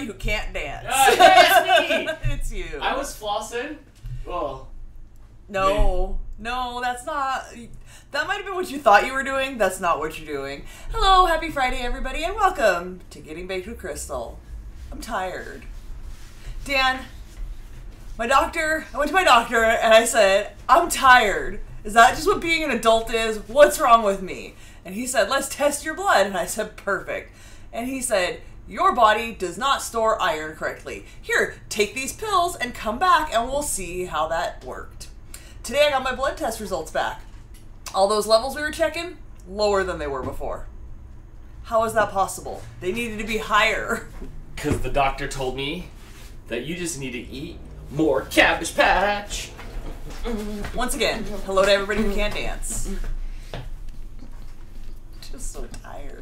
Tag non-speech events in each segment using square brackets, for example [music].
Who can't dance. Ah, yeah, [laughs] it's you. I was flossing. Well, No, no, that's not. That might have been what you thought you were doing. That's not what you're doing. Hello, happy Friday, everybody, and welcome to Getting Baked with Crystal. I'm tired. Dan, my doctor, I went to my doctor and I said, I'm tired. Is that just what being an adult is? What's wrong with me? And he said, Let's test your blood. And I said, Perfect. And he said, Your body does not store iron correctly. Here, take these pills and come back and we'll see how that worked. Today I got my blood test results back. All those levels we were checking, lower than they were before. How is that possible? They needed to be higher. [laughs] because the doctor told me that you just need to eat more Cabbage Patch. Once again, hello to everybody who can't dance. Just so tired.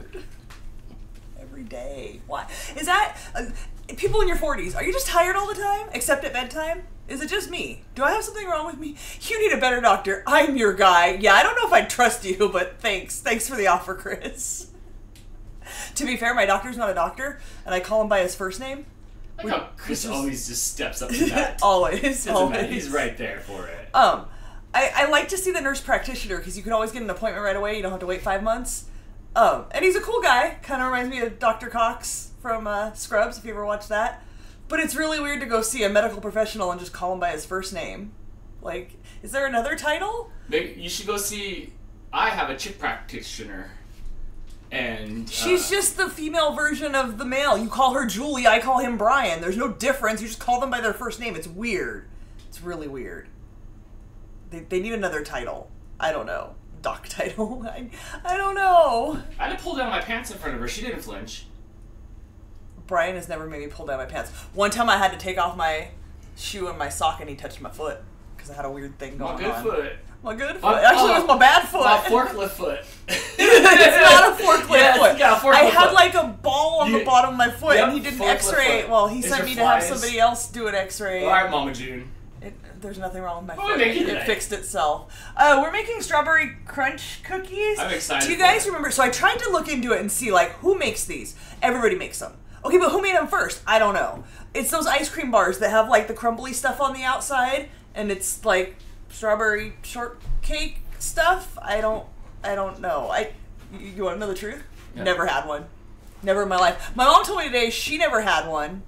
Day. Why? Is that. Uh, people in your 40s, are you just tired all the time? Except at bedtime? Is it just me? Do I have something wrong with me? You need a better doctor. I'm your guy. Yeah, I don't know if I trust you, but thanks. Thanks for the offer, Chris. [laughs] to be fair, my doctor's not a doctor, and I call him by his first name. Like how Chris is- [laughs] always just steps up to that. [laughs] always, always. matter, He's right there for it. Um, I, I like to see the nurse practitioner because you can always get an appointment right away. You don't have to wait five months. Um, and he's a cool guy. Kind of reminds me of Dr. Cox from uh, Scrubs, if you ever watched that. But it's really weird to go see a medical professional and just call him by his first name. Like, is there another title? Maybe you should go see. I have a chick practitioner, and uh, She's just the female version of the male. You call her Julie, I call him Brian. There's no difference. You just call them by their first name. It's weird. It's really weird. They, they need another title. I don't know. Doc [laughs] title. I, I don't know. I had to pull down my pants in front of her. She didn't flinch. Brian has never made me pull down my pants. One time I had to take off my shoe and my sock and he touched my foot because I had a weird thing going on. My good on. foot. My good foot. My- Actually, oh, it was uh, my bad foot. My [laughs] forklift foot. it's not a forklift [laughs] Yes, foot. yeah, forklift I had foot. like a ball on the bottom of my foot, and he did an X-ray. foot. Well, he Is sent me to have somebody else do an X-ray. All right, Mama June. There's nothing wrong with my What are foot. we making It today? fixed itself. Uh, we're making strawberry crunch cookies. I'm excited Do you guys it. remember? So I tried to look into it and see like who makes these. Everybody makes them. Okay, but who made them first? I don't know. It's those ice cream bars that have like the crumbly stuff on the outside, and it's like strawberry shortcake stuff. I don't. I don't know. I. You, you want to know the truth? Yeah. Never had one. Never in my life. My mom told me today she never had one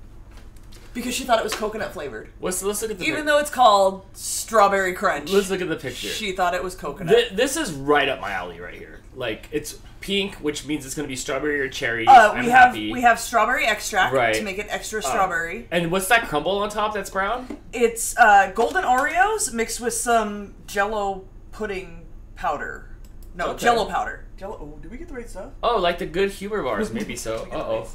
because she thought it was coconut flavored. Let's let's look at the. Even pic- though it's called strawberry crunch, let's look at the picture. she thought it was coconut. Th- this is right up my alley right here. Like it's pink, which means it's gonna be strawberry or cherry. uh, I'm we have happy. we have strawberry extract Right. to make it extra Uh, strawberry. And what's that crumble on top? That's brown. It's uh, golden Oreos mixed with some Jello pudding powder. No, Okay. Jello powder. Jello. Oh, did we get the right stuff? Oh, like the good humor bars, [laughs] maybe so. Did we get Uh oh.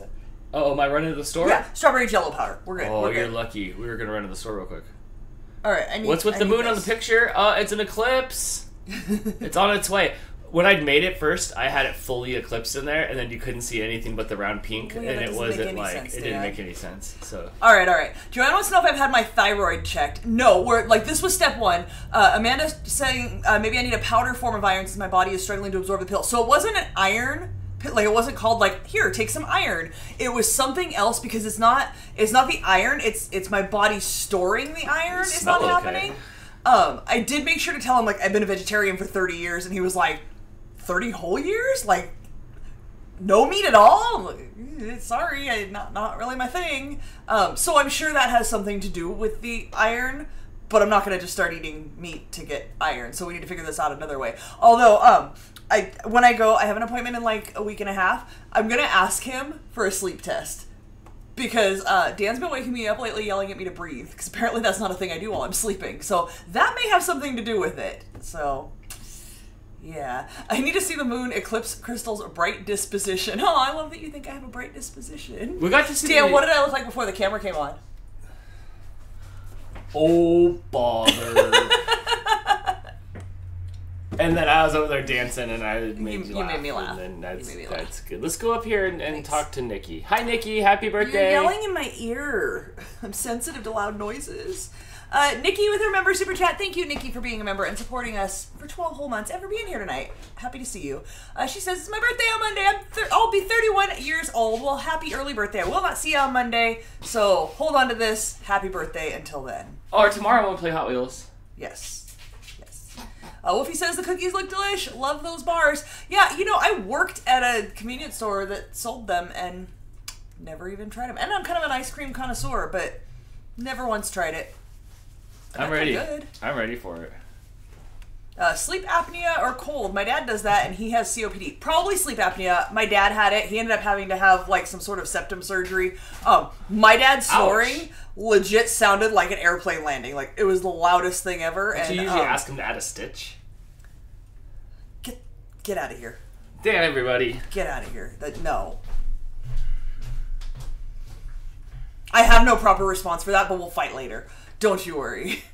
Oh, am I running to the store? Yeah, strawberry Jello powder. We're good. Oh, We're you're good. lucky. We were gonna run to the store real quick. All right. I need, What's with I the moon on the picture? Uh, it's an eclipse. [laughs] It's on its way. When I'd made it first, I had it fully eclipsed in there, and then you couldn't see anything but the round pink, and it wasn't like sense, it didn't make any sense. So All right, all right. Joanna wants to know if I've had my thyroid checked. No, we're like this was step one. Uh, Amanda saying uh, maybe I need a powder form of iron since my body is struggling to absorb the pill. So it wasn't an iron. Like it wasn't called like here, take some iron. It was something else because it's not. It's not the iron. It's it's my body storing the iron. It's not okay. happening. Um, I did make sure to tell him like I've been a vegetarian for thirty years, and he was like, thirty whole years, like no meat at all. Like, "Eh, Sorry, I, not not really my thing. Um, so I'm sure that has something to do with the iron, but I'm not gonna just start eating meat to get iron. So we need to figure this out another way. Although, um, I when I go, I have an appointment in like a week and a half. I'm gonna ask him for a sleep test. Because uh, Dan's been waking me up lately, yelling at me to breathe. Because apparently that's not a thing I do while I'm sleeping. So that may have something to do with it. So yeah. I need to see the moon eclipse Crystal's bright disposition. [laughs] Oh, I love that you think I have a bright disposition. we got to see. Dan, what did I look like before the camera came on? Oh bother. [laughs] and then I was over there dancing, and I made You- you, you laugh. made me laugh. And that's made me laugh. that's good. Let's go up here and, and talk to Nikki. Hi, Nikki. Happy birthday. You're yelling in my ear. I'm sensitive to loud noises. Uh, Nikki with her member super chat. Thank you, Nikki, for being a member and supporting us for 12 whole months and for being here tonight. Happy to see you. Uh, she says, It's my birthday on Monday. I'm thir- I'll be 31 years old. Well, happy early birthday. I will not see you on Monday, so hold on to this. Happy birthday until then. Or tomorrow we'll play Hot Wheels. Yes. Uh, Wolfie says the cookies look delish. Love those bars. Yeah, you know, I worked at a convenience store that sold them and never even tried them. And I'm kind of an ice cream connoisseur, but never once tried it. I'm ready. good. I'm ready for it. Uh, sleep apnea or cold. My dad does that, and he has COPD. Probably sleep apnea. My dad had it. He ended up having to have like some sort of septum surgery. Um, my dad snoring legit sounded like an airplane landing. Like it was the loudest thing ever. Do and you usually um, ask him to add a stitch? Get out of here. Dan, everybody. Get out of here. That no. I have no proper response for that, but we'll fight later. Don't you worry. [laughs]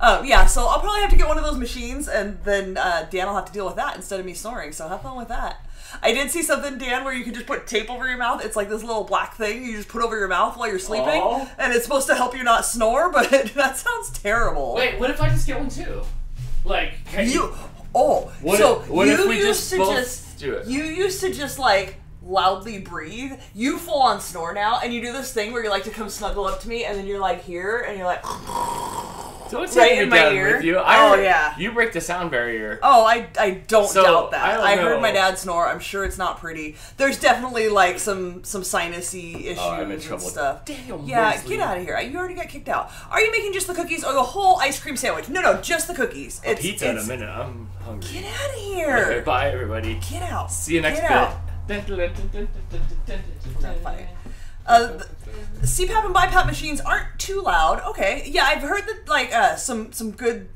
Um, yeah, so I'll probably have to get one of those machines, and then uh, Dan will have to deal with that instead of me snoring. So have fun with that. I did see something, Dan, where you can just put tape over your mouth. It's like this little black thing you just put over your mouth while you're sleeping, Oh. and it's supposed to help you not snore. [laughs] But that sounds terrible. Wait, what if I just get one too? Like, can You oh What so if- what you if we used just to just do it? you used to just like loudly breathe. You full on snore now, and you do this thing where you like to come snuggle up to me, and then you're like here, and you're like, Don't right in my ear? with you. I, Oh, yeah. You break the sound barrier. oh, I I don't So, doubt that. I I, heard my dad snore. I'm sure it's not pretty. There's definitely like some some sinusy issues Oh, I'm in and trouble. stuff. Daniel Yeah, Mosley. get out of here. You already got kicked out. Are you making just the cookies or the whole ice cream sandwich? No, no, just the cookies. It's, Pizza in a it's- minute. I'm hungry. Get out of here. Okay, bye, everybody. Get out. See you next Get bit. out. funny. Uh, the CPAP and BiPAP machines aren't too loud. Okay, yeah, I've heard that like uh, some some good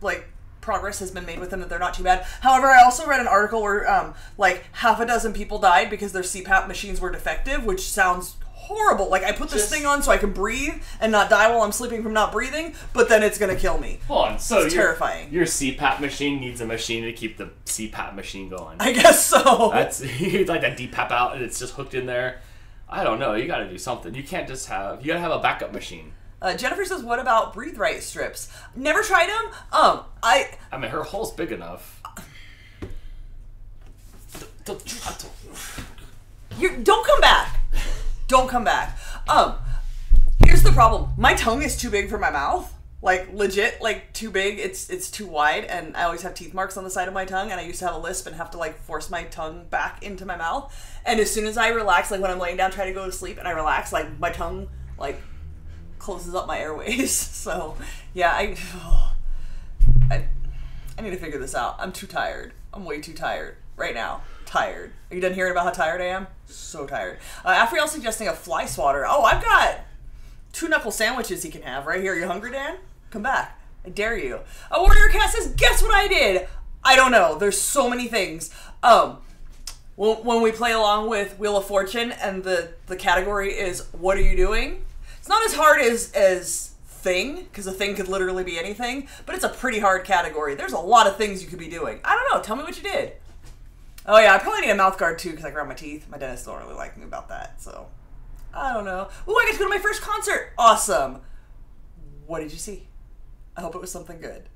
like progress has been made with them that they're not too bad. However, I also read an article where um, like half a dozen people died because their CPAP machines were defective, which sounds horrible. Like I put this Just- thing on so I can breathe and not die while I'm sleeping from not breathing, but then it's gonna kill me. Hold on. So It's your, terrifying. Your CPAP machine needs a machine to keep the CPAP machine going. I guess so. That's you [laughs] like that DPAP out and it's just hooked in there. I don't know. You got to do something. You can't just have. You got to have a backup machine. Uh, Jennifer says, "What about breathe right strips? Never tried them. Um, I I mean, her hole's big enough. You don't come back. Don't come back. Um, here's the problem. My tongue is too big for my mouth. Like legit, like too big. It's it's too wide, and I always have teeth marks on the side of my tongue. And I used to have a lisp and have to like force my tongue back into my mouth. And as soon as I relax, like when I'm laying down trying to go to sleep, and I relax, like my tongue like closes up my [laughs] airways. So yeah, I, [sighs] I I need to figure this out. I'm too tired. I'm way too tired right now. Tired. Are you done hearing about how tired I am? So tired. Uh, Afriel suggesting a fly swatter. Oh, I've got two knuckle sandwiches he can have right here. Are you hungry, Dan? Come back. I dare you. A warrior cat says, "Guess what I did? I don't know. There's so many things. Um, when, when we play along with Wheel of Fortune and the the category is what are you doing? It's not as hard as as thing because a thing could literally be anything, but it's a pretty hard category. There's a lot of things you could be doing. I don't know. Tell me what you did. Oh yeah, I probably need a mouth guard too because I ground my teeth. My dentist don't really like me about that, so I don't know. Ooh, I got to go to my first concert. Awesome. What did you see? I hope it was something good.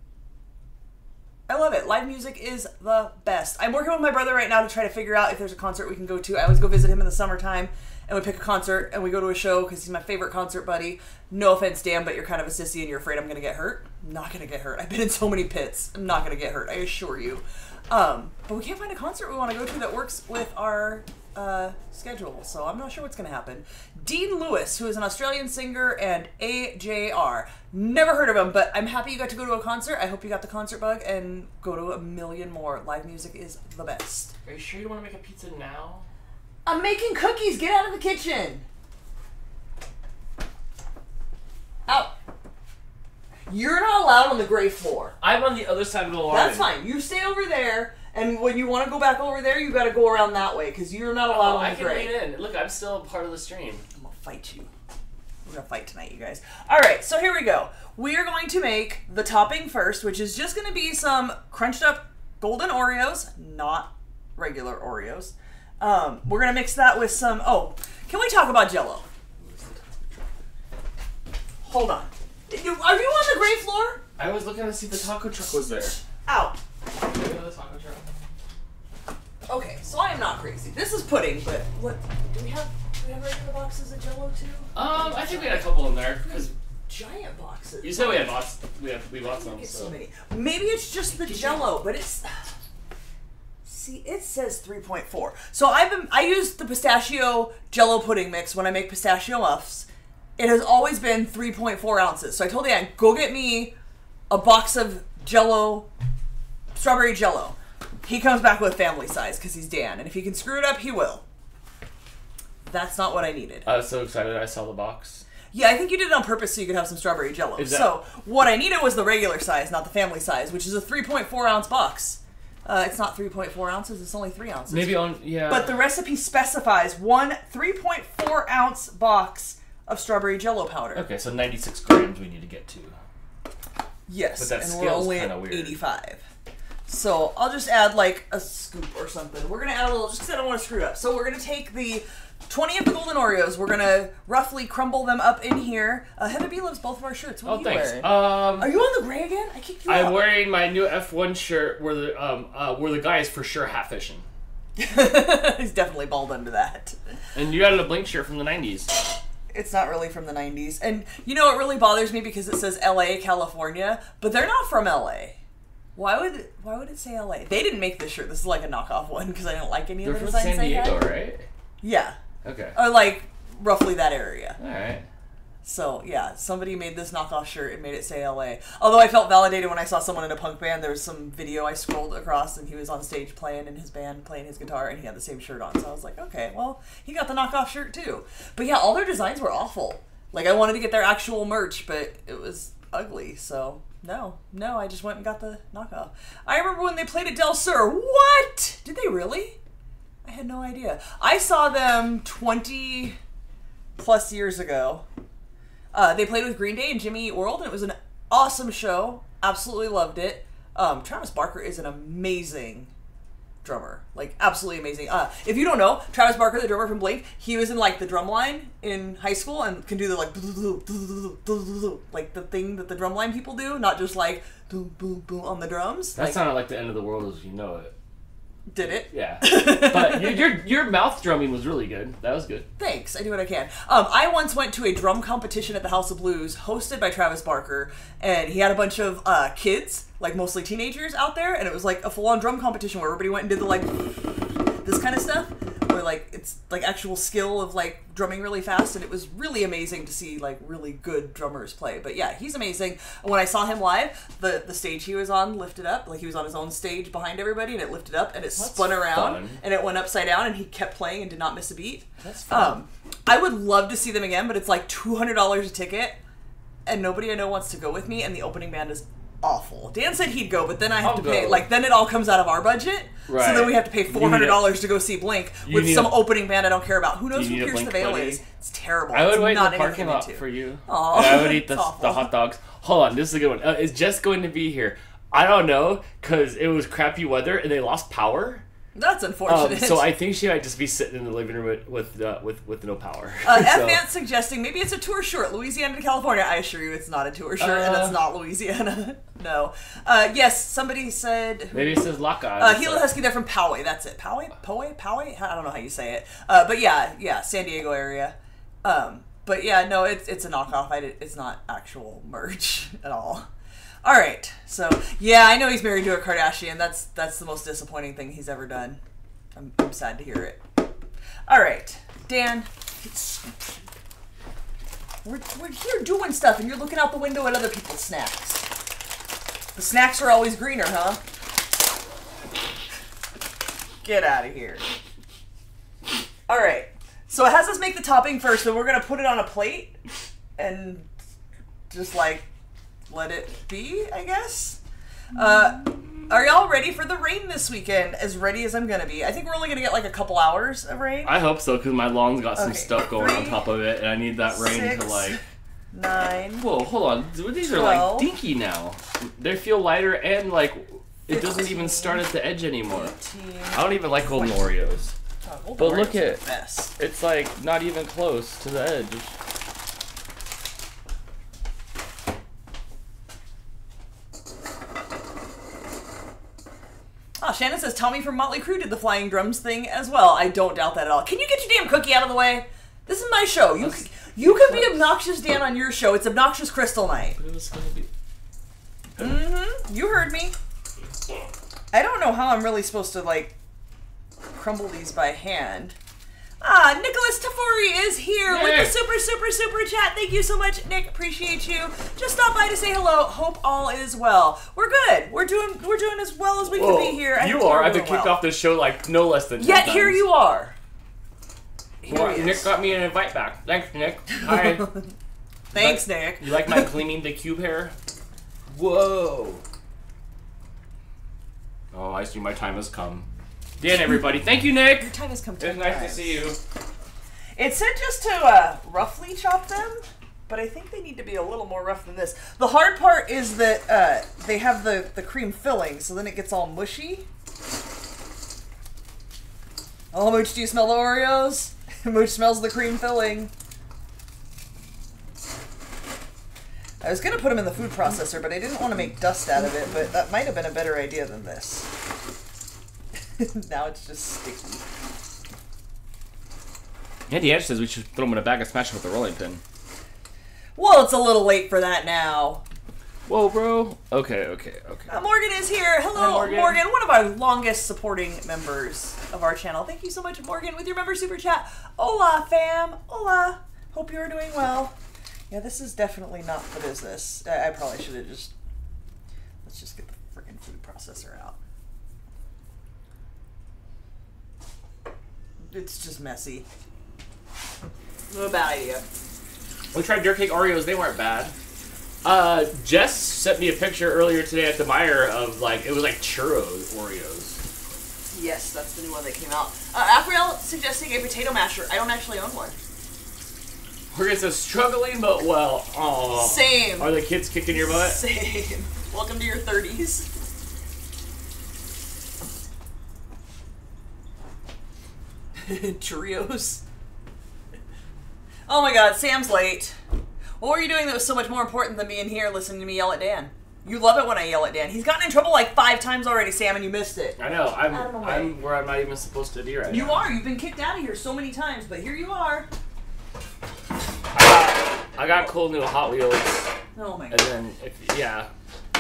I love it. Live music is the best. I'm working with my brother right now to try to figure out if there's a concert we can go to. I always go visit him in the summertime and we pick a concert and we go to a show because he's my favorite concert buddy. No offense, Dan, but you're kind of a sissy and you're afraid I'm going to get hurt. I'm not going to get hurt. I've been in so many pits. I'm not going to get hurt, I assure you. Um, but we can't find a concert we want to go to that works with our uh, schedule, so I'm not sure what's going to happen. Dean Lewis, who is an Australian singer and AJR. Never heard of him, but I'm happy you got to go to a concert. I hope you got the concert bug and go to a million more. Live music is the best. Are you sure you don't want to make a pizza now? I'm making cookies. Get out of the kitchen. Out. You're not allowed on the gray floor. I'm on the other side of the line. That's fine. You stay over there, and when you want to go back over there, you got to go around that way because you're not allowed Oh, on I the can gray. lean in. Look, I'm still a part of the stream. I'm gonna fight you. We're gonna fight tonight, you guys. All right, so here we go. We are going to make the topping first, which is just gonna be some crunched up golden Oreos, not regular Oreos. Um, we're gonna mix that with some. Oh, can we talk about Jello? Hold on. Are you on the gray floor? I was looking to see if the taco truck was there. Out. Maybe the taco truck. Okay, so I am not crazy. This is pudding, but what? Do we have? Do we have regular boxes of Jello too? Um, I think we had a couple in there because Giant boxes. you said we had lots. We have we bought some. Get so So. many. Maybe it's just the Jello, but it's. See, it says 3.4. So I've been I use the pistachio Jello pudding mix when I make pistachio muffs. It has always been 3.4 ounces. So I told Dan, go get me a box of Jello, strawberry Jello. He comes back with family size because he's Dan, and if he can screw it up, he will. That's not what I needed. I was so excited I saw the box. Yeah, I think you did it on purpose so you could have some strawberry jello. That- So what I needed was the regular size, not the family size, which is a 3.4 ounce box. Uh, it's not 3.4 ounces; it's only three ounces. Maybe on yeah. But the recipe specifies one 3.4 ounce box of strawberry jello powder. okay, so 96 grams we need to get to. Yes, But that and we're scale's only kinda at weird. 85. So I'll just add like a scoop or something. We're gonna add a little, just because I don't want to screw it up. So we're gonna take the 20 of the golden Oreos. We're gonna roughly crumble them up in here. Uh, Heather B loves both of our shirts. What are Oh, you thanks. wearing? Um, Are you on the gray again? I kicked you I'm out. wearing my new F1 shirt where the um uh, where the guy is for sure hat fishing, [laughs] He's definitely bald under that. and you added a blink shirt from the 90s. It's not really from the 90s. And you know, it really bothers me because it says LA, California, but they're not from LA. Why would why would it say LA? They didn't make this shirt. This is like a knockoff one because I don't like any They're of the from designs San they had. Diego, right? Yeah, Okay. or like roughly that area. All right. So yeah, somebody made this knockoff shirt and made it say LA. Although I felt validated when I saw someone in a punk band. There was some video I scrolled across and he was on stage playing in his band, playing his guitar, and he had the same shirt on. So I was like, okay, well, he got the knockoff shirt too. But yeah, all their designs were awful. Like I wanted to get their actual merch, but it was ugly. So no, no, I just went and got the knockoff. I remember when they played at Del Sur. What? Did they really? I had no idea. I saw them 20 plus years ago. Uh, they played with Green Day and Jimmy Eat World, and it was an awesome show. Absolutely loved it. Um, Travis Barker is an amazing drummer, like absolutely amazing. Uh, if you don't know, Travis Barker, the drummer from Blink, he was in like the drum line in high school and can do the like like the thing that the drum line people do, not just like boom boom boom on the drums. That Like, sounded like the end of the world as you know it. did it? Yeah. [laughs] but your, your your mouth drumming was really good. That was good. Thanks. I do what I can. Um, I once went to a drum competition at the House of Blues, hosted by Travis Barker, and he had a bunch of uh, kids, like mostly teenagers, out there, and it was like a full-on drum competition where everybody went and did the like this kind of stuff, where like it's like actual skill of like drumming really fast, and it was really amazing to see like really good drummers play. But yeah, he's amazing. And when I saw him live, the the stage he was on lifted up, like he was on his own stage behind everybody, and it lifted up and it spun around fun. and it went upside down, and he kept playing and did not miss a beat. That's fun. Um, I would love to see them again, but it's like two hundred dollars a ticket, and nobody I know wants to go with me. And the opening band is awful. Dan said he'd go, but then I have I'll to pay. go. Like then it all comes out of our budget, Right. so then we have to pay four hundred dollars to go see Blink with some a- opening band I don't care about. Who knows who Pierce the Veil is? It's terrible. I would It's wait in not the parking lot for you. Aw, and I would eat the, the hot dogs. Hold on, this is a good one. Uh, is Jess going to be here? I don't know because it was crappy weather and they lost power. That's Um, unfortunate. so I think she might just be sitting in the living room with with uh, with, with no power. Uh, F [laughs] So- Vance suggesting maybe it's a tour short, Louisiana to California. I assure you, it's not a tour shirt, and Uh. it's not Louisiana. [laughs] no. Uh, yes, somebody said Maybe it says Laka. Uh, Gila Husky, they're from Poway. That's it. Poway? Poway? Poway? I don't know how you say it. Uh, but yeah, yeah, San Diego area. Um, but yeah, no, it's it's a knockoff. I did, it's not actual merch [laughs] at all. All right, so yeah, I know he's married to a Kardashian. That's that's the most disappointing thing he's ever done. I'm, I'm sad to hear it. All right, Dan. We're, we're here doing stuff, and you're looking out the window at other people's snacks. The snacks are always greener, huh? Get out of here. All right. So it has us make the topping first, then we're gonna put it on a plate and just like let it be, I guess. Uh, are y'all ready for the rain this weekend? As ready as I'm gonna be. I think we're only gonna get like a couple hours of rain. I hope so because my lawn's got some Okay, stuff going on three, top of it, and I need that rain six, to like. Nine. Whoa, hold on. These are like Twelve. dinky now. They feel lighter and like it doesn't even start at the edge anymore. 18. I don't even like golden Oreos. Oh, But look it's at- mess. It's like not even close to the edge. Shannon says Tommy from Motley Crue did the flying drums thing as well. I don't doubt that at all. Can you get your damn cookie out of the way? This is my show. You you can be obnoxious, Dan, on your show. It's obnoxious Crystal Night. But it was gonna be. Mm-hmm. You heard me. I don't know how I'm really supposed to like crumble these by hand. Ah, Nicholas Tafori is here with Nick. the super, super, super chat. Thank you so much, Nick. Appreciate you. Just stop by to say hello. Hope all is well. We're good. We're doing we're doing as well as we can be here. I you are. I've been kicked well. off this show like no less than. 10 Yet here you are. Here Well, Nick got me an invite back. Thanks, Nick. Hi. [laughs] Thanks, Nick. you like my [laughs] cleaning the cube hair? Whoa. Oh, I see my time has come. Dan, everybody. Thank you, Nick. Your time has come. It ten was nice to see you. It said just to uh, roughly chop them, but I think they need to be a little more rough than this. The hard part is that uh, they have the, the cream filling, so then it gets all mushy. Oh, Mooch, do you smell the Oreos? [laughs] Mooch smells the cream filling. I was gonna put them in the food processor, but I didn't want to make dust out of it. But that might have been a better idea than this. [laughs] now it's just sticky. Andy Edge says we should throw him in a bag and smash him with a rolling pin. Well, it's a little late for that now. Whoa, bro. Okay, okay, okay. Uh, Morgan is here. Hello, Hi, Morgan. Morgan. one of our longest supporting members of our channel. Thank you so much, Morgan, with your member super chat. Hola, fam. Hola. Hope you are doing well. Yeah, this is definitely not the business. I, I probably should have just. Let's just get the freaking food processor out. It's just messy. Not a bad idea. We tried dirt cake Oreos. They weren't bad. Uh, Jess sent me a picture earlier today at the Meyer of like it was like churro Oreos. Yes, that's the new one that came out. Uh, Afriel suggesting a potato masher. I don't actually own one. Morgan says struggling but well. Aw. Same. Are the kids kicking your butt? Same. [laughs] Welcome to your 30s. [laughs] Cheerios. Oh my god, Sam's late. What were you doing that was so much more important than being here listening to me yell at Dan? You love it when I yell at Dan. He's gotten in trouble like five times already, Sam, and you missed it. I know. I'm Out of my way. I'm where I'm not even supposed to be right You now. You are. You've been kicked out of here so many times, but here you are. I got cool new Hot Wheels, Oh my god. and then if yeah,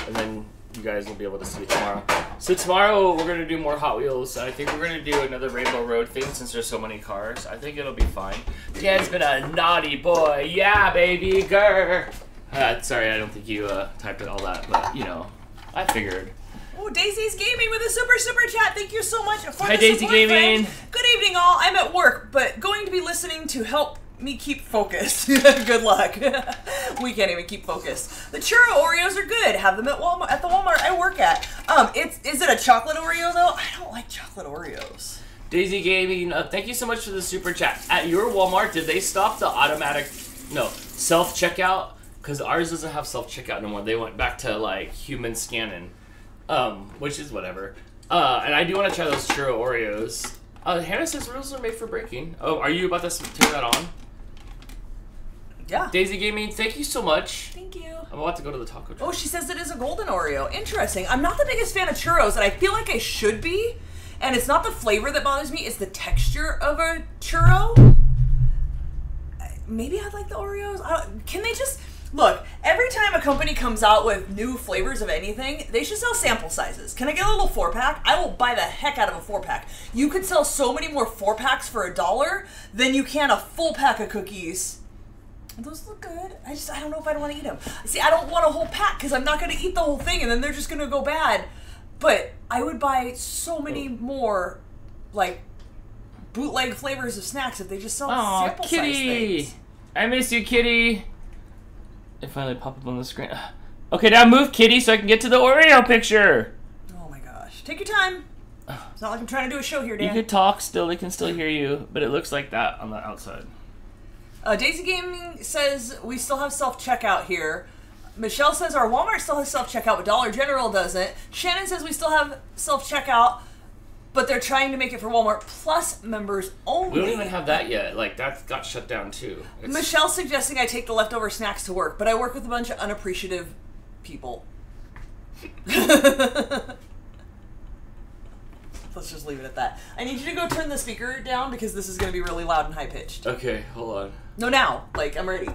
and then you guys will be able to see it tomorrow. So tomorrow we're gonna do more Hot Wheels. I think we're gonna do another Rainbow Road thing since there's so many cars. I think it'll be fine. Dan's been a naughty boy. Yeah, baby girl. Uh, sorry, I don't think you uh, typed all that, but you know, I figured. Oh, Daisy's Gaming with a super super chat. Thank you so much for Hi, the Daisy support, Gaming. friend. Good evening, all. I'm at work, but going to be listening to help me keep focused. [laughs] good luck. [laughs] we can't even keep focused. The churro Oreos are good. Have them at Walmart at the Walmart I work at. Um, it's is it a chocolate Oreo though? I don't like chocolate Oreos. Daisy Gaming, uh, thank you so much for the super chat. At your Walmart, did they stop the automatic, no, self checkout? Because ours doesn't have self checkout no more. They went back to like human scanning, um, which is whatever. Uh, and I do want to try those churro Oreos. Uh, Hannah says rules are made for breaking. Oh, are you about to turn that on? Yeah. Daisy Gaming, thank you so much. Thank you. I'm about to go to the taco truck. Oh, she says it is a golden Oreo. Interesting. I'm not the biggest fan of churros, and I feel like I should be. And it's not the flavor that bothers me; it's the texture of a churro. Maybe I'd like the Oreos. I can they just look? Every time a company comes out with new flavors of anything, they should sell sample sizes. Can I get a little four pack? I will buy the heck out of a four pack. You could sell so many more four packs for a dollar than you can a full pack of cookies. Those look good. I just I don't know if I don't want to eat them. See, I don't want a whole pack because I'm not going to eat the whole thing and then they're just going to go bad. But I would buy so many more, like bootleg flavors of snacks if they just sell Aw, sample size kitty! things. I miss you, kitty. It finally popped up on the screen. [sighs] Okay, now move, kitty, so I can get to the Oreo picture. Oh my gosh! Take your time. [sighs] It's not like I'm trying to do a show here, You could talk still, they can still hear you, but it looks like that on the outside. Uh, Daisy Gaming says we still have self checkout here. Michelle says our Walmart still has self checkout, but Dollar General doesn't. Shannon says we still have self checkout, but they're trying to make it for Walmart Plus members only. We don't even have that yet. Like, that got shut down too. It's- Michelle's suggesting I take the leftover snacks to work, but I work with a bunch of unappreciative people. [laughs] [laughs] let's just leave it at that. I need you to go turn the speaker down because this is going to be really loud and high pitched. Okay, hold on. No, now. Like, I'm ready.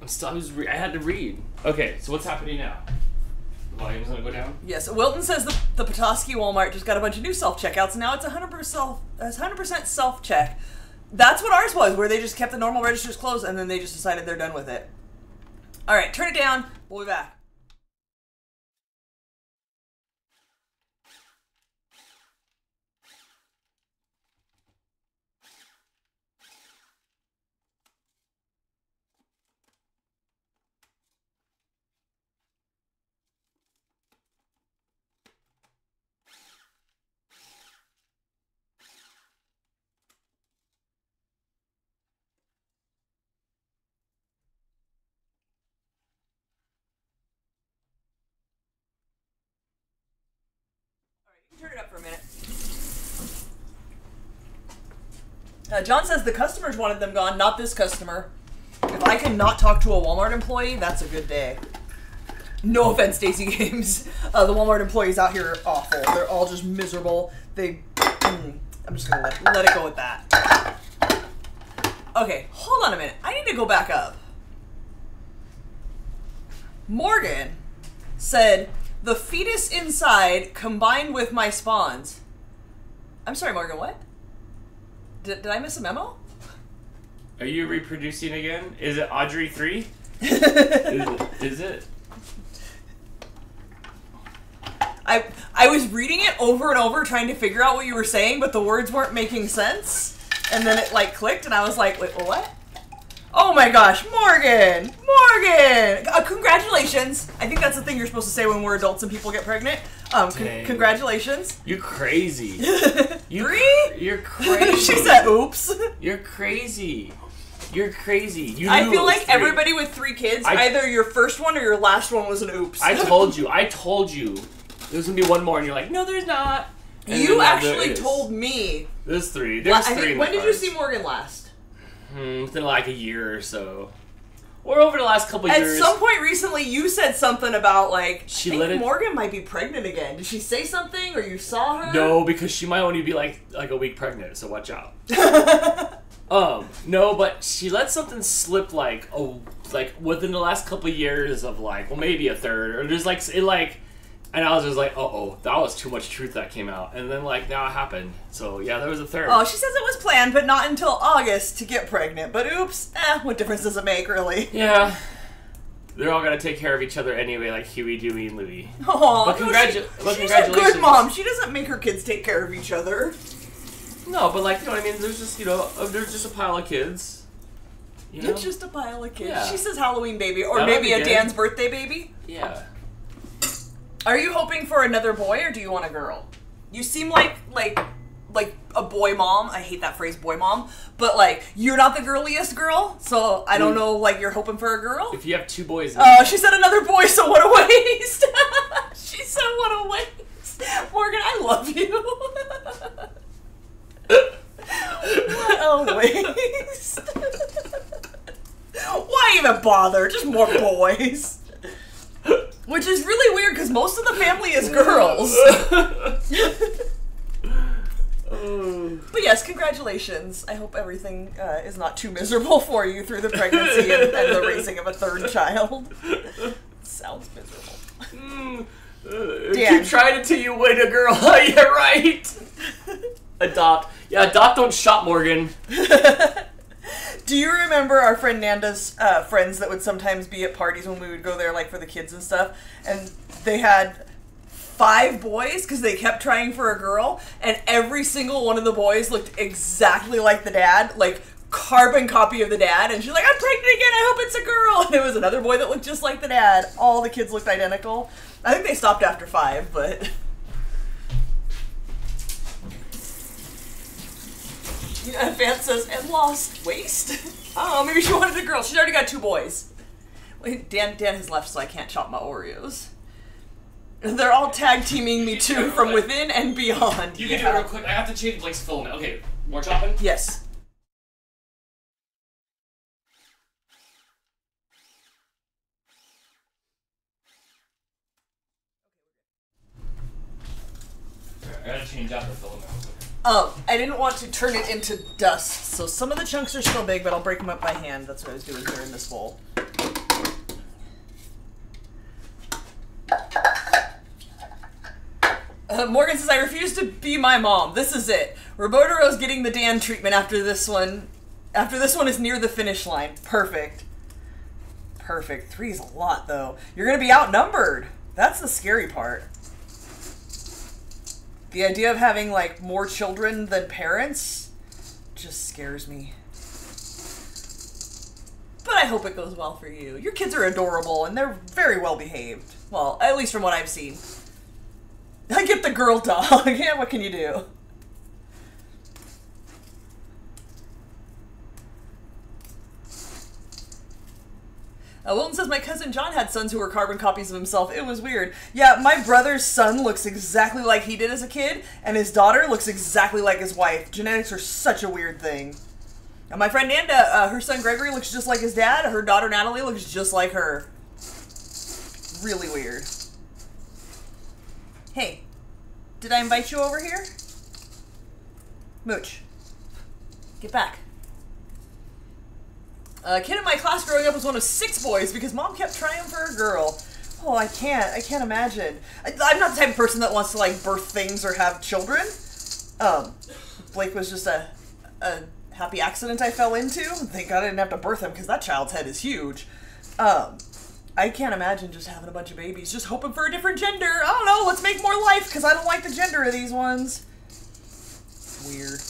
I'm still. I was. Re- I had to read. Okay, so what's happening now? The volume's gonna go down. Yes, Wilton says the, the Petoskey Walmart just got a bunch of new self checkouts. Now it's 100% self, 100% self check. That's what ours was, where they just kept the normal registers closed and then they just decided they're done with it. All right, turn it down. We'll be back. Turn it up for a minute. Uh, John says the customers wanted them gone, not this customer. If I can not talk to a Walmart employee, that's a good day. No offense, Daisy Games. Uh, the Walmart employees out here are awful. They're all just miserable. They. Mm, I'm just gonna let, let it go with that. Okay, hold on a minute. I need to go back up. Morgan said, the fetus inside combined with my spawns. I'm sorry, Morgan, what? Did, did I miss a memo? Are you reproducing again? Is it Audrey three? Is it? Is it? I I was reading it over and over trying to figure out what you were saying, but the words weren't making sense. And then it like clicked, and I was like, wait, what? Oh my gosh, Morgan! Morgan! Uh, congratulations! I think that's the thing you're supposed to say when we're adults and people get pregnant. Um, con- congratulations. You're crazy. [laughs] You Three? cr- you're crazy. [laughs] she said, oops. You're crazy. You're crazy. You I feel like three. everybody with three kids, I- either your first one or your last one was an oops. I [laughs] told you. I told you. There's gonna be one more, and you're like, no, there's not. And you there actually told me. There's three. There's think- three. in when did you see Morgan last? Hmm, within like a year or so, or over the last couple At years. At some point recently, you said something about like She I think let it- Morgan might be pregnant again. Did she say something, or you saw her? No, because she might only be like like a week pregnant, so watch out. [laughs] Um, no, but she let something slip like oh, like within the last couple years of like well maybe a third or there's like it like, and I was just like oh oh that was too much truth that came out and then like now it happened so yeah there was a third. Oh, she says it was planned, but not until August to get pregnant. But oops, eh, what difference does it make, really? yeah, they're all gonna take care of each other anyway like Huey, Dewey, and Louie. [laughs] Oh, But congratu- but she's a good mom. She doesn't make her kids take care of each other. No, but like you know what I mean. There's just you know uh, there's just a pile of kids. You know? It's just a pile of kids. Yeah. She says Halloween baby, or That maybe a good. Dan's birthday baby. yeah. Are you hoping for another boy, or do you want a girl? You seem like like like a boy mom. I hate that phrase, boy mom. But like, you're not the girliest girl, so I don't Mm. know. Like, you're hoping for a girl. If you have two boys. Oh, she said another boy, so what a waste. [laughs] she said what a waste. Morgan, I love you. [laughs] what a waste. [laughs] Why even bother? Just more boys. Which is really weird because most of the family is [laughs] girls. Oh. But yes, congratulations. I hope everything uh, is not too miserable for you through the pregnancy and, and the raising of a third child. [laughs] Sounds miserable. Mm, uh, Dan. Keep trying until you win a girl. [laughs] yeah, right. Adopt. Yeah, adopt. Don't shop, Morgan. Do you remember our friend Nanda's uh, friends that would sometimes be at parties when we would go there, like for the kids and stuff? And they had five boys because they kept trying for a girl, and every single one of the boys looked exactly like the dad, like carbon copy of the dad. And she's like, "I'm pregnant again. I hope it's a girl." [laughs] And it was another boy that looked just like the dad. All the kids looked identical. I think they stopped after five, but. [laughs] [laughs] Yeah, Vance says, and lost waste. [laughs] oh, maybe she wanted a girl. She's already got two boys. Wait, Dan Dan has left, so I can't chop my Oreos. They're all tag teaming me too from within and beyond. You can do it real quick. I have to change Blake's filament. Okay, more chopping. Yes. I gotta change out the filament. Um, I didn't want to turn it into dust, so some of the chunks are still big, but I'll break them up by hand. That's what I was doing here in this bowl. Uh, Morgan says, I refuse to be my mom. This is it. Robotero's getting the Dan treatment after this one. After this one is near the finish line. Perfect. Perfect. Three is a lot, though. You're going to be outnumbered. That's the scary part. The idea of having, like, more children than parents just scares me. But I hope it goes well for you. Your kids are adorable, and they're very well behaved. Well, at least from what I've seen. I get the girl dog. [laughs] yeah, what can you do? Uh, Wilton says my cousin John had sons who were carbon copies of himself. It was weird. Yeah, my brother's son looks exactly like he did as a kid, and his daughter looks exactly like his wife. Genetics are such a weird thing. And my friend Nanda, uh, her son Gregory looks just like his dad. Her daughter Natalie looks just like her. Really weird. Hey, did I invite you over here? Mooch, get back. A kid in my class growing up was one of six boys because mom kept trying for a girl. Oh, I can't. I can't imagine. I, am not the type of person that wants to like birth things or have children. Um, Blake was just a, a happy accident I fell into. Thank God I didn't have to birth him because that child's head is huge. Um, I can't imagine just having a bunch of babies, just hoping for a different gender. I don't know. Let's make more life because I don't like the gender of these ones. Weird.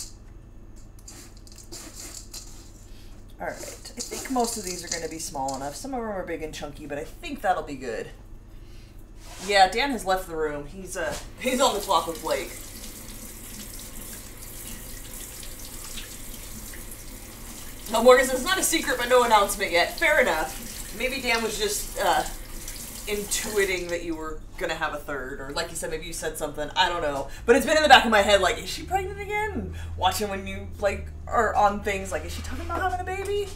All right. I think most of these are going to be small enough. Some of them are big and chunky, but I think that'll be good. Yeah, Dan has left the room. He's uh [laughs] he's on the clock with Blake. Now Morgan says it's not a secret, but no announcement yet. Fair enough. Maybe Dan was just uh, intuiting that you were gonna have a third, or like you said, maybe you said something. I don't know, but it's been in the back of my head, like, is she pregnant again? Watching when you like are on things, like, is she talking about having a baby?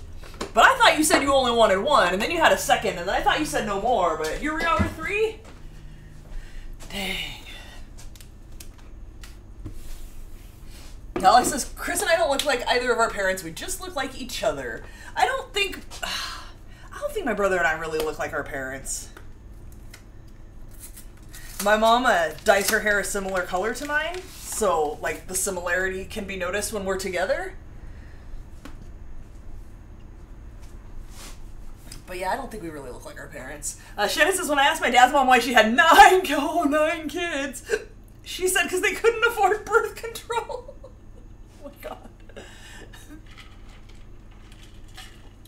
But I thought you said you only wanted one, and then you had a second, and then I thought you said no more. But are with three. Dang. Alex says, Chris and I don't look like either of our parents. We just look like each other. I don't think. [sighs] I don't think my brother and I really look like our parents. My mama dyes her hair a similar color to mine, so like the similarity can be noticed when we're together. But yeah, I don't think we really look like our parents. Uh, Shannon says, when I asked my dad's mom why she had nine, [laughs] oh, nine kids, she said because they couldn't afford birth control. [laughs] oh my god.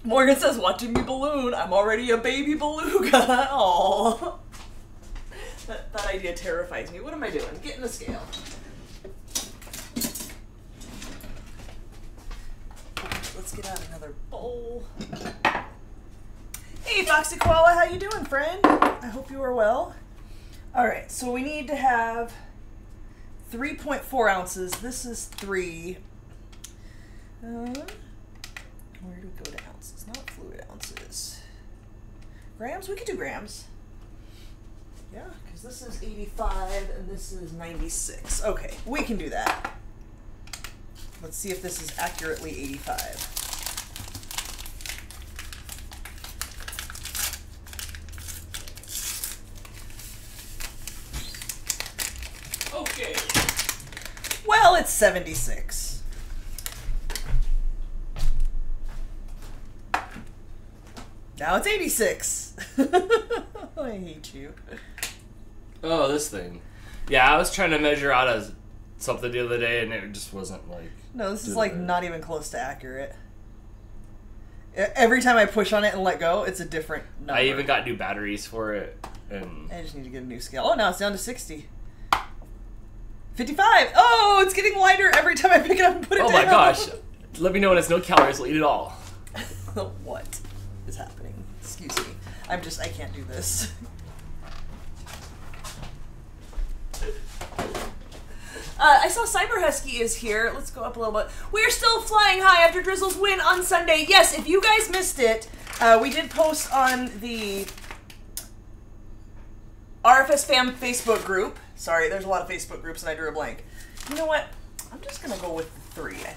Morgan says, watching me balloon, I'm already a baby beluga. [laughs] Aww. That, that idea terrifies me. What am I doing? Getting the scale. Let's get out another bowl. Hey, Foxy Koala, how you doing, friend? I hope you are well. All right, so we need to have 3.4 ounces. This is three. Uh, where do we go to ounces? Not fluid ounces. Grams? We could do grams. Yeah, because this is 85 and this is 96. Okay, we can do that. Let's see if this is accurately 85. Okay. Well, it's 76. Now it's 86. [laughs] I hate you. Oh, this thing. Yeah, I was trying to measure out as something the other day, and it just wasn't like. No, this is like it. not even close to accurate. Every time I push on it and let go, it's a different number. I even got new batteries for it, and I just need to get a new scale. Oh, now it's down to 60. 55! Oh, it's getting lighter every time I pick it up and put it oh down. my gosh! Let me know when it's no calories. We'll eat it all. [laughs] what is happening? Excuse me. I'm just, I can't do this. Uh, I saw Cyber Husky is here. Let's go up a little bit. We're still flying high after Drizzle's win on Sunday. Yes, if you guys missed it, uh, we did post on the RFS Fam Facebook group. Sorry, there's a lot of Facebook groups and I drew a blank. You know what? I'm just gonna go with the three. I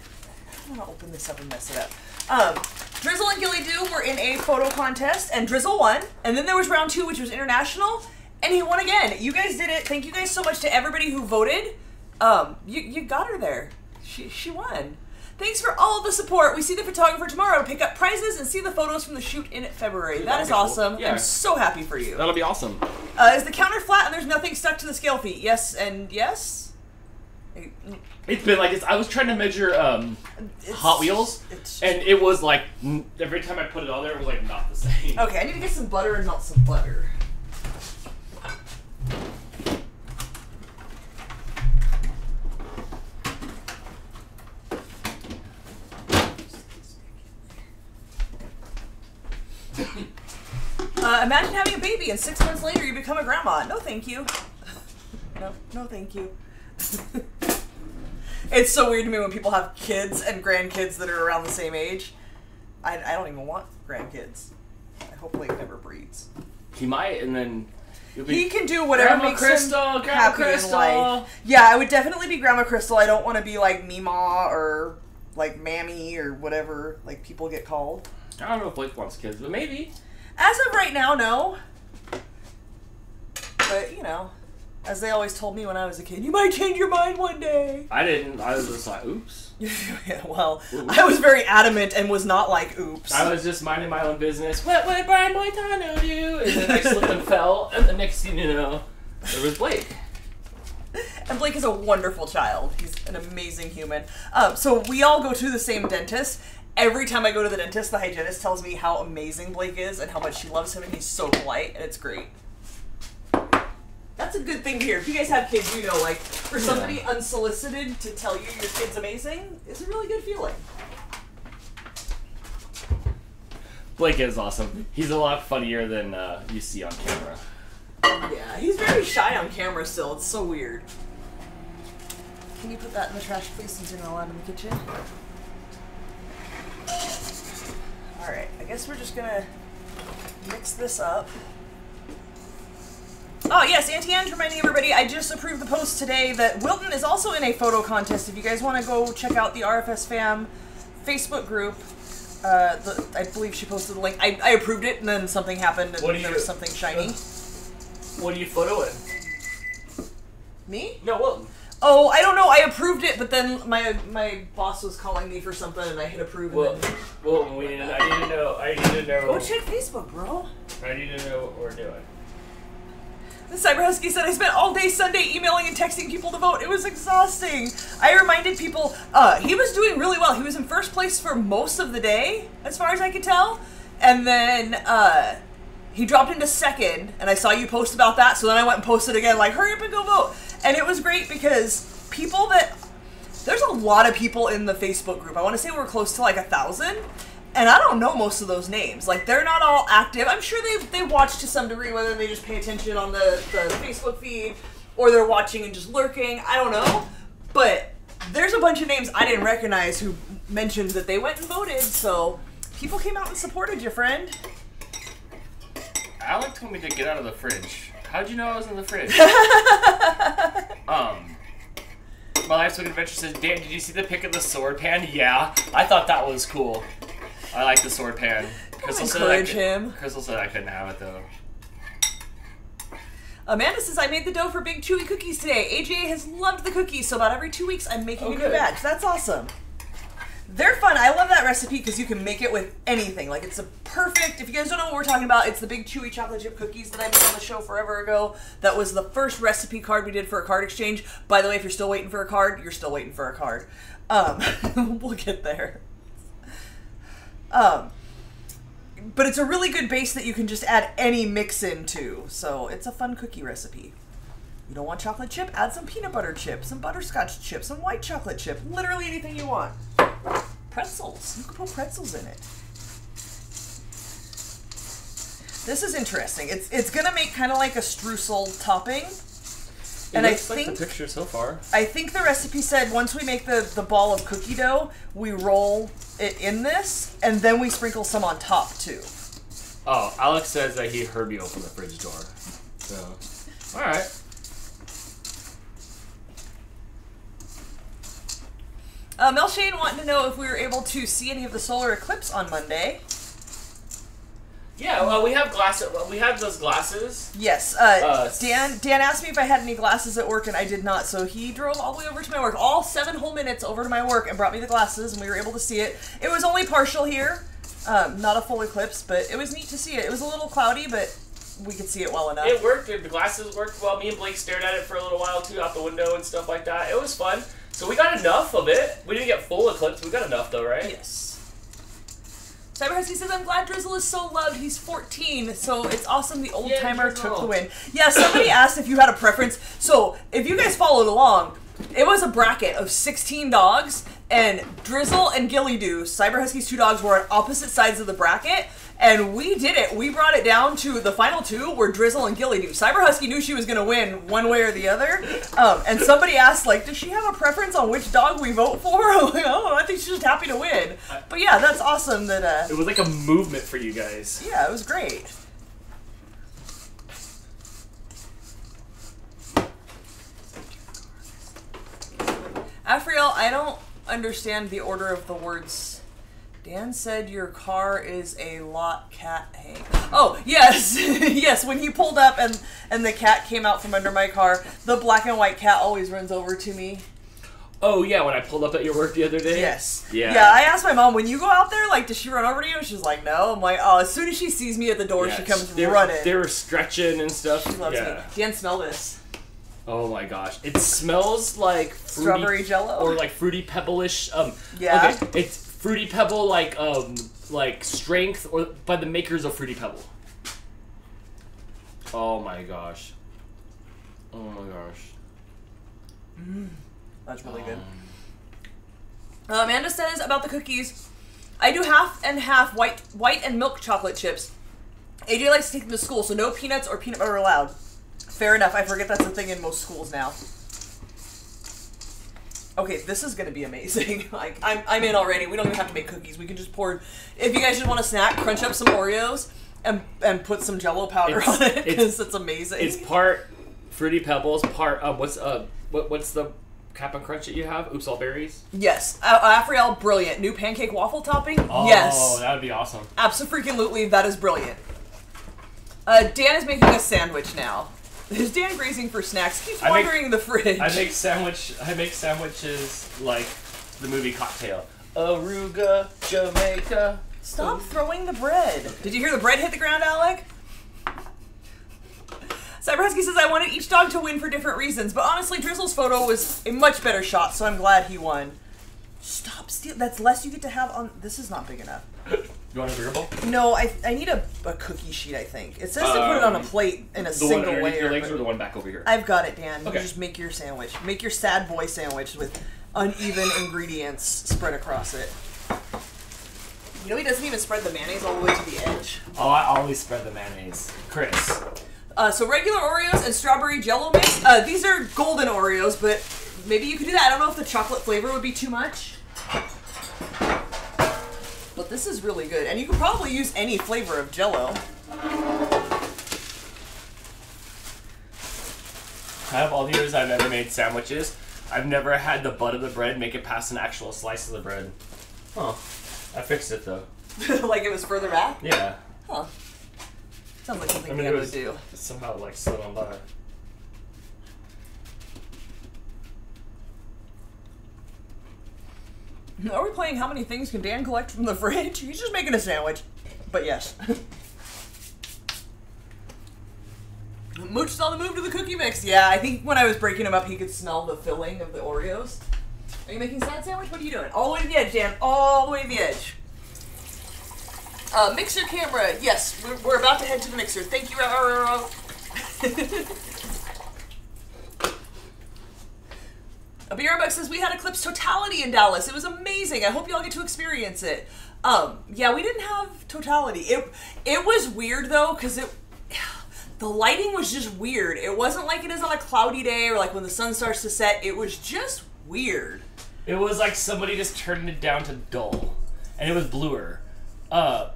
don't want to open this up and mess it up. Um, Drizzle and Gilly Doo were in a photo contest, and Drizzle won. And then there was round two, which was international, and he won again. You guys did it. Thank you guys so much to everybody who voted. Um, you, you got her there. She, she won. Thanks for all the support. We see the photographer tomorrow to pick up prizes and see the photos from the shoot in February. That that'd is be cool. awesome. Yeah. I'm so happy for you. That'll be awesome. Uh, is the counter flat and there's nothing stuck to the scale feet? Yes and yes. It- It's been like it's, I was trying to measure um, Hot Wheels, and it was like every time I put it on there, it was like not the same. Okay, I need to get some butter and melt some butter. Uh, imagine having a baby and six months later you become a grandma. No, thank you. No, no, thank you. [laughs] it's so weird to me when people have kids and grandkids that are around the same age. I, I don't even want grandkids. I hope Blake never breeds. He might, and then you'll be He can do whatever Grandma makes Crystal, him Grandma happy Crystal. in life. Yeah, I would definitely be Grandma Crystal. I don't want to be like Mima or like Mammy or whatever like people get called. I don't know if Blake wants kids, but maybe. As of right now, no. But you know, as they always told me when I was a kid, you might change your mind one day. I didn't. I was just like, oops. [laughs] yeah, well, I was very adamant and was not like, oops. I was just minding my own business. What would Brian Boitano do? And then I slipped and fell, and the next thing you know, there was Blake. And Blake is a wonderful child. He's an amazing human. Um, so we all go to the same dentist. Every time I go to the dentist, the hygienist tells me how amazing Blake is and how much she loves him, and he's so polite, and it's great. That's a good thing here. If you guys have kids, you know, like for somebody unsolicited to tell you your kid's amazing is a really good feeling. Blake is awesome. He's a lot funnier than uh, you see on camera. Yeah, he's very shy on camera still. It's so weird. Can you put that in the trash, please, since you're not allowed in the kitchen? Alright, I guess we're just gonna mix this up. Oh, yes, Auntie Anne's reminding everybody, I just approved the post today that Wilton is also in a photo contest. If you guys want to go check out the RFS Fam Facebook group, uh, the, I believe she posted the link. I, I approved it, and then something happened, and there you- was something shiny. What do you photo in? Me? No, Wilton. Oh, I don't know. I approved it, but then my my boss was calling me for something, and I hit approve. Well, then... Wilton, we need. I need to know. I need to know. Go check Facebook, bro. I need to know what we're doing. The Cyber Husky said, I spent all day Sunday emailing and texting people to vote. It was exhausting. I reminded people, uh, he was doing really well. He was in first place for most of the day, as far as I could tell. And then, uh, he dropped into second, and I saw you post about that, so then I went and posted again, like, hurry up and go vote. And it was great because people that, there's a lot of people in the Facebook group. I want to say we're close to like a thousand. And I don't know most of those names. Like they're not all active. I'm sure they they watch to some degree, whether they just pay attention on the, the Facebook feed or they're watching and just lurking. I don't know. But there's a bunch of names I didn't recognize who mentioned that they went and voted. So people came out and supported your friend. Alec told me to get out of the fridge. How'd you know I was in the fridge? [laughs] um, my life's book adventure says, Dan, did you see the pic of the sword pan? Yeah, I thought that was cool. I like the sword pan. Crystal said I could- him. Crystal said I couldn't have it though. Amanda says I made the dough for Big Chewy cookies today. AJ has loved the cookies, so about every two weeks I'm making Oh, a new good. batch. That's awesome. They're fun. I love that recipe because you can make it with anything. Like it's a perfect. If you guys don't know what we're talking about, it's the big chewy chocolate chip cookies that I made on the show forever ago. That was the first recipe card we did for a card exchange. By the way, if you're still waiting for a card, you're still waiting for a card. Um, [laughs] we'll get there. Um, but it's a really good base that you can just add any mix into. So it's a fun cookie recipe. You don't want chocolate chip? Add some peanut butter chip, some butterscotch chip, some white chocolate chip, literally anything you want. Pretzels. You can put pretzels in it. This is interesting. It's it's gonna make kind of like a streusel topping. And I looks like think the picture so far. I think the recipe said once we make the, the ball of cookie dough, we roll it in this, and then we sprinkle some on top too. Oh, Alex says that he heard me open the fridge door. So, all right. Uh, Mel Shane wanting to know if we were able to see any of the solar eclipse on Monday. Yeah, well, we have glasses. We have those glasses. Yes. Uh, Uh, Dan Dan asked me if I had any glasses at work, and I did not. So he drove all the way over to my work, all seven whole minutes over to my work, and brought me the glasses, and we were able to see it. It was only partial here, um, not a full eclipse, but it was neat to see it. It was a little cloudy, but we could see it well enough. It worked. The glasses worked well. Me and Blake stared at it for a little while too, out the window and stuff like that. It was fun. So we got enough of it. We didn't get full eclipse. We got enough though, right? Yes. Cyber Husky says, I'm glad Drizzle is so loved. He's 14, so it's awesome the old timer Drizzle. took the win. Yeah, somebody [coughs] asked if you had a preference. So, if you guys followed along, it was a bracket of 16 dogs, and Drizzle and Gilly Doo, Cyber Husky's two dogs, were on opposite sides of the bracket. And we did it. We brought it down to the final two were Drizzle and Gilly Doo. Cyber Husky knew she was going to win one way or the other. Um, and somebody asked, like, does she have a preference on which dog we vote for? [laughs] I'm like, oh, I think she's just happy to win. But yeah, that's awesome that, uh, It was like a movement for you guys. yeah, it was great. Afriel, I don't understand the order of the words. Dan said your car is a lot cat hang. Oh yes, [laughs] yes. When he pulled up and and the cat came out from under my car, the black and white cat always runs over to me. Oh yeah, when I pulled up at your work the other day. Yes. Yeah. Yeah. I asked my mom when you go out there, like, does she run over to you? She's like, no. I'm like, oh, as soon as she sees me at the door, she comes they were- running. They were stretching and stuff. She loves yeah. me. Dan, smell this. Oh my gosh, it smells like fruity, Strawberry jello? or like fruity pebble-ish. Um, Yeah? Okay, it's fruity pebble like um like strength or by the makers of fruity pebble. Oh my gosh. Oh my gosh. That's really good. Um, Uh, Amanda says about the cookies, I do half and half white white and milk chocolate chips. AJ likes to take them to school, so no peanuts or peanut butter allowed. Fair enough. I forget that's a thing in most schools now. Okay, this is gonna be amazing. [laughs] like I'm, I'm in already. We don't even have to make cookies. We can just pour. If you guys just want a snack, crunch up some Oreos and and put some Jello powder It's- on it because it's, amazing. It's part fruity pebbles, part um what's uh what what's the Cap'n Crunch that you have? Oops, all berries. yes, uh, Afriel, brilliant. New pancake waffle topping. Oh, yes, that would be awesome. Absolutely, that is brilliant. Uh, Dan is making a sandwich now. Is Dan grazing for snacks? Keeps I make- wandering the fridge. I make sandwich. I make sandwiches like the movie Cocktail. Aruba, Jamaica. Stop throwing the bread. Did you hear the bread hit the ground, Alec? Cyberhusky says I wanted each dog to win for different reasons, but honestly, Drizzle's photo was a much better shot, so I'm glad he won. Stop steal. That's less you get to have on. This is not big enough. You want a bigger bowl? No, I I need a, a cookie sheet. I think it says to put it on a Um, plate in a The single one underneath layer. your legs but- or the one back over here? I've got it, Dan. You just make your sandwich. Make your sad boy sandwich with uneven ingredients spread across it. You know he doesn't even spread the mayonnaise all the way to the edge. Oh, I always spread the mayonnaise. Chris. Uh, so regular Oreos and strawberry Jello mix. Uh, these are golden Oreos, but maybe you could do that. I don't know if the chocolate flavor would be too much. But this is really good, and you could probably use any flavor of Jello. Out of all the years I've ever made sandwiches, I've never had the butt of the bread make it past an actual slice of the bread. Huh. I fixed it though. [laughs] like it was further back. Yeah. Huh. Sounds like something I mean, it would do. somehow like slid on by. [laughs] Are we playing how many things can Dan collect from the fridge? He's just making a sandwich. But yes. [laughs] Mooch saw the move to the cookie mix. Yeah, I think when I was breaking him up, he could smell the filling of the Oreos. Are you making sad sandwich? What are you doing? All the way to the edge, Dan. All the way to the edge. Uh, mixer camera. Yes, we're, we're about to head to the mixer. Thank you. [laughs] A beer Buck says we had Eclipse Totality in Dallas. It was amazing. I hope you all get to experience it. Um, yeah, we didn't have Totality. It it was weird though because it [sighs] the lighting was just weird. It wasn't like it is on a cloudy day or like when the sun starts to set. It was just weird. It was like somebody just turned it down to dull, and it was bluer. Uh,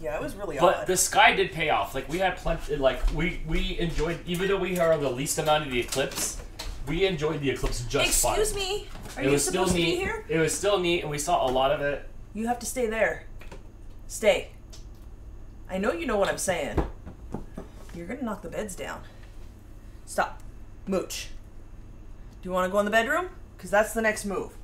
Yeah, it was really but odd. the sky did pay off. Like we had plenty. Like we we enjoyed, even though we are the least amount of the eclipse. We enjoyed the eclipse just fine. Excuse me. Are it you was still supposed to neat. be here? It was still neat, and we saw a lot of it. You have to stay there. Stay. I know you know what I'm saying. You're gonna knock the beds down. Stop. Mooch. Do you want to go in the bedroom? Because that's the next move.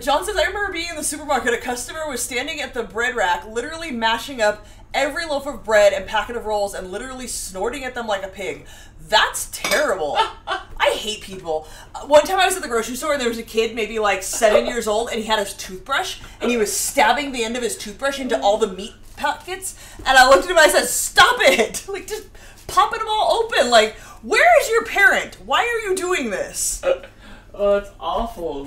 John says, I remember being in the supermarket. A customer was standing at the bread rack, literally mashing up every loaf of bread and packet of rolls and literally snorting at them like a pig. That's terrible. [laughs] I hate people. Uh, One time I was at the grocery store and there was a kid, maybe like seven years old, and he had his toothbrush and he was stabbing the end of his toothbrush into all the meat packets. And I looked at him and I said, Stop it! [laughs] Like, just popping them all open. Like, where is your parent? Why are you doing this? [laughs] Oh, it's awful.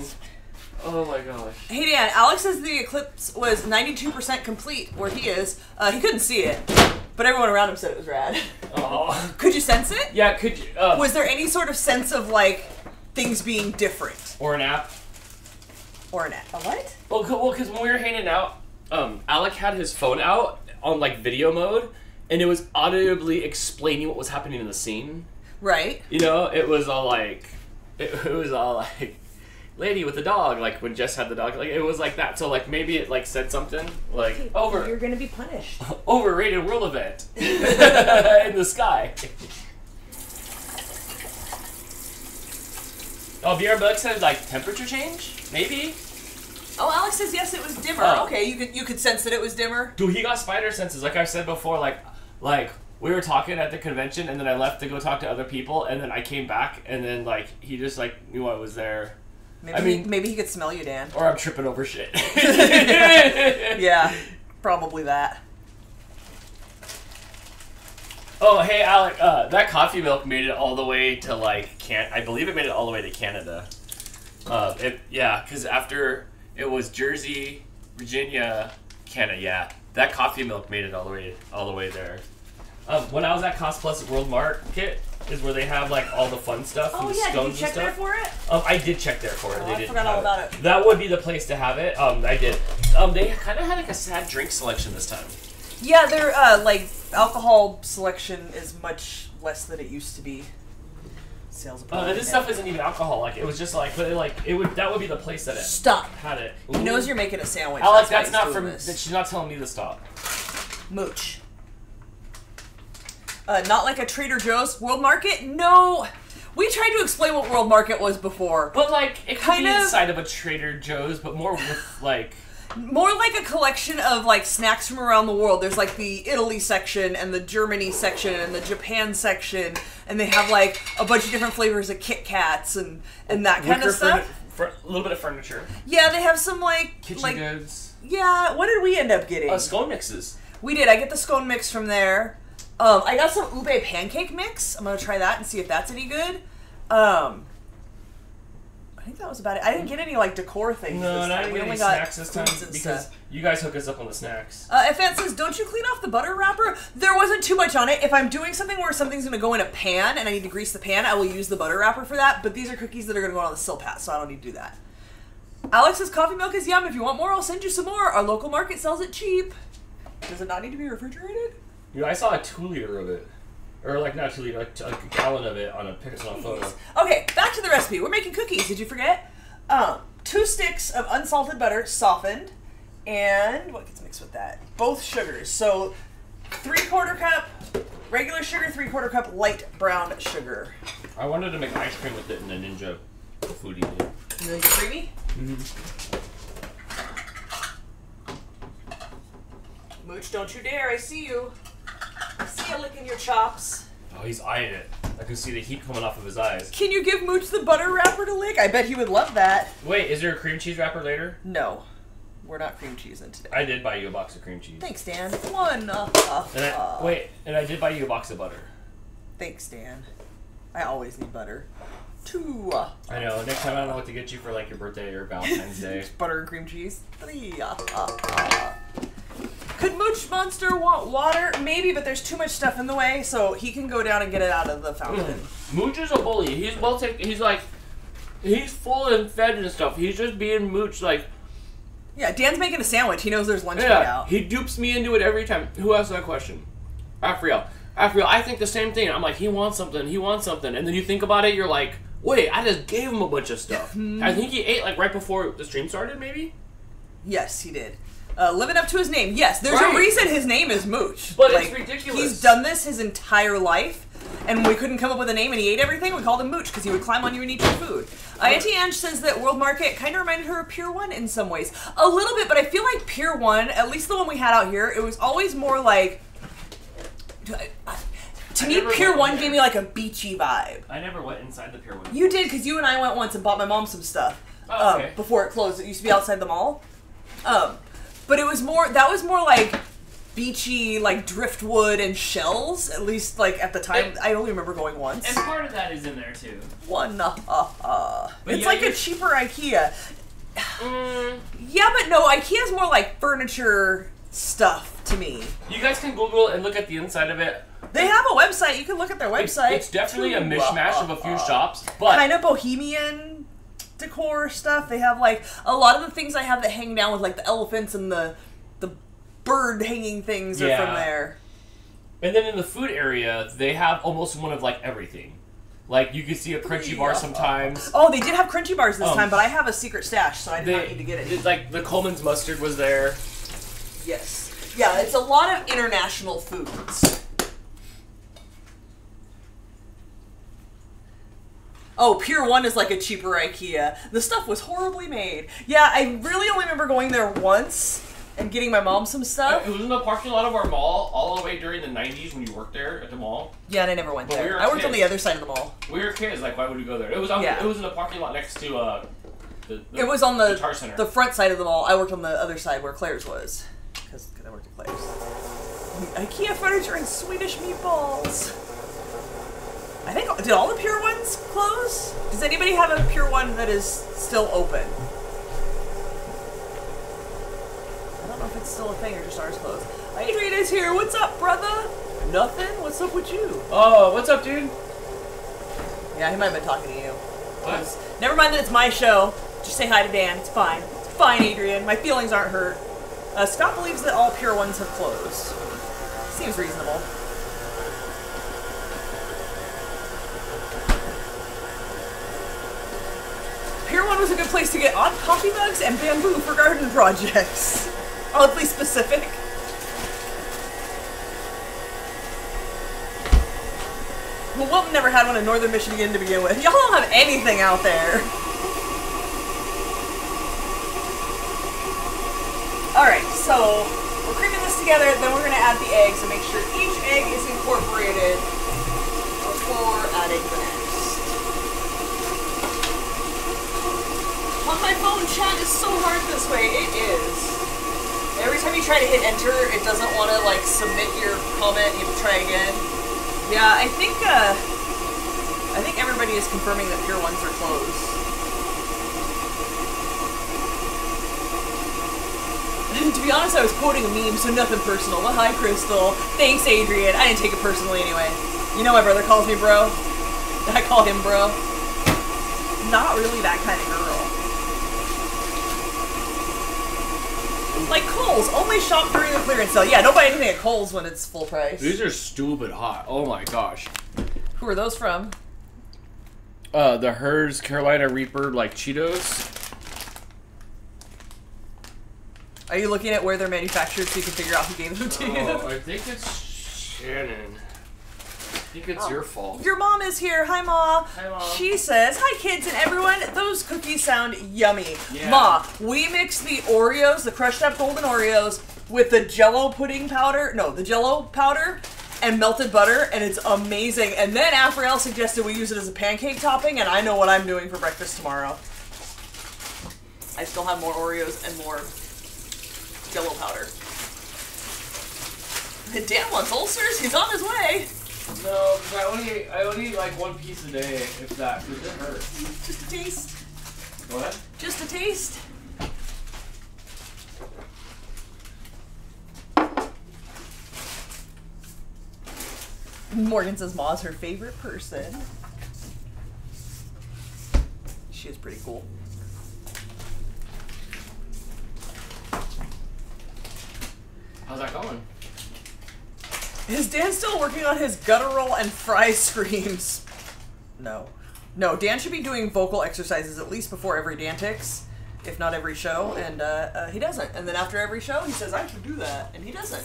Oh my gosh. Hey Dan, Alex says the eclipse was 92% complete where he is. Uh, he couldn't see it, but everyone around him said it was rad. Oh. [laughs] Could you sense it? Yeah, could you? Uh, Was there any sort of sense of like things being different or an app? or an app. a what? Well, c- well, because when we were hanging out, um, Alec had his phone out on like video mode, and it was audibly explaining what was happening in the scene. Right. You know, it was all like, it, [laughs] it was all like, lady with the dog. Like when Jess had the dog, like it was like that. So like maybe it like said something like over. You're gonna be punished. [laughs] overrated world event [laughs] [laughs] in the sky. Oh, VR Bug said like temperature change, maybe. Oh, Alex says yes, it was dimmer. Oh. Okay, you could you could sense that it was dimmer. Dude, he got spider senses. Like I've said before, like like we were talking at the convention, and then I left to go talk to other people, and then I came back, and then like he just like knew I was there, Maybe I he, mean- maybe he could smell you, Dan. or I'm tripping over shit. [laughs] Yeah, probably that. Oh, hey Alec, uh, that coffee milk made it all the way to like can I believe it made it all the way to Canada. Uh, it, yeah, because after it was Jersey, Virginia, Canada. Yeah, that coffee milk made it all the way all the way there. Um, when I was at Cost Plus World Market, is where they have like all the fun stuff. Oh and the yeah, did you scones check there for it? Um, I did check there for it. Oh, they I didn't forgot all about it. That would be the place to have it. Um, I did. Um, they kind of had like a sad drink selection this time. Yeah, their uh, like alcohol selection is much less than it used to be. Sales. of Uh, this stuff isn't even alcohol. Like it was just like, but it, like it would that would be the place that it Stop. had it. He knows you're making a sandwich. Alex, why that's not from. this. That she's not telling me to stop. Mooch. Uh, not like a Trader Joe's World Market. No, we tried to explain what World Market was before. But like it could Kind be of- inside of a Trader Joe's, but more with like. More like a collection of like snacks from around the world. There's like the Italy section and the Germany section and the Japan section, and they have like a bunch of different flavors of Kit Kats and and that kind wicker of stuff. a little bit of furniture, Yeah, they have some like kitchen like goods, yeah. What did we end up getting? uh, scone mixes. We did. I get the scone mix from there. Um, I got some ube pancake mix. I'm gonna try that and see if that's any good. Um, I think that was about it. I didn't get any like decor things. No, this not time. We only got snacks this time because stuff. you guys hook us up on the snacks. Uh, if Ant says, "Don't you clean off the butter wrapper?" There wasn't too much on it. If I'm doing something where something's gonna go in a pan and I need to grease the pan, I will use the butter wrapper for that. But these are cookies that are gonna go on the silpat, so I don't need to do that. Alex's coffee milk is yum. If you want more, I'll send you some more. Our local market sells it cheap. Does it not need to be refrigerated? You know, I saw a two liter of it, or like not two liter, like, a gallon of it on a on photo. Okay, back to the recipe. We're making cookies. Did you forget? Um, two sticks of unsalted butter, softened, and what gets mixed with that? Both sugars. So, three quarter cup regular sugar, three quarter cup light brown sugar. I wanted to make ice cream with it in a Ninja Foodi. And then creamy. Mooch, don't you dare! I see you. I see you licking your chops. Oh, he's eyeing it. I can see the heat coming off of his eyes. Can you give Mooch the butter wrapper to lick? I bet he would love that. Wait, is there a cream cheese wrapper later? No, we're not cream cheese in today. I did buy you a box of cream cheese. Thanks, Dan. One. Uh, uh, And I, uh. wait, and I did buy you a box of butter. Thanks, Dan. I always need butter. Two. I know. Next time I don't know what to get you for like your birthday or [laughs] Valentine's Day. butter and cream cheese. Three. Uh, uh. Could Mooch Monster want water? Maybe, but there's too much stuff in the way, so he can go down and get it out of the fountain. Mooch is a bully. He's well taken. He's like, he's full and fed and stuff. He's just being Mooch like, Yeah, Dan's making a sandwich. He knows there's lunch yeah. out. He dupes me into it every time. Who asked that question? Afriel. Afriel, I think the same thing. I'm like, he wants something, he wants something, and then you think about it, you're like, wait, I just gave him a bunch of stuff. [laughs] Hmm. I think he ate like right before the stream started, maybe. Yes, he did. Uh, living up to his name. Yes, there's Right. a reason his name is Mooch. But it's ridiculous. He's done this his entire life, and we couldn't come up with a name, and he ate everything. We called him Mooch because he would climb on you and eat your food. Uh, Auntie Ange says that World Market kind of reminded her of Pier One in some ways, a little bit. But I feel like Pier One, at least the one we had out here, it was always more like. To I me, Pier went One there. gave me like a beachy vibe. I never went inside the pier one. You did because you and I went once and bought my mom some stuff Oh, um, okay. before it closed. It used to be outside the mall, um, but it was more. That was more like beachy, like driftwood and shells. At least like at the time, And- I only remember going once. And part of that is in there too. One, uh, uh, uh. It's yeah, like a cheaper IKEA. Mm, Yeah, but no, IKEA IKEA's more like furniture stuff to me. you guys can Google and look at the inside of it. They have a website. You can look at their website. it's definitely a mishmash of a few Uh, shops, but kind of bohemian decor stuff. They have like a lot of the things I have that hang down with like the elephants and the the bird hanging things are from there. And then in the food area, they have almost one of like everything. Like you can see a Crunchie bar sometimes. Oh, they did have Crunchie bars this Um, time, but I have a secret stash, so I did not need to get it. like the Colman's mustard was there. Yes. Yeah, it's a lot of international foods. Oh, Pier 1 is like a cheaper IKEA. The stuff was horribly made. Yeah, I really only remember going there once and getting my mom some stuff. It was in the parking lot of our mall all the way during the 90s when you worked there at the mall. Yeah, and I never went But there. we I worked on the other side of the mall. We were kids, like why would we go there? It was on, Yeah. it was in the parking lot next to uh the, the It was on the Guitar Center. the front side of the mall. I worked on the other side where Claire's was. Because I worked at Claire's. IKEA furniture and Swedish meatballs. I think did all the Pier ones close? Does anybody have a Pier one that is still open? I don't know if it's still a thing or just ours closed. Adrian is here. What's up, brother? Nothing. What's up with you? Oh, what's up, dude? Yeah, he might have been talking to you. What? Never mind that it's my show. Just say hi to Dan. It's fine. It's fine, Adrian. My feelings aren't hurt. Uh, Scott believes that all Pier ones have closed. Seems reasonable. Pier One was a good place to get odd coffee mugs and bamboo for garden projects. [laughs] Oddly specific. Well, Wilton never had one in northern Michigan to begin with. Y'all don't have anything out there. Alright, so we're creaming this together, then we're gonna add the eggs and make sure each egg is incorporated before adding the next. On my phone, chat is so hard this way. It is. Every time you try to hit enter, it doesn't want to like submit your comment. You have to try again. Yeah, I think uh, I think everybody is confirming that Pier ones are closed. [laughs] to be honest, I was quoting a meme, so nothing personal. But hi, Crystal. Thanks, Adrian. I didn't take it personally anyway. You know my brother calls me bro. [laughs] I call him bro. Not really that kind of girl. Like Kohl's, only shop during the clearance sale. Yeah, don't buy anything at Kohl's when it's full price. These are stupid hot. Oh my gosh. Who are those from? Uh, the Hers Carolina Reaper like Cheetos. Are you looking at where they're manufactured so you can figure out who gave them to you? Oh, I think it's Shannon. I think it's your fault. Your mom is here. Hi, Ma. Hi, Ma. She says, Hi, kids and everyone. Those cookies sound yummy. Yeah. Ma, we mixed the Oreos, the crushed up golden Oreos, with the jello pudding powder. No, the jello powder and melted butter, and it's amazing. And then Afriel suggested we use it as a pancake topping, and I know what I'm doing for breakfast tomorrow. I still have more Oreos and more jello powder. Dan wants ulcers. He's on his way. No, 'cause I only I only eat like one piece a day, if that, because it hurts. Just a taste. What? Just a taste. Morgan says Ma's her favorite person. She is pretty cool. How's that going? Is Dan still working on his guttural and fry [laughs] screams? No. No, Dan should be doing vocal exercises at least before every Dantix, if not every show, and uh, uh, he doesn't. And then after every show, he says, I should do that, and he doesn't.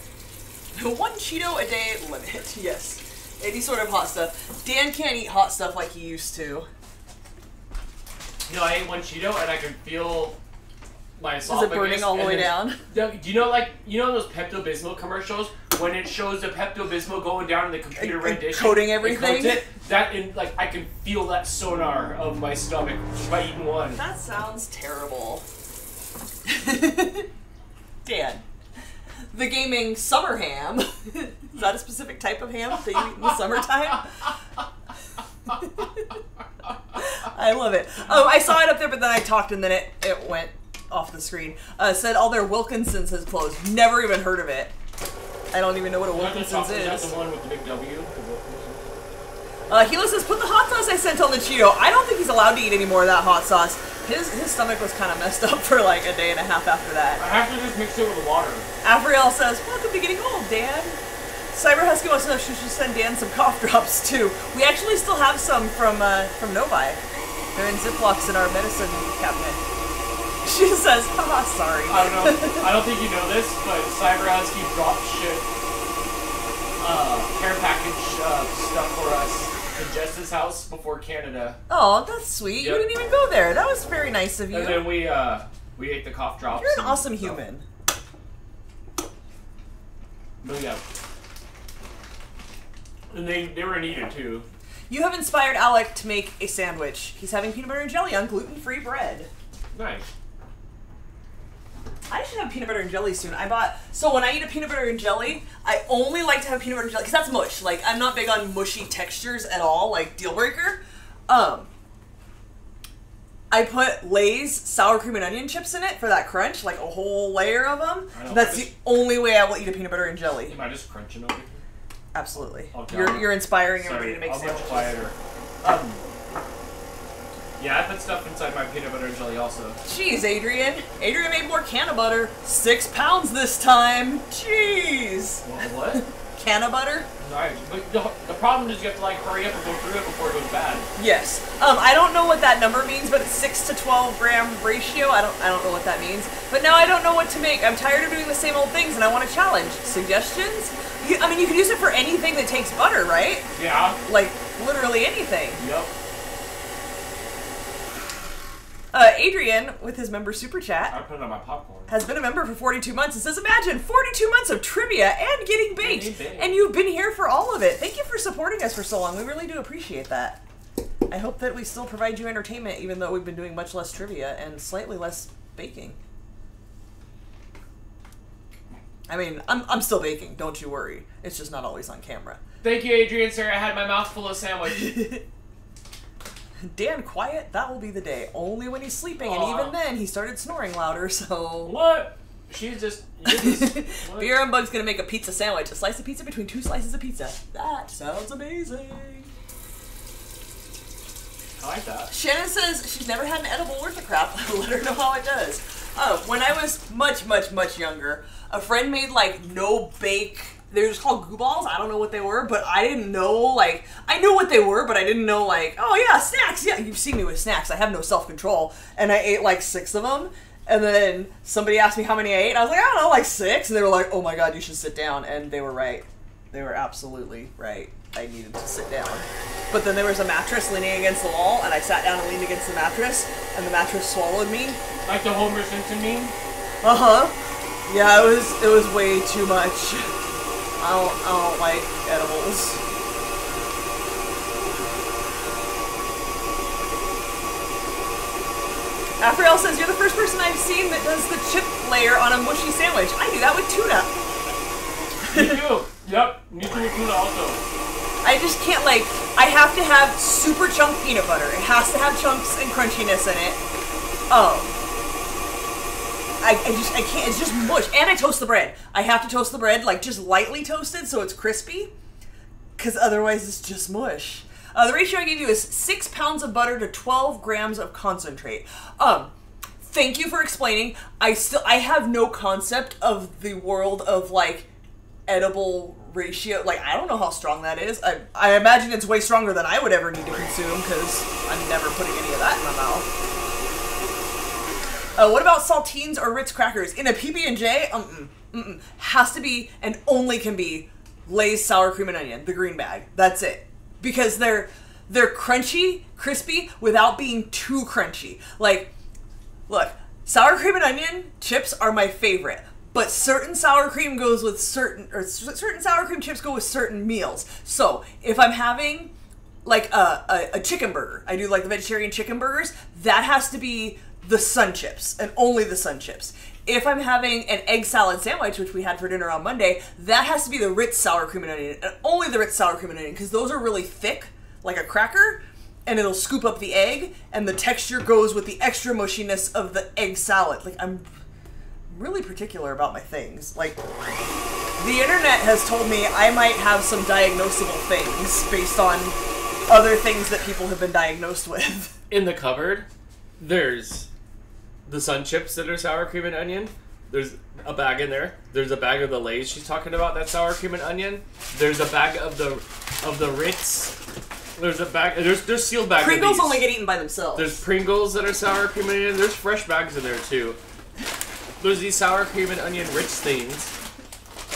One Cheeto a day limit, [laughs] yes. Any sort of hot stuff. Dan can't eat hot stuff like he used to. You know, I ate one Cheeto and I can feel my Is it burning all the way then- down? Do you know, like, you know those Pepto Bismol commercials when it shows the Pepto Bismol going down in the computer And- and rendition, coating everything? coats it? That in like I can feel that sonar of my stomach by eating one. That sounds terrible. [laughs] Dan. The gaming summer ham. [laughs] Is that a specific type of ham that you eat in the summertime? [laughs] I love it. Oh, I saw it up there, but then I talked and then it, it went off the screen. Uh, said all their Wilkinsons has closed. Never even heard of it. I don't even know what a Is Wilkinson's chocolate- is. that the one with the big W? Uh, Hilo says, put the hot sauce I sent on the Cheeto. I don't think he's allowed to eat any more of that hot sauce. His his stomach was kind of messed [laughs] up for like a day and a half after that. I have to just mix it with the water. Afriel says, welcome to getting old, Dan. Cyber Husky wants to know if she should send Dan some [laughs] cough drops too. We actually still have some from uh, from Novi. They're in Ziplocs in our medicine cabinet. [laughs] She says, haha, sorry. I don't know. [laughs] I don't think you know this, but Cyber Husky drop ship uh, care package uh, stuff for us to Jess's house before Canada, oh, that's sweet. You didn't even go there. That was very nice of you. and then we uh, we ate the cough drops. You're an awesome stuff. human. But yeah. And they they were needed too. You have inspired Alec to make a sandwich. He's having peanut butter and jelly on gluten-free bread. Nice. I should have peanut butter and jelly soon. I bought so when I eat a peanut butter and jelly, I only like to have peanut butter and jelly because that's mush. Like I'm not big on mushy textures at all. Like deal breaker. Um, I put Lay's sour cream and onion chips in it for that crunch, like a whole layer of them. Know, That's I the only way I will eat a peanut butter and jelly. Am I just crunching over here? Absolutely. You're you're inspiring everybody Sorry, to make much sandwiches. quieter. Um, yeah, I put stuff inside my peanut butter and jelly also. Jeez, Adrian. Adrian made more cannabutter. Six pounds this time. Jeez. Well, what? [laughs] Cannabutter? Nice. But the, the problem is you have to like hurry up and go through it before it goes bad. Yes. Um, I don't know what that number means, but it's six to twelve gram ratio. I don't. I don't know what that means. But now I don't know what to make. I'm tired of doing the same old things, and I want a challenge. Suggestions? You, I mean, you can use it for anything that takes butter, right? Yeah. Like literally anything. Yep. Uh, Adrian, with his member super chat, I put it on my popcorn. has been a member for 42 months and says, Imagine 42 months of trivia and getting baked. Getting baked. And you've been here for all of it. Thank you for supporting us for so long. We really do appreciate that. I hope that we still provide you entertainment, even though we've been doing much less trivia and slightly less baking. I mean, I'm, I'm still baking, don't you worry. It's just not always on camera. Thank you, Adrian, sir. I had my mouth full of sandwich. [laughs] [laughs] Dan, quiet, that will be the day. Only when he's sleeping, and even then, he started snoring louder, so. what? She's just. Just? [laughs] Beer and Bug's gonna make a pizza sandwich. A slice of pizza between two slices of pizza. That sounds amazing. I like that. Shannon says she's never had an edible worth of crap. [laughs] Let her know how it does. Oh, when I was much, much, much younger, a friend made like no bake. They were just called goo balls. I don't know what they were, but I didn't know like I knew what they were, but I didn't know like oh yeah snacks. Yeah, you've seen me with snacks. I have no self control, and I ate like six of them. And then somebody asked me how many I ate. And I was like, I don't know, like six. And they were like, Oh my god, you should sit down. And they were right. They were absolutely right. I needed to sit down. But then there was a mattress leaning against the wall, and I sat down and leaned against the mattress, and the mattress swallowed me. Like the Homer Simpson meme. Uh huh. Yeah, it was it was way too much. I don't I don't like edibles. Afriel says you're the first person I've seen that does the chip layer on a mushy sandwich. I do that with tuna. Me too. Yep. Me too with tuna also. I just can't like. I have to have super chunk peanut butter. It has to have chunks and crunchiness in it. Um. I, I just I can't. It's just mush. And I toast the bread. I have to toast the bread like just lightly toasted so it's crispy. Cause otherwise it's just mush. Uh, the ratio I gave you is six pounds of butter to twelve grams of concentrate. Um. Thank you for explaining. I still I have no concept of the world of like edible ratio. Like I don't know how strong that is. I I imagine it's way stronger than I would ever need to consume because I'm never putting any of that in my mouth. Uh, what about saltines or Ritz crackers in a PB and J? Um, mm-mm. has to be and only can be Lay's sour cream and onion, the green bag. That's it, because they're they're crunchy, crispy without being too crunchy. Like, look, sour cream and onion chips are my favorite, but certain sour cream goes with certain or certain sour cream chips go with certain meals. So if I'm having like a, a, a chicken burger, I do like the vegetarian chicken burgers. That has to be the sun chips and only the sun chips. If I'm having an egg salad sandwich, which we had for dinner on Monday, that has to be the Ritz sour cream and onion, and only the Ritz sour cream and onion, because those are really thick, like a cracker, and it'll scoop up the egg, and the texture goes with the extra mushiness of the egg salad. Like I'm really particular about my things. Like the internet has told me I might have some diagnosable things based on other things that people have been diagnosed with. In the cupboard, there's the sun chips that are sour cream and onion. There's a bag in there. There's a bag of the Lay's she's talking about that sour cream and onion. There's a bag of the of the Ritz. There's a bag. There's there's sealed bags. Pringles of these. only get eaten by themselves. There's Pringles that are sour cream and onion. There's fresh bags in there too. There's these sour cream and onion Ritz things.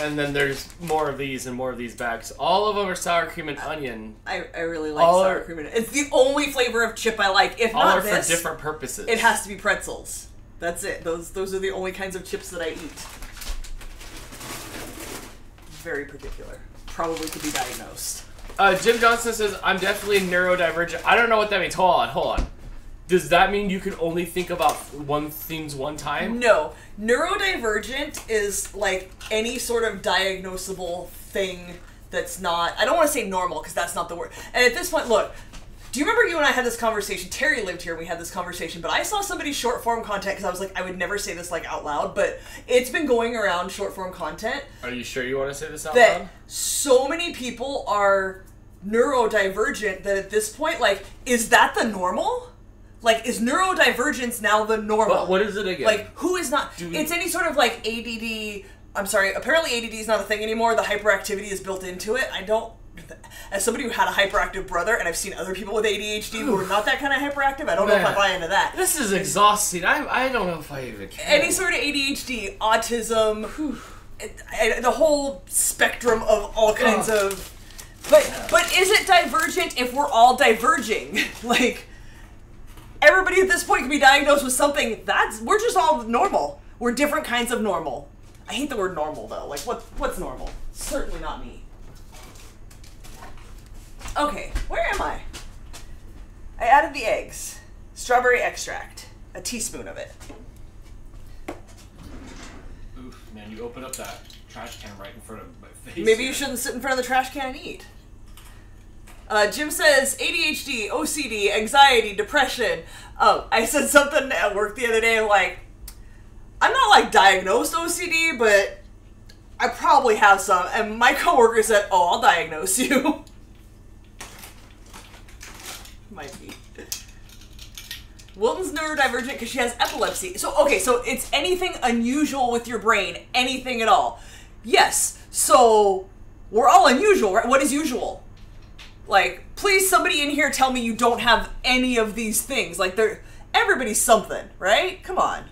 And then there's more of these and more of these bags. All of them are sour cream and onion. I, I really like All sour are- cream and onion. It's the only flavor of chip I like. If All not are this, for different purposes. it has to be pretzels. That's it. Those those are the only kinds of chips that I eat. Very particular. Probably could be diagnosed. Uh, Jim Johnson says, I'm definitely neurodivergent. I don't know what that means. Hold on, hold on. Does that mean you can only think about one things one time? No, neurodivergent is like any sort of diagnosable thing that's not. I don't want to say normal because that's not the word. And at this point, look. Do you remember you and I had this conversation? Terry lived here. and We had this conversation, but I saw somebody's short form content because I was like, I would never say this like out loud, but it's been going around short form content Are you sure you want to say this out that loud? so many people are neurodivergent that at this point, like, is that the normal? Like, is neurodivergence now the normal? But what is it again? Like, who is not? Do it's any sort of like ADD. I'm sorry. Apparently, ADD is not a thing anymore. The hyperactivity is built into it. I don't. As somebody who had a hyperactive brother, and I've seen other people with ADHD who are not that kind of hyperactive, I don't know if I buy into that. this is exhausting. I, I don't know if I even can. Any sort of ADHD, autism, the whole spectrum of all kinds Ugh. of. But but is it divergent if we're all diverging? [laughs] like everybody at this point can be diagnosed with something. That's we're just all normal. We're different kinds of normal. I hate the word normal though. Like what what's normal? Certainly not me. Okay, where am I? I added the eggs. Strawberry extract. A teaspoon of it. Oof, man, you open up that trash can right in front of my face. Maybe you shouldn't sit in front of the trash can and eat. Uh, Jim says ADHD, OCD, anxiety, depression. Oh, I said something at work the other day like, I'm not like diagnosed OCD, but I probably have some. And my coworker said, Oh, I'll diagnose you. [laughs] Might be. Wilton's neurodivergent because she has epilepsy. So, okay, so it's anything unusual with your brain, anything at all. Yes, so we're all unusual, right? What is usual? Like, please, somebody in here tell me you don't have any of these things. Like, they're everybody's something, right? Come on.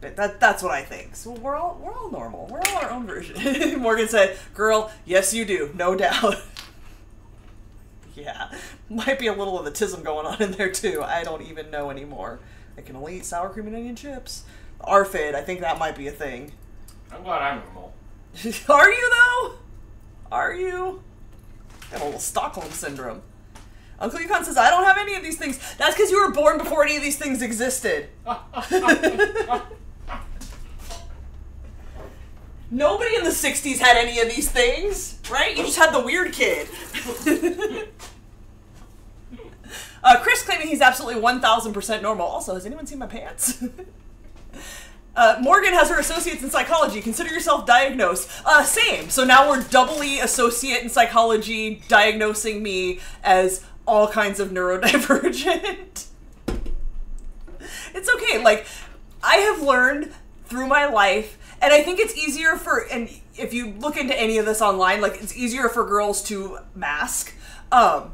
But that that's what I think. So we're all we're all normal. We're all our own version. [laughs] Morgan said, "Girl, yes you do, no doubt." [laughs] yeah, might be a little of the tism going on in there too. I don't even know anymore. I can only eat sour cream and onion chips. ARFID, I think that might be a thing. I'm glad I'm normal. [laughs] Are you though? Are you? I got a little Stockholm syndrome. Uncle Yukon says, I don't have any of these things. That's because you were born before any of these things existed. [laughs] Nobody in the 60s had any of these things, right? You just had the weird kid. [laughs] uh, Chris claiming he's absolutely 1000% normal. Also, has anyone seen my pants? [laughs] Uh, Morgan has her associates in psychology. Consider yourself diagnosed. Uh, same. So now we're doubly associate in psychology, diagnosing me as all kinds of neurodivergent. [laughs] it's okay. Like, I have learned through my life, and I think it's easier for, and if you look into any of this online, like it's easier for girls to mask. Um,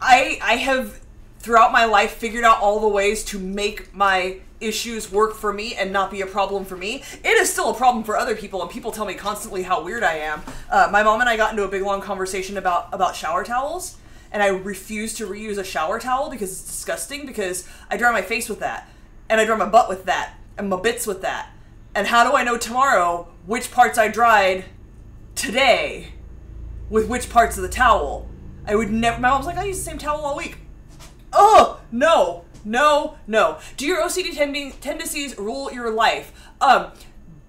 I I have throughout my life figured out all the ways to make my issues work for me and not be a problem for me. It is still a problem for other people, and people tell me constantly how weird I am. Uh, my mom and I got into a big long conversation about about shower towels, and I refuse to reuse a shower towel because it's disgusting. Because I dry my face with that, and I dry my butt with that, and my bits with that. And how do I know tomorrow which parts I dried today with which parts of the towel? I would never. My mom's like, I use the same towel all week. Oh no, no, no. Do your OCD tendencies rule your life? Um,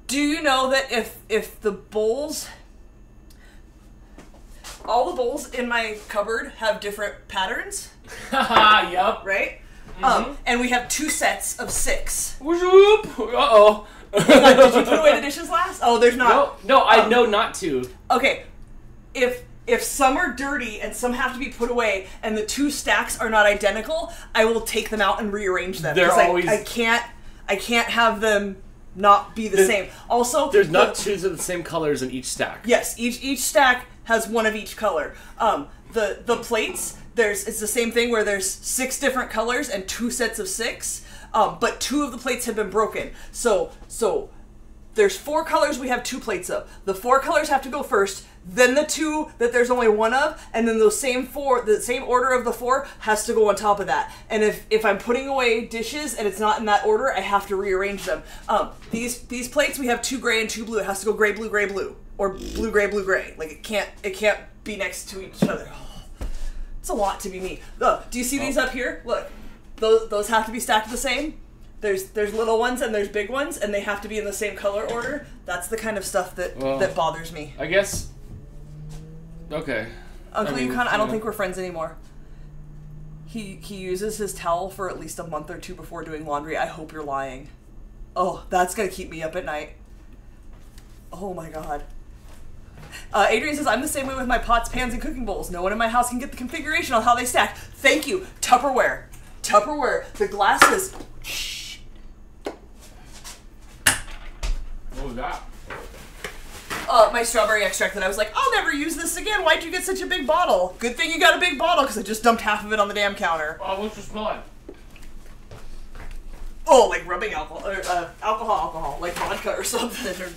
do you know that if if the bowls, all the bowls in my cupboard have different patterns, Haha, [laughs] yup. right? Um, and we have two sets of six. Whoop. Uh oh. Did you put away the dishes last? Oh, there's not. No, no, I Um, know not to. Okay, if if some are dirty and some have to be put away, and the two stacks are not identical, I will take them out and rearrange them. They're 'cause I- always- I, can't. I can't have them not be the There's- same. Also, There's the- not two of the same colors in each stack. Yes, each each stack has one of each color. Um, the the plates there's it's the same thing where there's six different colors and two sets of six. Um, but two of the plates have been broken. So so there's four colors we have two plates of. The four colors have to go first, then the two that there's only one of, and then those same four the same order of the four has to go on top of that. And if if I'm putting away dishes and it's not in that order, I have to rearrange them. Um, these these plates we have two gray and two blue. It has to go gray blue gray blue or blue gray blue gray. Like it can't it can't be next to each other. [sighs] It's a lot to be me. Look, do you see these up here? Look, those those have to be stacked the same. There's there's little ones and there's big ones, and they have to be in the same color order. That's the kind of stuff that Well- that bothers me. I guess. Okay. Uncle I mean, Yukon, I don't think we're friends anymore. He he uses his towel for at least a month or two before doing laundry. I hope you're lying. Oh, that's gonna keep me up at night. Oh my god. Uh, Adrian says, I'm the same way with my pots, pans, and cooking bowls. No one in my house can get the configuration on how they stack. Thank you. Tupperware. Tupperware. The glasses. Shh. What was that? Uh, my strawberry extract that I was like, I'll never use this again. Why'd you get such a big bottle? Good thing you got a big bottle because I just dumped half of it on the damn counter. Oh, what's the smell? Oh, like rubbing alcohol, or, uh, alcohol, alcohol, like vodka or [laughs] something, or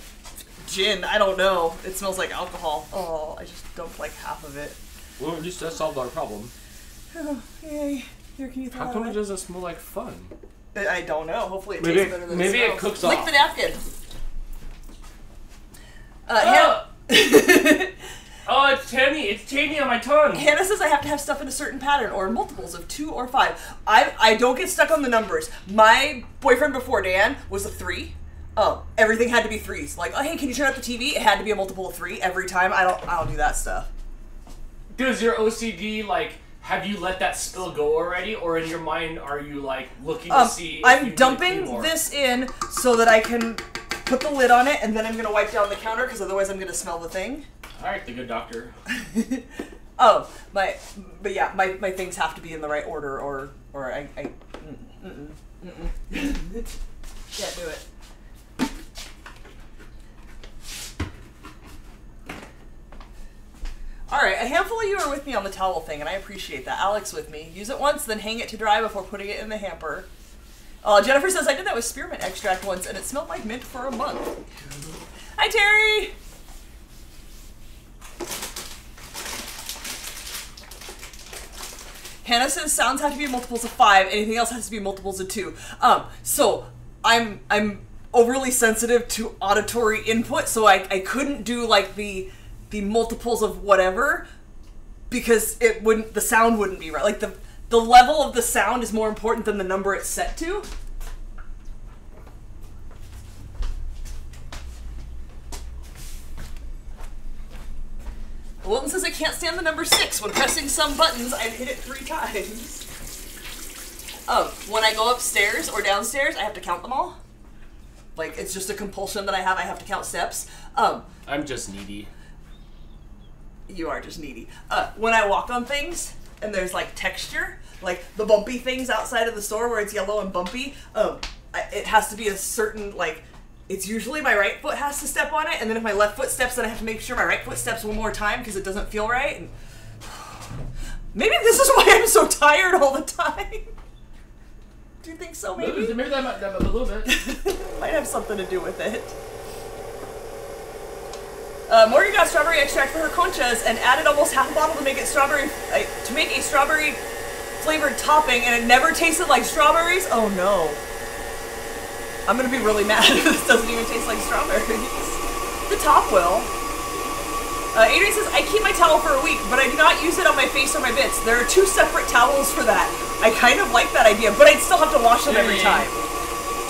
gin. I don't know. It smells like alcohol. Oh, I just dumped like half of it. Well, at least that solved our problem. Oh, [sighs] yay! Here, can you throw How come it doesn't smell like fun? I don't know. Hopefully, it Maybe tastes better than maybe it it cooks Lick off. the napkin. Uh, Ah! Hannah, Oh, [laughs] it's tangy. It's tangy on my tongue. Hannah says I have to have stuff in a certain pattern or multiples of two or five. I I don't get stuck on the numbers. My boyfriend before Dan was a three. Oh, everything had to be threes. Like, oh hey, can you turn up the TV? It had to be a multiple of three every time. I don't I don't do that stuff. Does your OCD like? Have you let that spill go already, or in your mind are you like looking to Um, see? if I'm to dumping this in so that I can put the lid on it, and then I'm gonna wipe down the counter because otherwise I'm gonna smell the thing. All right, the good doctor. [laughs] Oh, my, but yeah, my, my things have to be in the right order, or or I, I mm, mm, mm, [laughs] mm. can't do it. All right, a handful of you are with me on the towel thing, and I appreciate that. Alex with me. Use it once, then hang it to dry before putting it in the hamper. Uh, Jennifer says I did that with spearmint extract once, and it smelled like mint for a month. Hi, Terry. Hannah says sounds have to be multiples of five. Anything else has to be multiples of two. Um, so I'm I'm overly sensitive to auditory input, so I, I couldn't do like the the multiples of whatever because it wouldn't the sound wouldn't be right. Like the the level of the sound is more important than the number it's set to. Wilton says I can't stand the number six. When pressing some buttons, I hit it three [laughs] times. Oh, when I go upstairs or downstairs, I have to count them all. Like it's just a compulsion that I have. I have to count steps. Um, I'm just needy. you are just needy. Uh, when I walk on things and there's like texture, like the bumpy things outside of the store where it's yellow and bumpy, um, it has to be a certain like it's usually my right foot has to step on it, and then if my left foot steps, then I have to make sure my right foot steps one more time because it doesn't feel right. And [sighs] maybe this is [laughs] why I'm so tired all the time. Do you think so? Maybe Maybe that might, that might- a little bit. [laughs] might have something to do with it. Uh, Morgan got strawberry extract for her conchas and added almost half a bottle to make it strawberry uh, to make a strawberry flavored topping, and it never tasted like strawberries. Oh no! I'm gonna be really mad [laughs] if this doesn't even taste like strawberries. The top will. Uh, Adrian says, I keep my towel for a week, but I do not use it on my face or my bits. There are two separate towels for that. I kind of like that idea, but I'd still have to wash them every time.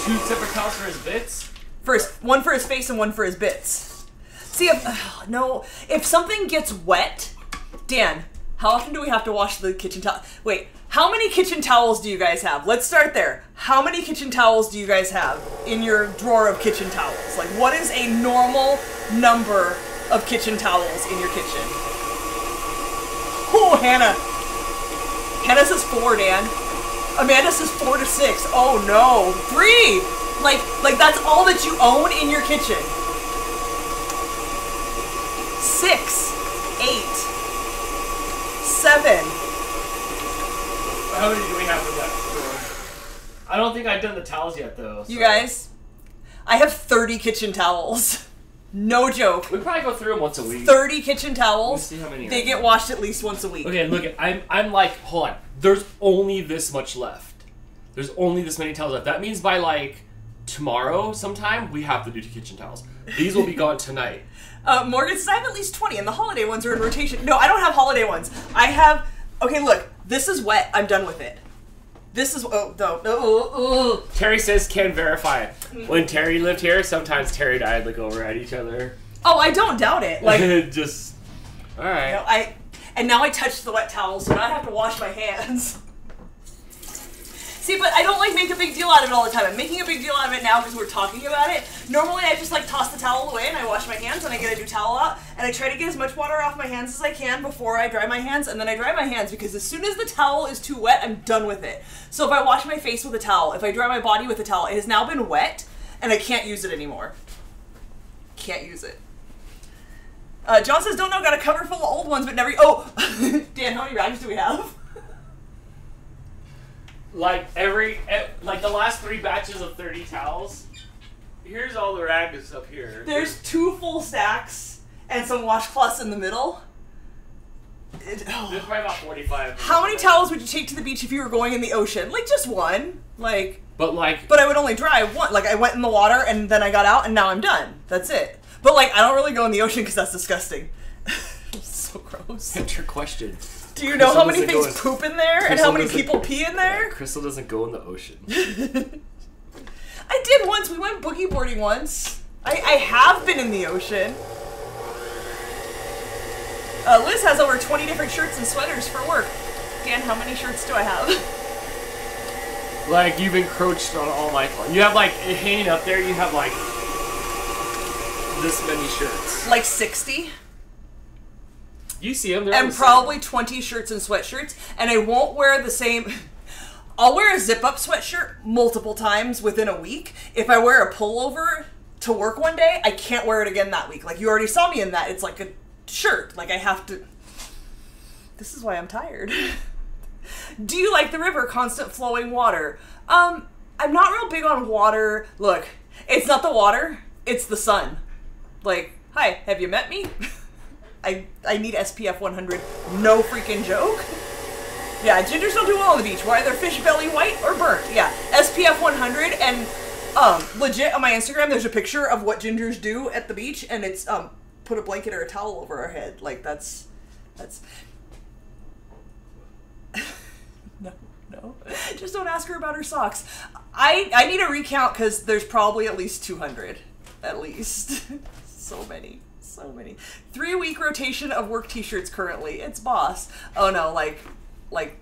Two separate towels for his bits. First, one for his face and one for his bits. See, if ugh, no, if something gets wet, Dan, how often do we have to wash the kitchen towel? Wait, how many kitchen towels do you guys have? Let's start there. How many kitchen towels do you guys have in your drawer of kitchen towels? Like, what is a normal number of kitchen towels in your kitchen? Oh, Hannah. Hannah says four, Dan. Amanda says four to six. Oh no, three. Like, like that's all that you own in your kitchen. Six, eight, seven. How many do we have for that? I don't think I've done the towels yet, though. You guys, I have thirty kitchen towels. No joke. We probably go through them once a week. Thirty kitchen towels. see how many They are. get washed at least once a week. Okay, look, I'm I'm like, hold on. There's only this much left. There's only this many towels left. That means by like tomorrow sometime we have to do the kitchen towels. These will be gone tonight. [laughs] Uh, Morgan says I have at least 20, and the holiday ones are in rotation. No, I don't have holiday ones. I have. Okay, look. This is wet. I'm done with it. This is. Oh, no. oh, oh. Terry says can verify. When Terry lived here, sometimes Terry and I'd look over at each other. Oh, I don't doubt it. Like, [laughs] just all right. know, I. And now I touched the wet towel, so now I have to wash my hands. [laughs] See, but I don't like make a big deal out of it all the time. I'm making a big deal out of it now because we're talking about it. Normally, I just like toss the towel away and I wash my hands and I get a new towel out and I try to get as much water off my hands as I can before I dry my hands and then I dry my hands because as soon as the towel is too wet, I'm done with it. So if I wash my face with a towel, if I dry my body with a towel, it has now been wet and I can't use it anymore. Can't use it. Uh, John says, "Don't know. Got a cover full of old ones, but never." Oh, [laughs] Dan, how many rags do we have? Like every like the last three batches of thirty towels. Here's all the rags up here. There's two full stacks and some washcloths in the middle. It- oh. There's probably about forty-five. How many towels would you take to the beach if you were going in the ocean? Like just one. Like, But like, but I would only dry one. Like I went in the water and then I got out and now I'm done. That's it. But like I don't really go in the ocean because that's disgusting. [laughs] so gross. enter question. Do you know how many things doesn't poop in there and how many doesn't- people pee in there? Crystal doesn't go in the ocean. [laughs] I did once. We went boogie boarding once. I, I have been in the ocean. Uh, Liz has over 20 different shirts and sweaters for work. Dan, how many shirts do I have? [laughs] Like you've encroached on all my clothes. You have like hanging up there. You have like this many shirts. like 60? You see them? And probably 20 shirts and sweatshirts. And I won't wear the same. [laughs] I'll wear a zip up sweatshirt multiple times within a week. If I wear a pullover to work one day, I can't wear it again that week. Like you already saw me in that. It's like a shirt. Like I have to. [laughs] This is why I'm tired. [laughs] Do you like the river? Constant flowing water. Um, I'm not real big on water. Look, it's not the water, it's the sun. Like, hi, have you met me? I I need SPF 100. No freaking joke. Yeah, gingers don't do well on the beach. Why? They're fish belly white or burnt. Yeah, SPF 100 and um legit on my Instagram. There's a picture of what gingers do at the beach, and it's um put a blanket or a towel over our head. Like that's that's. [laughs] no, no. Just don't ask her about her socks. I I need a recount because there's probably at least 200, at least. [laughs] so many, so many. Three week rotation of work T-shirts currently. It's boss. Oh no, like, like.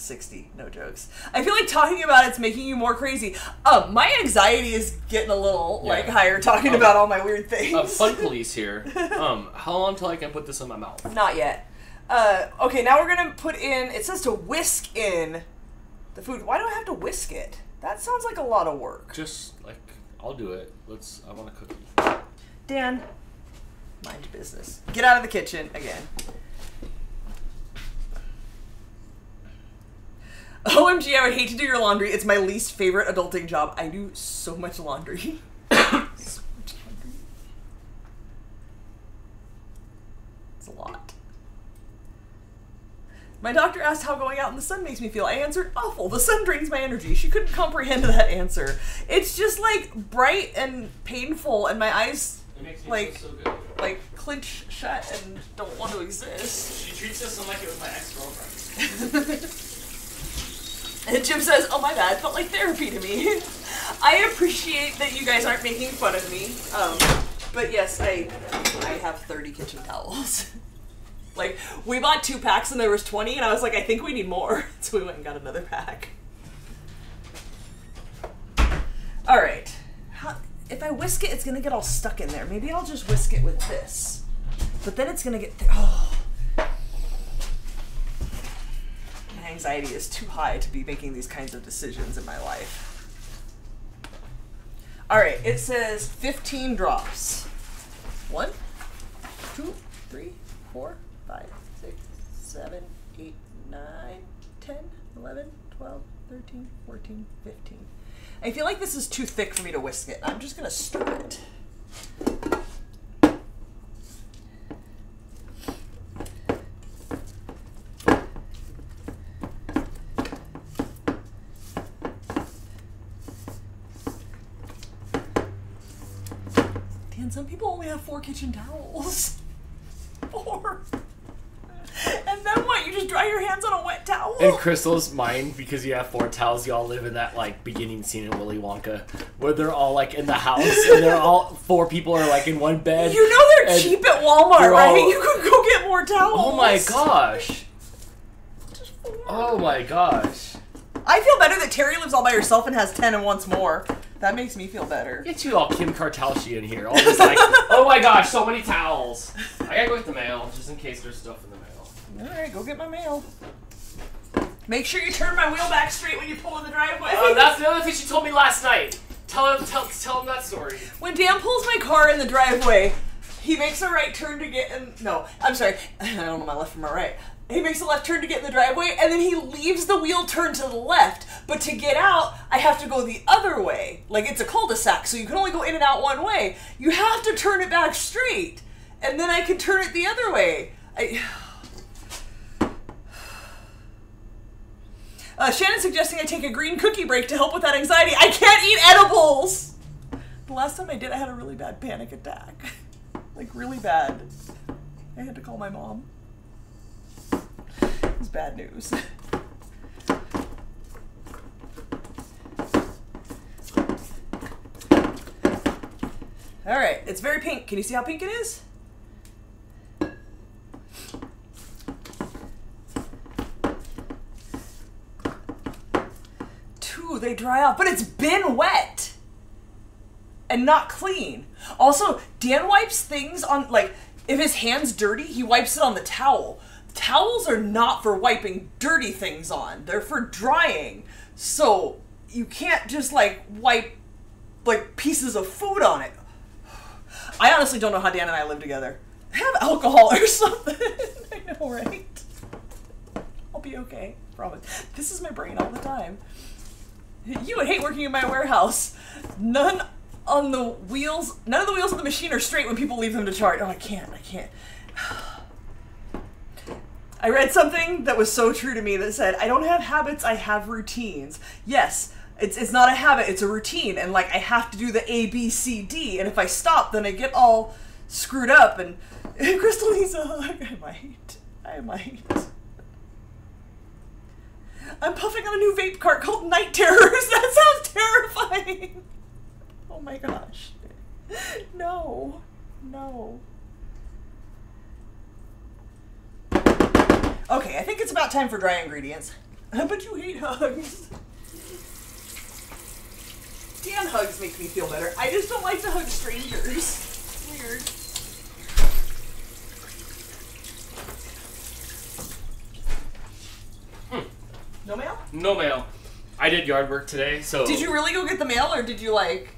60 no jokes i feel like talking about it's making you more crazy um my anxiety is getting a little like higher talking Um, about all my weird things Uh, fun police here. [laughs] Um, how long till I can put this in my mouth? Not yet. Uh, okay, now we're gonna put in. It says to whisk in the food. Why do I have to whisk it? That sounds like a lot of work. Just like I'll do it. Let's. I want a cookie. Dan, mind your business. Get out of the kitchen again. OMG, I would hate to do your laundry. It's my least favorite adulting job. I do so much laundry. so much laundry. [laughs] It's a lot. My doctor asked how going out in the sun makes me feel. I answered, awful. The sun drains my energy. She couldn't comprehend that answer. It's just like bright and painful, and my eyes Like- so good. like clench shut and don't want to exist. She treats us like it was my ex girlfriend. [laughs] And Jim says, "Oh my bad, felt like therapy to me." [laughs] I appreciate that you guys aren't making fun of me. Um, but yes, I I have 30 kitchen towels. [laughs] like we bought two packs and there was 20, and I was like, I think we need more, so we went and got another pack. All right. If I whisk it, it's gonna get all stuck in there. Maybe I'll just whisk it with this. But then it's gonna get. oh. My anxiety is too high to be making these kinds of decisions in my life. All right, it says 15 drops. One, two, three, four, five, six, seven, eight, nine, 10, 11, 12, 13, 14, 15. I feel like this is too thick for me to whisk it. I'm just gonna stir it. Dan, some people only have four kitchen towels. [laughs] Four. You just dry your hands on a wet towel? In Crystal's mind, because you have four towels, y'all live in that like beginning scene in Willy Wonka, where they're all like in the house and they're all four people are like in one bed. You know they're cheap at Walmart, right? all- You could go get more towels. Oh my gosh! Oh my gosh! I feel better that Terry lives all by herself and has ten and wants more. That makes me feel better. Get you all Kim Kardashian in here. All this like, [laughs] oh my gosh, so many towels. I gotta go get the mail just in case there's stuff in the. All right, go get my mail. Make sure you turn my wheel back straight when you pull in the driveway. Oh, that's the other thing she told me last night. Tell him, tell, tell him that story. when Dan pulls my car in the driveway, he makes a right turn to get in. No, I'm sorry. [laughs] I don't know my left from my right. He makes a left turn to get in the driveway, and then he leaves the wheel turned to the left. But to get out, I have to go the other way. Like it's a cul-de-sac, so you can only go in and out one way. You have to turn it back straight, and then I can turn it the other way. I. [sighs] Uh, Shannon's suggesting I take a green cookie break to help with that anxiety. I can't eat edibles! The last time I did, I had a really bad panic attack. [laughs] like, really bad. I had to call my mom. It was bad news. [laughs] Alright, it's very pink. Can you see how pink it is? They dry out, but it's been wet and not clean. Also, Dan wipes things on like if his hand's dirty, he wipes it on the towel. Towels are not for wiping dirty things on. They're for drying. So, you can't just like wipe like pieces of food on it. [sighs] I honestly don't know how Dan and I live together. [laughs] Have alcohol or something. [laughs] I know, right? I'll be okay. Promise. This is my brain all the time. You would hate working in my warehouse. None on the wheels, none of the wheels of the machine are straight when people leave them to charge. Oh, I can't, I can't. [sighs] I read something that was so true to me that said, I don't have habits, I have routines. Yes, it's, it's not a habit, it's a routine. And like, I have to do the A, B, C, D. And if I stop, then I get all screwed up. And, [laughs] Crystal needs a hug. I might. I might. I'm puffing on a new vape cart called Night Terrors. [laughs] That sounds terrifying. Oh my gosh. No. No. Okay, I think it's about time for dry ingredients. [laughs] But you hate hugs. Dan hugs make me feel better. I just don't like to hug strangers. Weird. No mail? No mail. I did yard work today, so Did you really go get the mail or did you like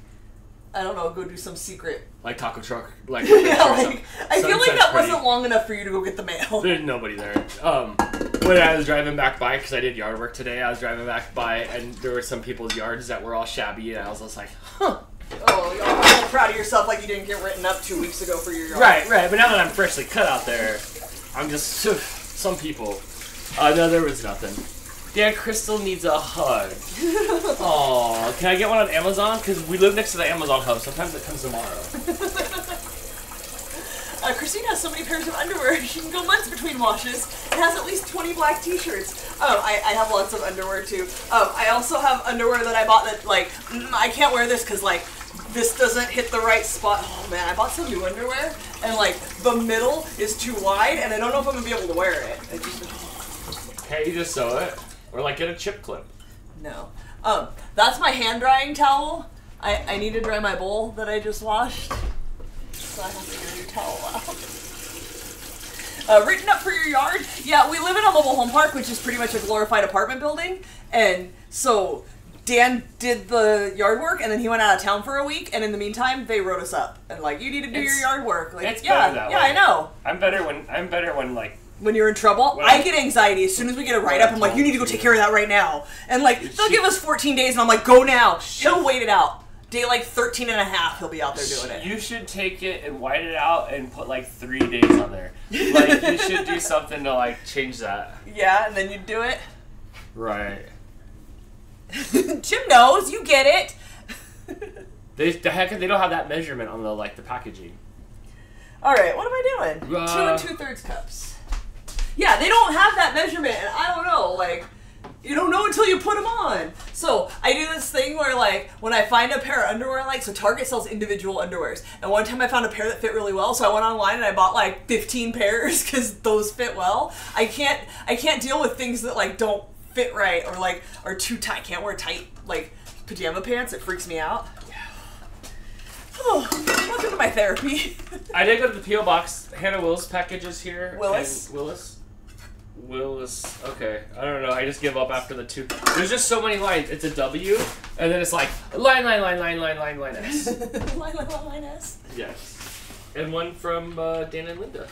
I don't know, go do some secret. Like taco truck. Like [laughs] yeah, like I feel like that pretty. wasn't long enough for you to go get the mail. There's nobody there. Um, when I was driving back by, because I did yard work today, I was driving back by, and there were some people's yards that were all shabby, and I was just like, huh. Oh, you're all proud of yourself like you didn't get written up two weeks ago for your yard. Right, right. But now that I'm freshly cut out there, I'm just [sighs] some people. Uh, no, there was nothing. Dan Crystal needs a hug. Aw, can I get one on Amazon? Because we live next to the Amazon hub. Sometimes it comes tomorrow. [laughs] Uh, Christine has so many pairs of underwear, [laughs] she can go months between washes and has at least 20 black t-shirts. Oh, I, I have lots of underwear too. Um, I also have underwear that I bought that, like, mm, I can't wear this because, like, this doesn't hit the right spot. Oh man, I bought some new underwear and, like, the middle is too wide and I don't know if I'm going to be able to wear it. Just, Can't you just sew it? Or like get a chip clip. no. Um, that's my hand drying towel. I, I need to dry my bowl that I just washed. So I have to get a new towel out. Uh, written up for your yard? Yeah, we live in a mobile home park, which is pretty much a glorified apartment building. And so Dan did the yard work, and then he went out of town for a week. And in the meantime, they wrote us up and like, you need to do your yard work. Like, it's yeah, better that yeah, way. I know. I'm better when I'm better when like When you're in trouble, When I get anxiety as soon as we get a write up. I'm like, you need to go take care of that right now. And like, they'll give us 14 days, and I'm like, go now. He'll wait it out. Day like 13 and a half, he'll be out there doing it. You should take it and white it out and put like three days on there. Like you should do something to like change that. Yeah, and then you do it. Right. [laughs] Jim knows, you get it. [laughs] They the heck they don't have that measurement on the like the packaging. All right, what am I doing? two Uh, and two thirds cups. Yeah, they don't have that measurement, and I don't know. Like, you don't know until you put them on. So I do this thing where, like, when I find a pair of underwear, I like, so Target sells individual underwears, and one time I found a pair that fit really well, so I went online and I bought like 15 [laughs] pairs because those fit well. I can't, I can't deal with things that like don't fit right or like are too tight. Can't wear tight like pajama pants. It freaks me out. [sighs] Oh, welcome to my therapy. [laughs] I did go to the PO box. Hannah Willis package is here. Willis? and Willis. Willis. Okay, I don't know. I just give up after the two. There's just so many lines. It's a W, and then it's like line, line, line, line, line, line, line S. [laughs] line, line, line, line, S. yes. And one from uh, Dan and Linda.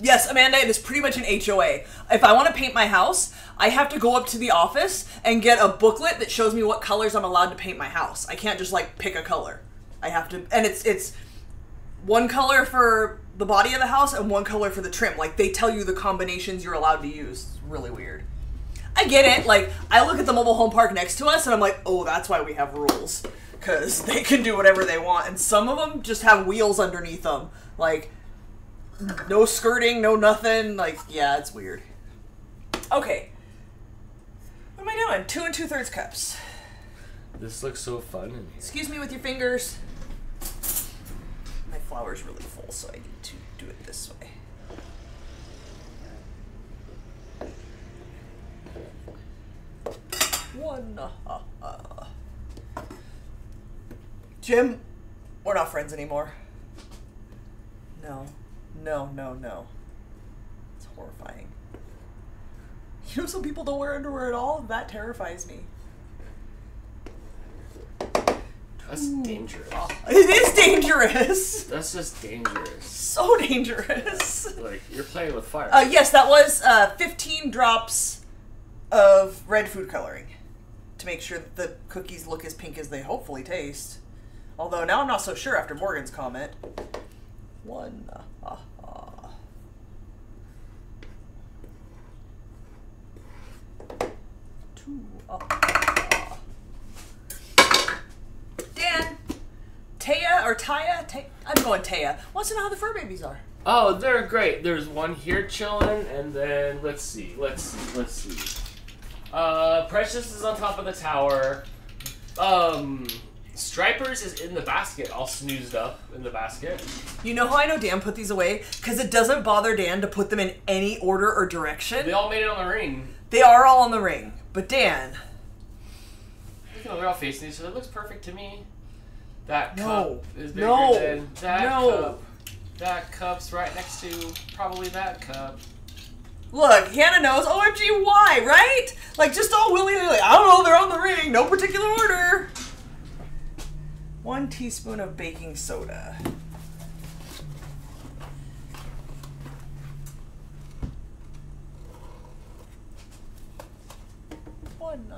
Yes, Amanda, it is pretty much an HOA. If I want to paint my house, I have to go up to the office and get a booklet that shows me what colors I'm allowed to paint my house. I can't just like pick a color. I have to, and it's it's one color for the body of the house and one color for the trim. Like they tell you the combinations you're allowed to use. It's really weird. I get it. Like I look at the mobile home park next to us and I'm like, oh, that's why we have rules. Cause [laughs] they can do whatever they want, and some of them just have wheels underneath them. Like no skirting, no nothing. Like, yeah, it's weird. Okay. What am I doing? Two and two thirds cups. This looks so fun in here. Excuse me with your fingers. My flour's really so I need to do it this way. One. Jim, we're not friends anymore. No. No, no, no. It's horrifying. You know, some people don't wear underwear at all? That terrifies me. That's dangerous. [laughs] It is dangerous! That's just dangerous. So dangerous. Like you're playing with fire. Uh, yes, that was uh, 15 drops of red food coloring to make sure that the cookies look as pink as they hopefully taste. Although now I'm not so sure after Morgan's comment. One. Uh, uh, two. Dan, Taya or Taya? Ta- I'm going Taya. Wants to know how the fur babies are. Oh, they're great. There's one here chilling, and then let's see, let's see, let's see. Uh, Precious is on top of the tower. Um, Stripers is in the basket, all snoozed up in the basket. You know how I know Dan put these away? Because it doesn't bother Dan to put them in any order or direction. They all made it on the ring. They are all on the ring. But Dan, Look at they're all facing each other. It looks perfect to me. That No. cup is bigger No. than that No. cup. That cup's right next to probably that cup. look, Hannah knows OMG why, right? Like just all willy nilly. I don't know, they're on the ring, no particular order. one teaspoon of baking soda. One.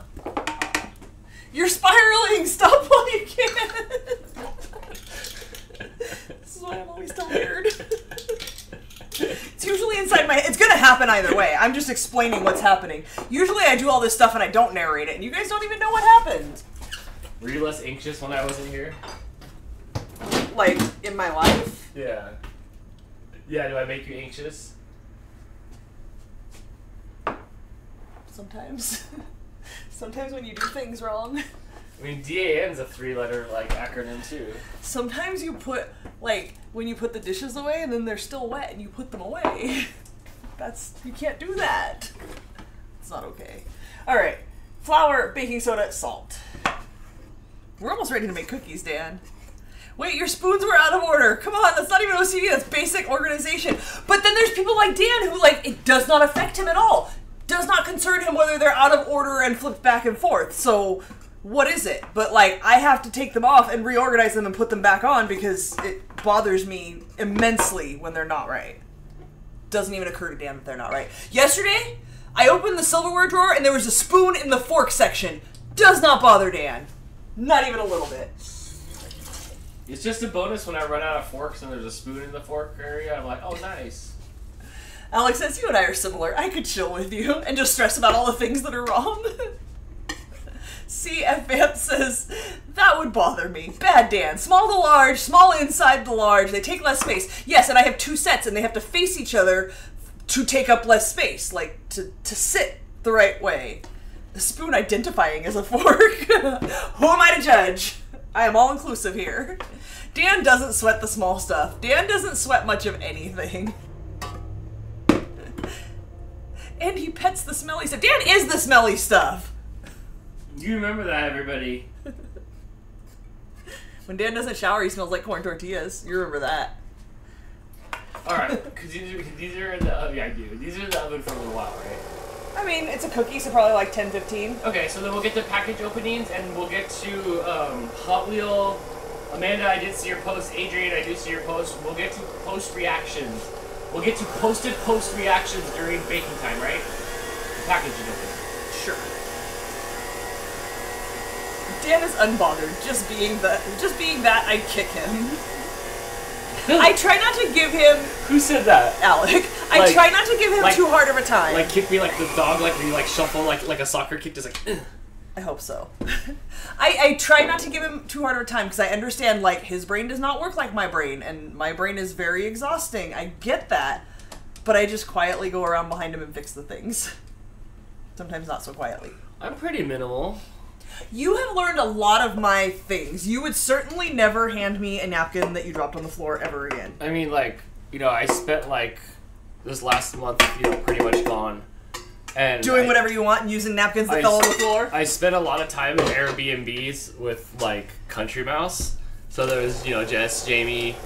You're spiraling! Stop while you can! this is why I'm always tired. It's usually inside my It's gonna happen either way. I'm just explaining what's happening. Usually I do all this stuff and I don't narrate it, and you guys don't even know what happened. Were you less anxious when I wasn't here? Like, in my life. Yeah. Yeah, do I make you anxious? Sometimes. [laughs] Sometimes when you do things wrong. I mean, DAN's a three-letter like acronym too. Sometimes you put, like, when you put the dishes away and then they're still wet and you put them away. [laughs] That's, you can't do that. It's not okay. Alright. Flour, baking soda, salt. We're almost ready to make cookies, Dan. Wait, your spoons were out of order. Come on, that's not even OCD, that's basic organization. But then there's people like Dan who, like, it does not affect him at all. Does not concern him whether they're out of order and flipped back and forth. So, what is it? But, like, I have to take them off and reorganize them and put them back on because it bothers me immensely when they're not right. Doesn't even occur to Dan that they're not right. Yesterday, I opened the silverware drawer and there was a spoon in the fork section. Does not bother Dan. Not even a little bit. It's just a bonus when I run out of forks and there's a spoon in the fork area. I'm like, oh, nice. Alex says, You and I are similar. I could chill with you and just stress about all the things that are wrong. [laughs] CF Vance says, That would bother me. Bad Dan. Small to large, small inside the large. They take less space. Yes, and I have two sets and they have to face each other to take up less space, like to, to sit the right way. The spoon identifying as a [laughs] fork. Who am I to judge? I am all inclusive here. Dan doesn't sweat the small stuff. Dan doesn't sweat much of anything. And he pets the smelly stuff. Dan is the smelly stuff. You remember that, everybody? [laughs] When Dan doesn't shower, he smells like corn tortillas. You remember that. All right, because these, are- 'cause these are in the oven. Yeah, I do. These are in the oven for a little while, right? I mean, it's a cookie, so probably like 10, 15. Okay, so then we'll get to package openings and we'll get to um, Hot Wheel. Amanda, I did see your post. Adrian, I do see your post. We'll get to post reactions. We'll get to posted post reactions during baking time, right? The package is open. Sure. Dan is unbothered. Just being that, just being that, I kick him. [laughs] I try not to give him Who said that? Alec. I Like- try not to give him like- too hard of a time. Like kick me like the dog, like where you like shuffle like like a soccer kick, just like. "Ugh." [clears throat] I hope so. [laughs] I, I try not to give him too hard of a time because I understand like his brain does not work like my brain, and my brain is very exhausting. I get that, but I just quietly go around behind him and fix the things. [laughs] Sometimes not so quietly. I'm pretty minimal. You have learned a lot of my things. You would certainly never hand me a napkin that you dropped on the floor ever again. I mean, like you know, I spent like this last month, you know, pretty much gone, and Doing I- whatever you want and using napkins that I fell on the floor. I spent a lot of time in Airbnbs with like Country Mouse. So there was, you know, Jess, Jamie,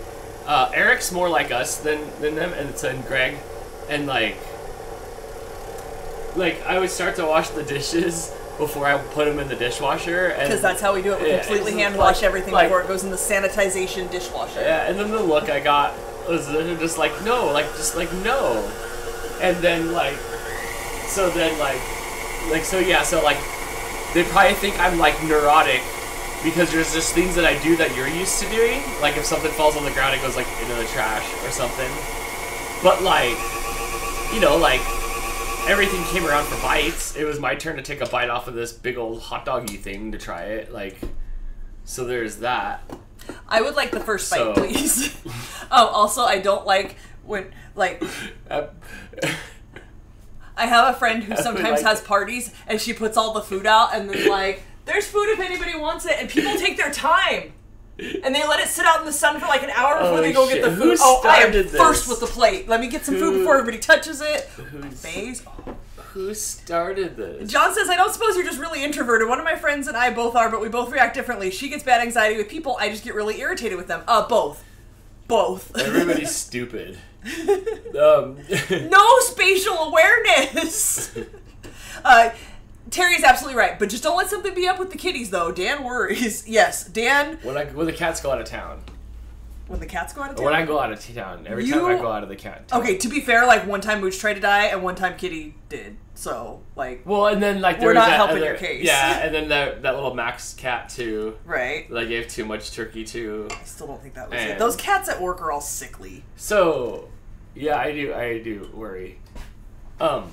uh, Eric's more like us than than them, and it's and Greg, and like, like I would start to wash the dishes before I put them in the dishwasher, and Because that's how we do it. We Yeah, completely hand like- wash everything like- before it goes in the sanitization dishwasher. Yeah, and then the look I got was [laughs] just like no, like just like no, and then like, so then like, like so yeah, so like, they probably think I'm like neurotic because there's just things that I do that you're used to doing. Like if something falls on the ground, it goes like into the trash or something. But like, you know, like everything came around for bites. It was my turn to take a bite off of this big old hot doggy thing to try it. Like, so there's that. I would like the first bite, So- please. [laughs] oh, also, I don't like when like [laughs] [laughs] I have a friend who [laughs] sometimes like has it. parties and she puts all the food out and then like there's food if anybody wants it and people take their time and they let it sit out in the sun for like an hour before Oh, they go get shit. the Who food. oh, I am started first with the plate. Let me get some food before everybody touches it. Who's- Phase. Who started this? John says, I don't suppose you're just really introverted. One of my friends and I both are, but we both react differently. She gets bad anxiety with people. I just get really irritated with them. Uh, both. Both. Everybody's [laughs] stupid. Um, [laughs] no spatial awareness. [laughs] uh, Terry's absolutely right, but just don't let something be up with the kitties, though. Dan worries. [laughs] Yes, Dan. When I when the cats go out of town. When the cats go out of town. When I go out of town, every time I go out of the cat. town. Okay, to be fair, like one time Mooch tried to die and one time Kitty did. So, like, Well, and then like We're not that helping other- your case. Yeah, and then that that little Max cat too. right? That I gave too much turkey to. I still don't think that was Man. it. Those cats at work are all sickly. So, yeah, I do. I do worry. Um.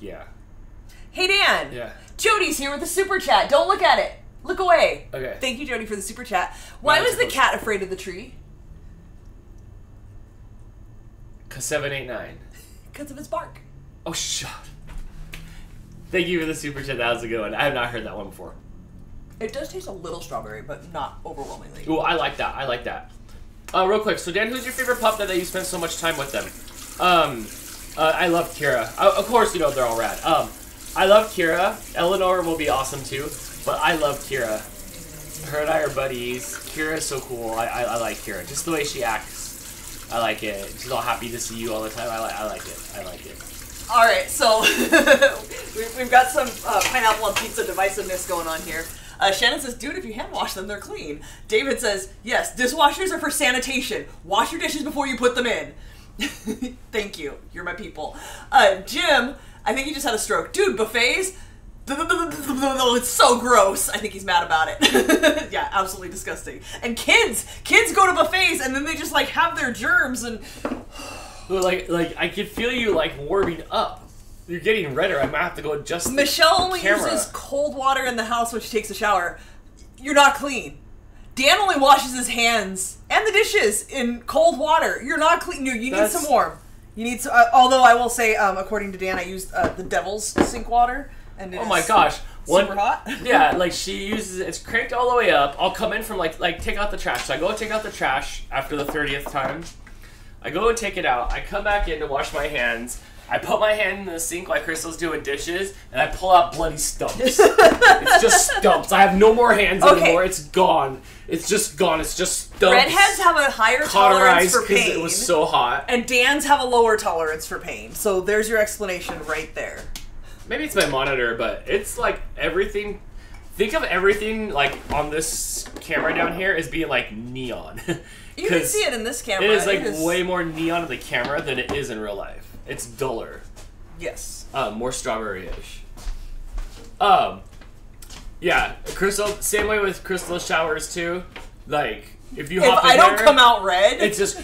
Yeah. Hey, Dan. Yeah. Jody's here with a super chat. Don't look at it. Look away. Okay. Thank you, Jody, for the super chat. Why was the cat afraid of the tree? Cause seven eight nine. [laughs] Because of his bark. Oh shut. Thank you for the super chat. That was a good one. I have not heard that one before. It does taste a little strawberry, but not overwhelmingly. Oh, I like that. I like that. Uh, real quick. So Dan, who's your favorite pup that you spent so much time with them? Um, uh, I love Kira. Uh, of course, you know they're all rad. Um, I love Kira. Eleanor will be awesome too, but I love Kira. Her and I are buddies. Kira is so cool. I, I, I like Kira. Just the way she acts. I like it. She's all happy to see you all the time. I like I like it. I like it. All right, so [laughs] we- we've got some uh, pineapple on pizza divisiveness going on here. Uh, Shannon says, "Dude, if you hand wash them, they're clean." David says, "Yes, dishwashers are for sanitation. Wash your dishes before you put them in." [laughs] Thank you. You're my people. Uh, Jim, I think he just had a stroke. Dude, buffets. [laughs] It's so gross. I think he's mad about it. [laughs] yeah, absolutely disgusting. And kids, kids go to buffets and then they just like have their germs and [sighs] like like I can feel you like warming up. You're getting redder. I might have to go adjust. the Michelle only camera. uses cold water in the house when she takes a shower. You're not clean. Dan only washes his hands and the dishes in cold water. You're not clean. You, you need That's- some warm. You need some. Uh, although I will say, um, according to Dan, I used uh, the Devil's sink water, and it Oh my gosh. One, super hot. [laughs] yeah, like she uses it. it's cranked all the way up. I'll come in from like like take out the trash. So I go take out the trash after the thirtieth time. I go and take it out. I come back in to wash my hands. I put my hand in the sink like Crystal's doing dishes, and I pull out bloody stumps. [laughs] it's just stumps. I have no more hands Okay. anymore. It's gone. It's just gone. It's just stumps. Redheads have a higher tolerance cauterized for pain, it was so hot. and Dan's have a lower tolerance for pain. So there's your explanation right there. Maybe it's my monitor, but it's like everything. Think of everything like on this camera down here as being like neon. [laughs] You can see it in this camera. It is like way more neon in the camera than it is in real life. It's duller, Yes. uh, more strawberry-ish. Um, yeah, Crystal. Same way with Crystal showers too. Like if you If hop in I don't there, come out red, it's just.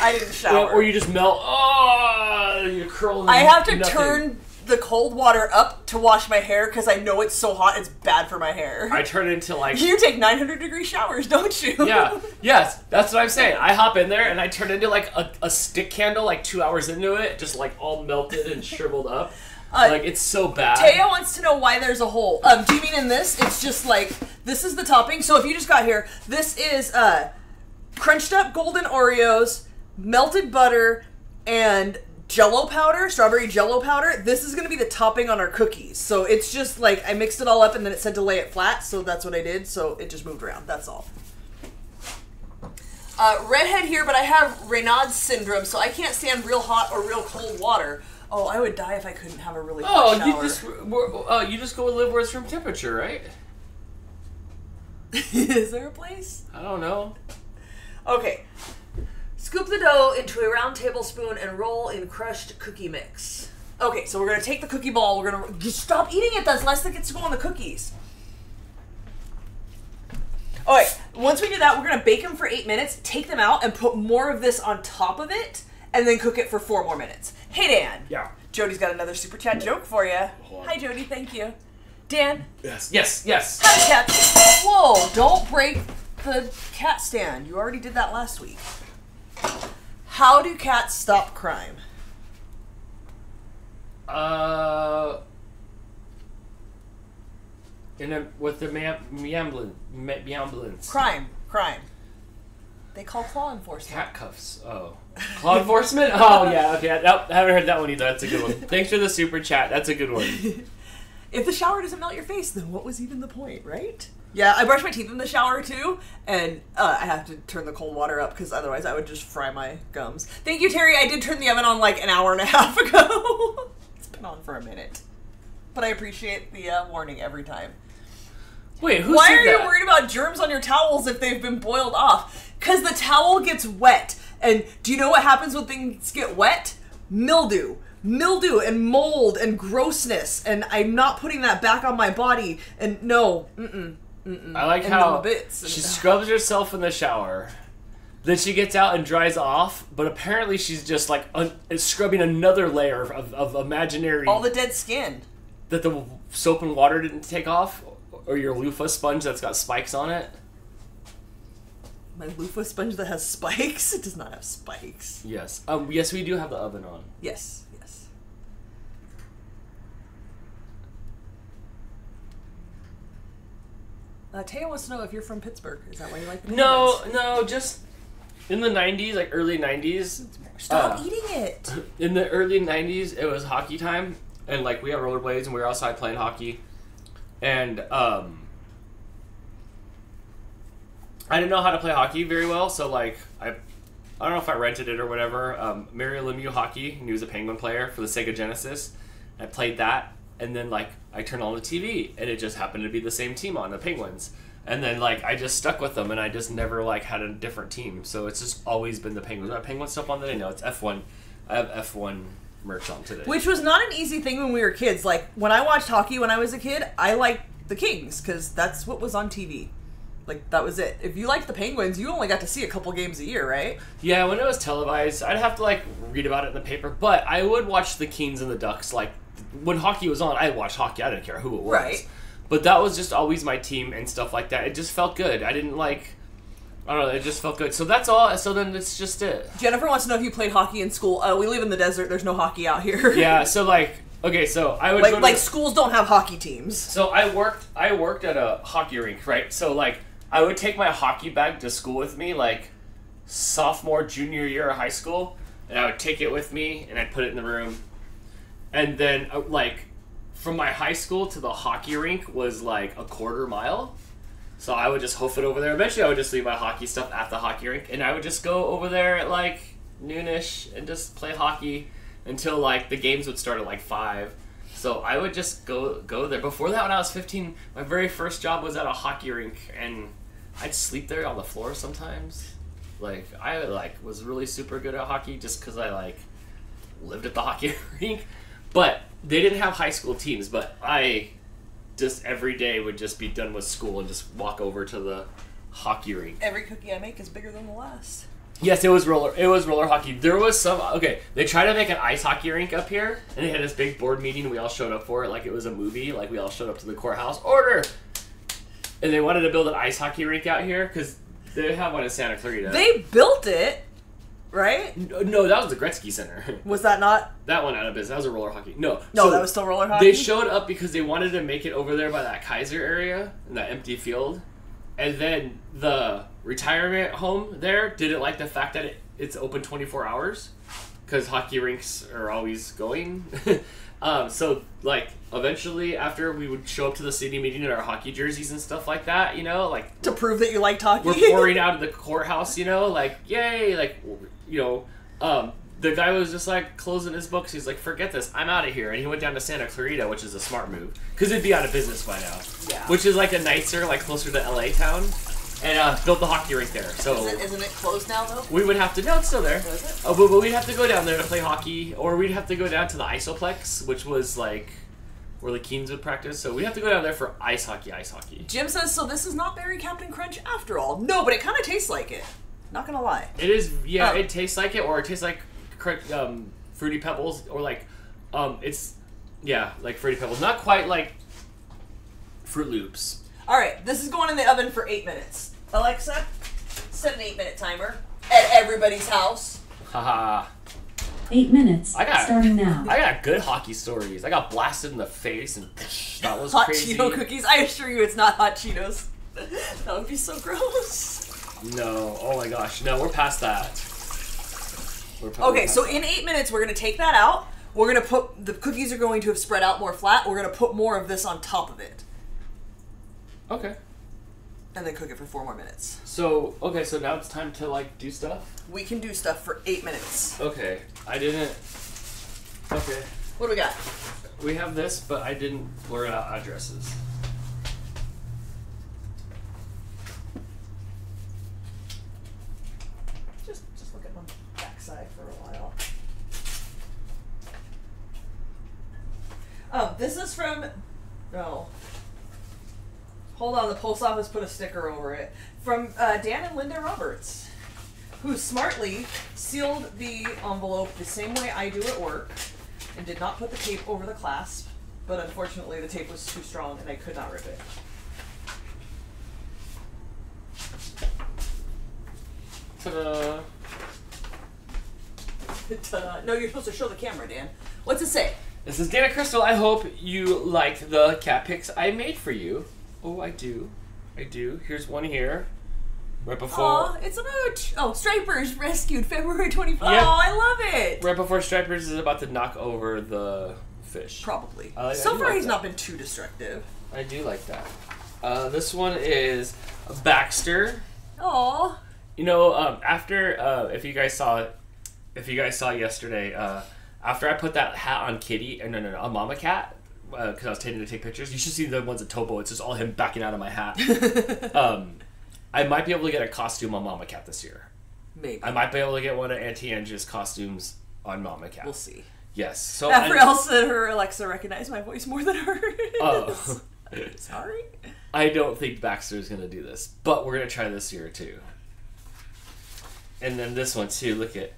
I didn't [laughs] shower. Or you just melt. Oh, you curl. I have to nothing. turn the cold water up to wash my hair because I know it's so hot it's bad for my hair. I turn into like you take 900 degree showers, don't you? Yeah, [laughs] yes, that's what I'm saying. I hop in there and I turn into like a, a stick candle like two hours into it, just like all melted and shriveled up. Uh, like it's so bad. Taya wants to know why there's a hole. Um, do you mean in this? It's just like this is the topping. So if you just got here, this is uh, crunched up golden Oreos, melted butter, and Jello powder, strawberry Jello powder. This is gonna be the topping on our cookies. So it's just like I mixed it all up and then it said to lay it flat. So that's what I did. So it just moved around. That's all. Uh, redhead here, but I have Raynaud's syndrome, so I can't stand real hot or real cold water. Oh, I would die if I couldn't have a really Oh, hot you shower. just we're- uh, you just go live where it's room temperature, right? [laughs] Is there a place? I don't know. Okay. Scoop the dough into a round tablespoon and roll in crushed cookie mix. Okay, so we're gonna take the cookie ball. We're gonna just stop eating it. That's less that gets to go on the cookies. All right. Once we do that, we're gonna bake them for eight minutes. Take them out and put more of this on top of it, and then cook it for four more minutes. Hey, Dan. Yeah. Jody's got another super chat joke for you. Hi, Jody. Thank you. Dan, Yes. Yes. Yes. Hi, cat. Whoa, don't break the cat stand. You already did that last week. How do cats stop crime? Uh. In a with the meambulance, ma- Crime. Crime. They call law enforcement. Cat cuffs. Oh. Law enforcement? Oh, yeah, okay. Nope, haven't heard that one either. That's a good one. [laughs] Thanks for the super chat. That's a good one. [laughs] If the shower doesn't melt your face, then what was even the point, right? Yeah, I brush my teeth in the shower too, and uh, I have to turn the cold water up because otherwise I would just fry my gums. Thank you, Terry. I did turn the oven on like an hour and a [laughs] half ago. it's been on for a minute. but I appreciate the uh, warning every time. Wait, who Why are you worried about germs on your towels if they've been boiled off? Because the towel gets wet. And do you know what happens when things get wet? Mildew. Mildew and mold and grossness. And I'm not putting that back on my body. And no, mm-mm. I like and how she scrubs herself in the shower. Then she gets out and dries off, but apparently she's just like un- scrubbing another layer of, of imaginary all the dead skin. that the soap and water didn't take off, or your loofah sponge that's got spikes on it. My loofah sponge that has spikes? [laughs] It does not have spikes. Yes, um, yes, we do have the oven on. Yes, yes. Uh, Taya wants to know if you're from Pittsburgh. Is that why you like the No, Penguins? no, just in the '90s, like early '90s. Stop uh, eating it. [laughs] in the early 90s it was hockey time and like we had rollerblades and we were outside playing hockey and um i didn't know how to play hockey very well so like i i don't know if i rented it or whatever um mario lemieux hockey and he was a penguin player for the sega genesis i played that and then like i turned on the tv and it just happened to be the same team on the penguins and then like i just stuck with them and i just never like had a different team so it's just always been the penguins my Penguins stuff on today no it's f1 i have f1 merch on today Which was not an easy thing when we were kids. Like, when I watched hockey when I was a kid, I liked the Kings because that's what was on TV. Like, that was it. If you liked the Penguins, you only got to see a couple games a year, right? Yeah, when it was televised, I'd have to like read about it in the paper, but I would watch the Kings and the Ducks. Like when hockey was on, I watched hockey. I didn't care who it was. Right. But that was just always my team and stuff like that. It just felt good. I didn't like. I don't know. It just felt good. So that's all. So then it's just it. Jennifer wants to know if you played hockey in school. Uh, we live in the desert. There's no hockey out here. [laughs] Yeah. [laughs] So like, okay. So I would like, like schools don't have hockey teams. So I worked I worked at a hockey rink, right? So like I would take my hockey bag to school with me like sophomore, junior year of high school, and I would take it with me and I'd put it in the room. And then uh, like from my high school to the hockey rink was like a quarter mile. So I would just hoof it over there. Eventually I would just leave my hockey stuff at the hockey rink and I would just go over there at like noonish and just play hockey until like the games would start at like five. So I would just go go there. Before that, when I was 15, my very first job was at a hockey rink, and I'd sleep there on the floor sometimes. Like I like was really super good at hockey just because I like lived at the [laughs] hockey rink. But they didn't have high school teams. But I just every day would just be done with school and just walk over to the hockey rink. Every cookie I make is bigger than the last. Yes, it was roller. It was roller hockey. There was some. Okay, they tried to make an ice hockey rink up here, and they had this big board meeting. We all showed up for it, like it was a movie. Like we all showed up to the courthouse. Order. And they wanted to build an ice hockey rink out here because they have one in Santa Clarita. They built it, right? no, that was the Gretzky Center. [laughs] Was that not? that one out of business. That was a roller hockey. No, No, so that was still roller hockey. They showed up because they wanted to make it over there by that Kaiser area, in that empty field. And then the retirement home there didn't like the fact that it, it's open 24 hours because hockey rinks are always going. [laughs] um, so, like, eventually, after we would show up to the city meeting in our hockey jerseys and stuff like that, you know, like to prove that you liked hockey. we're pouring [laughs] out of the courthouse, you know, like yay, like you know, um, the guy was just like closing his books. He's like, forget this, I'm out of here, and he went down to Santa Clarita, which is a smart move because it'd be out of business by now. Yeah. Which is like a nicer, like closer to LA town, and uh, built the hockey rink there. So Isn't, isn't it closed now though? we would have to. No, it's still there. Oh, is it? Oh, but, but we'd have to go down there to play hockey, or we'd have to go down to the Iceoplex, which was like where the Kings would practice. So we'd have to go down there for ice hockey, ice hockey. Jim says so. This is not very Cap'n Crunch after all. No, but it kind of tastes like it. Not gonna lie. It is, yeah. Oh. It tastes like it, or it tastes like um, fruity pebbles, or like, um, it's, yeah, like fruity pebbles. Not quite like Froot Loops. All right, this is going in the oven for eight minutes. Alexa, set an eight-minute timer at everybody's house. Haha. Eight minutes. I got- starting now. I got good hockey stories. I got blasted in the face, and that was Hot crazy. Cheeto cookies. I assure you, it's not hot Cheetos. [laughs] that would be so gross. No, oh my gosh, no, we're past that. We're Okay, we're so past in eight minutes, we're gonna take that out. We're gonna put the cookies are going to have spread out more flat. We're gonna put more of this on top of it, okay. and then cook it for four more minutes. So okay, so now it's time to like do stuff. We can do stuff for eight minutes. Okay, I didn't. Okay, What do we got? We have this, but I didn't blur out addresses. Just just look at my backside for a while. Oh, this is from. No. Hold on, the post office put a sticker over it. From uh, Dan and Linda Roberts, who smartly sealed the envelope the same way I do at work and did not put the tape over the clasp, but unfortunately the tape was too strong and I could not rip it. Ta-da! Ta-da. No, you're supposed to show the camera, Dan. What's it say? This is Dana Crystal. I hope you like the cat pics I made for you. Oh, I do. I do. Here's one here. Right before Oh, it's about oh Stripers rescued February 24th. Yeah. Oh, I love it. right before Stripers is about to knock over the fish. Probably. Like- so far, like he's that. not been too destructive. I do like that. Uh, this one is Baxter. Oh, You know, um, after uh, if you guys saw it, if you guys saw yesterday, uh, after I put that hat on Kitty, or no, no, no, a mama cat, because I was taking to take pictures. You should see the ones at Topo. It's just all him backing out of my hat. [laughs] um, I might be able to get a costume on Mama Cat this year. maybe. I might be able to get one of Auntie Angie's costumes on Mama Cat. we'll see. Yes. So After I, else said her Alexa recognized my voice more than hers. Oh. [laughs] Sorry. I don't think Baxter's gonna do this, but we're gonna try this year too. And then this one too. Look at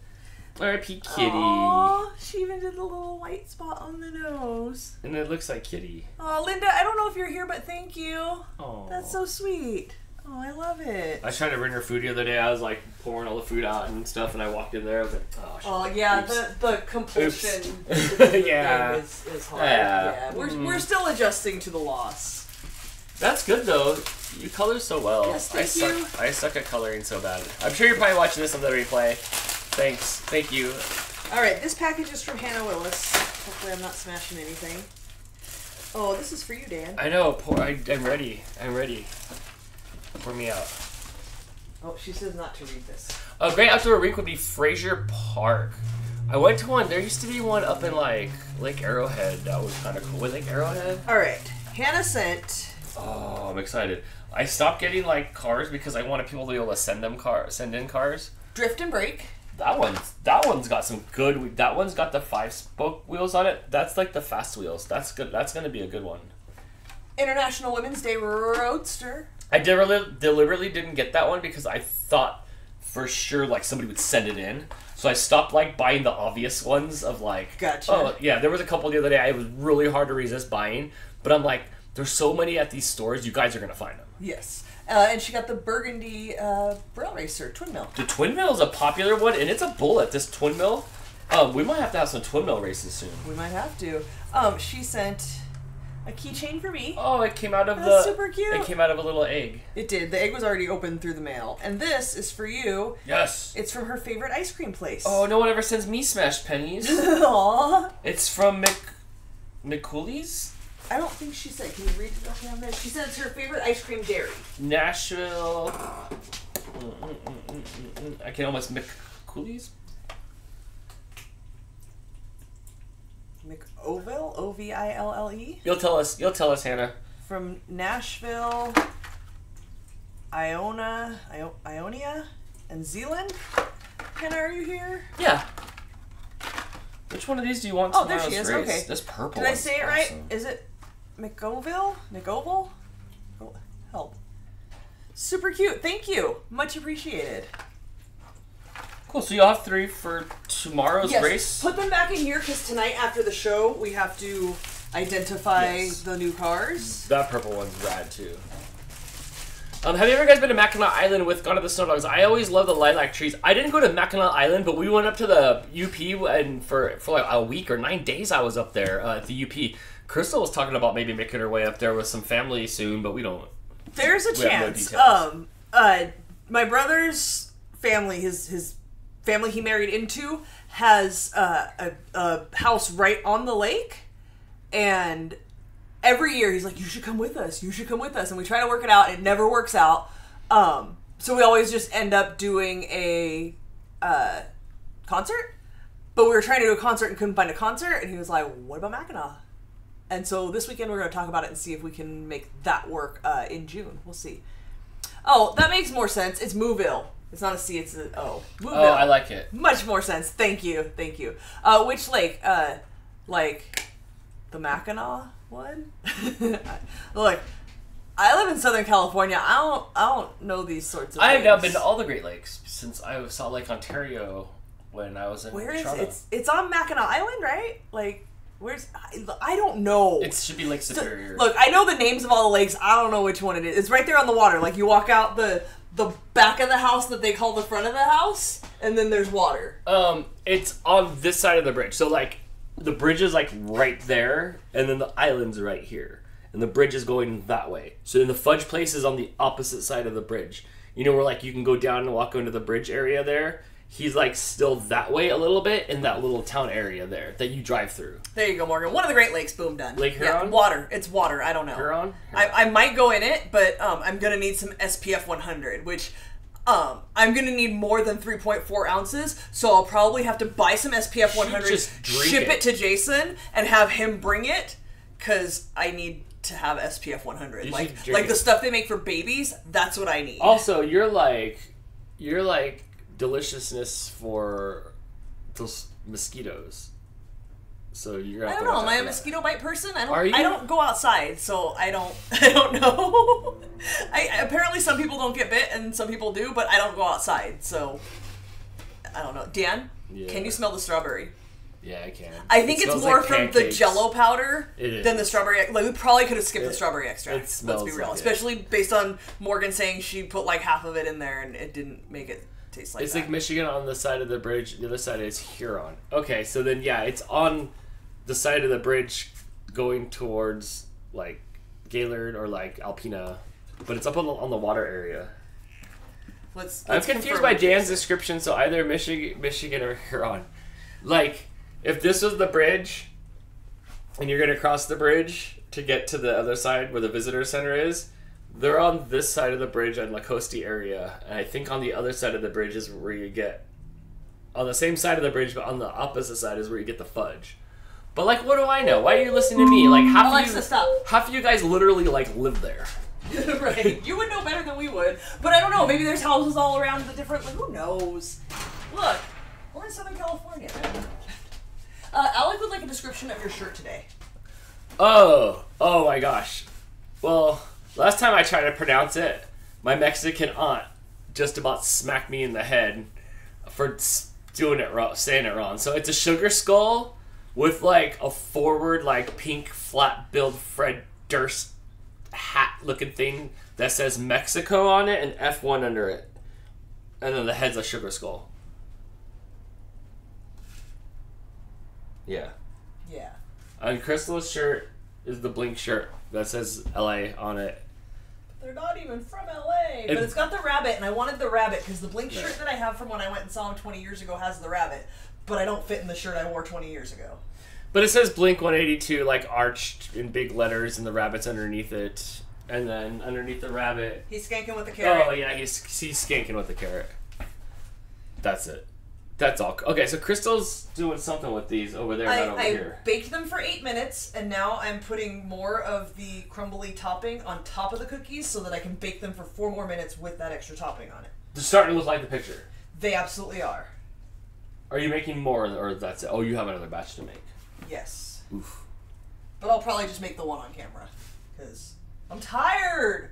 R.I.P. Kitty, Aw, she even did the little white spot on the nose. and it looks like Kitty. Oh, Linda, I don't know if you're here, but thank you. Oh, That's so sweet. Oh, I love it. I tried to bring her food the other day. I was like pouring all the food out and stuff, and I walked in there. I was like, oh, shit. Oh yeah, Oops. the the compulsion [laughs] Yeah. is, is hard. Yeah. Yeah, we're, Mm. we're still adjusting to the loss. That's good though. You color so well. Yes, I thank suck. you. I suck at coloring so bad. I'm sure you're probably watching this on the replay. Thanks. Thank you. All right, this package is from Hannah Willis. Hopefully, I'm not smashing anything. Oh, this is for you, Dan. I know. Pour, I, I'm ready. I'm ready. Pour me out. Oh, she says not to read this. A great outdoor rink would be Frazier Park. I went to one. There used to be one up in like Lake Arrowhead. That was kind of cool. Wait, Lake Arrowhead? All right, Hannah sent. Oh, I'm excited. I stopped getting like cars because I wanted people to be able to send them car, send in cars. Drift and Break. That one's that one's got some good. That one's got the five spoke wheels on it. That's like the fast wheels. That's good. That's gonna be a good one. International Women's Day Roadster. I deliberately, deliberately didn't get that one because I thought for sure like somebody would send it in. So I stopped like buying the obvious ones of like Gotcha. oh yeah, there was a couple the other day I was really hard to resist buying, but I'm like there's so many at these stores, you guys are gonna find them. Yes. Uh, and she got the Burgundy uh, Braille Racer Twin Mill. The twin mill is a popular one and it's a bullet. This twin mill, um, we might have to have some twin mill races soon. We might have to. Um, she sent a keychain for me. Oh, it came out of That's the. super cute. It came out of a little egg. It did. The egg was already open through the mail. And this is for you. Yes. It's from her favorite ice cream place. Oh, no one ever sends me smashed pennies. [laughs] Aww. it's from Mc McCooley's I don't think she said. Can you read it on this? She said it's her favorite ice cream dairy. Nashville. Mm, mm, mm. I can almost make McCooley's. McOville, O V I L L E, You'll tell us. You'll tell us, Hannah. from Nashville, Iona, Io- Ionia, and Zeeland. Hannah, are you here? Yeah. Which one of these do you want? Oh, there she is. race? Okay. This purple. Did I say it right? Is it McOville? McOville? Oh, help. Super cute. Thank you. Much appreciated. Cool. So you'll have three for tomorrow's Yes. race. Put them back in here because tonight after the show we have to identify Yes. the new cars. That purple one's rad too. Um, have you ever guys been to Mackinac Island with Gone to the Snow Dogs? I always love the lilac trees. I didn't go to Mackinac Island, but we went up to the UP and for for like a week or nine days I was up there uh, at the UP. Crystal was talking about maybe making her way up there with some family soon, but we don't. There's a have no chance. um, uh, my brother's family, his his family he married into, has uh, a a house right on the lake, and every year he's like, "You should come with us. You should come with us." And we try to work it out. It never works out. Um, so we always just end up doing a uh, concert. but we were trying to do a concert and couldn't find a concert, and he was like, "What about Mackinac?" And so this weekend we're going to talk about it and see if we can make that work uh, in June. We'll see. Oh, that makes more sense. It's Mooville. It's not a C. It's a O. Mooville. Oh, I like it. Much more sense. Thank you. Thank you. Uh, which lake? Uh, like the Mackinac one? [laughs] Look, I live in Southern California. I don't. I don't know these sorts of. I have now been to all the Great Lakes since I saw Lake Ontario when I was in Where is Toronto. it's? It's on Mackinac Island, right? Like, where's? I, I don't know. It should be Lake Superior. Look, I know the names of all the lakes. I don't know which one it is. It's right there on the water. Like you walk out the the back of the house that they call the front of the house, and then there's water. Um, it's on this side of the bridge. So like the bridge is like right there, and then the island's right here, and the bridge is going that way. So then the fudge place is on the opposite side of the bridge. You know where like you can go down and walk into the bridge area there. He's like still that way a little bit in that little town area there that you drive through. There you go, Morgan. One of the Great Lakes. Boom, done. Lake Yeah, Huron? water. It's water. I don't know. Huron? I, I might go in it, but um, I'm gonna need some SPF 100, which um, I'm gonna need more than 3.4 ounces. So I'll probably have to buy some SPF 100, ship it. it. to Jason, and have him bring it, cause I need to have SPF 100. You like like the stuff they make for babies. That's what I need. Also, you're like you're like deliciousness for those mosquitoes. So you're. I don't know. Am I a mosquito bite person? I don't. Are you? I don't go outside, so I don't. [laughs] I don't know. [laughs] I apparently some people don't get bit and some people do, but I don't go outside, so I don't know. Dan, Yeah. can you smell the strawberry? Yeah, I can. I think It it's more like from the. Jello powder than the strawberry. Like we probably could have skipped the strawberry extract. it let's be real, like it. especially based on Morgan saying she put like half of it in there and it didn't make it taste like It's that. like Michigan on the side of the bridge. The other side is Huron. Okay, so then yeah, it's on the side of the bridge going towards like Gaylord or like Alpena, but it's up on the, on the water area. let's, I'm confused by Dan's description. So either Michigan, Michigan or Huron. Like, if this was the bridge, and you're gonna cross the bridge to get to the other side where the visitor center is, they're on this side of the bridge in Lacoste area, and I think on the other side of the bridge is where you get. On the same side of the bridge, but on the opposite side is where you get the fudge. But like, what do I know? Why are you listening to me? Like, half of Alexa, you, stop. half of you guys literally like live there. [laughs] right. You would know better than we would. But I don't know. Maybe there's houses all around the different. Like, who knows? Look, we're in Southern California. Uh, Alec would like a description of your shirt today. Oh, oh my gosh. Well, last time I tried to pronounce it, my Mexican aunt just about smacked me in the head for doing it wrong, saying it wrong. So it's a sugar skull with like a forward, like pink, flat billed Fred Durst hat looking thing that says Mexico on it and F1 under it. And then the head's a sugar skull. Yeah. Yeah. And Crystal's shirt is the Blink shirt that says LA on it. They're not even from LA. But it's got the rabbit, and I wanted the rabbit because the Blink shirt that I have from when I went and saw him 20 years ago has the rabbit. But I don't fit in the shirt I wore 20 years ago. But it says Blink 182 like arched in big letters and the rabbit's underneath it. And then underneath the rabbit. He's skanking with the oh, carrot. Oh yeah, he's he's skanking with the carrot. That's it. That's all. Okay, so Crystal's doing something with these over there, I, not over here. I here. baked them for eight minutes, and now I'm putting more of the crumbly topping on top of the cookies so that I can bake them for four more minutes with that extra topping on it. They're starting to look like the picture. They absolutely are. Are you making more, or that's it? Oh, you have another batch to make. Yes. Oof. But I'll probably just make the one on camera. Because I'm tired.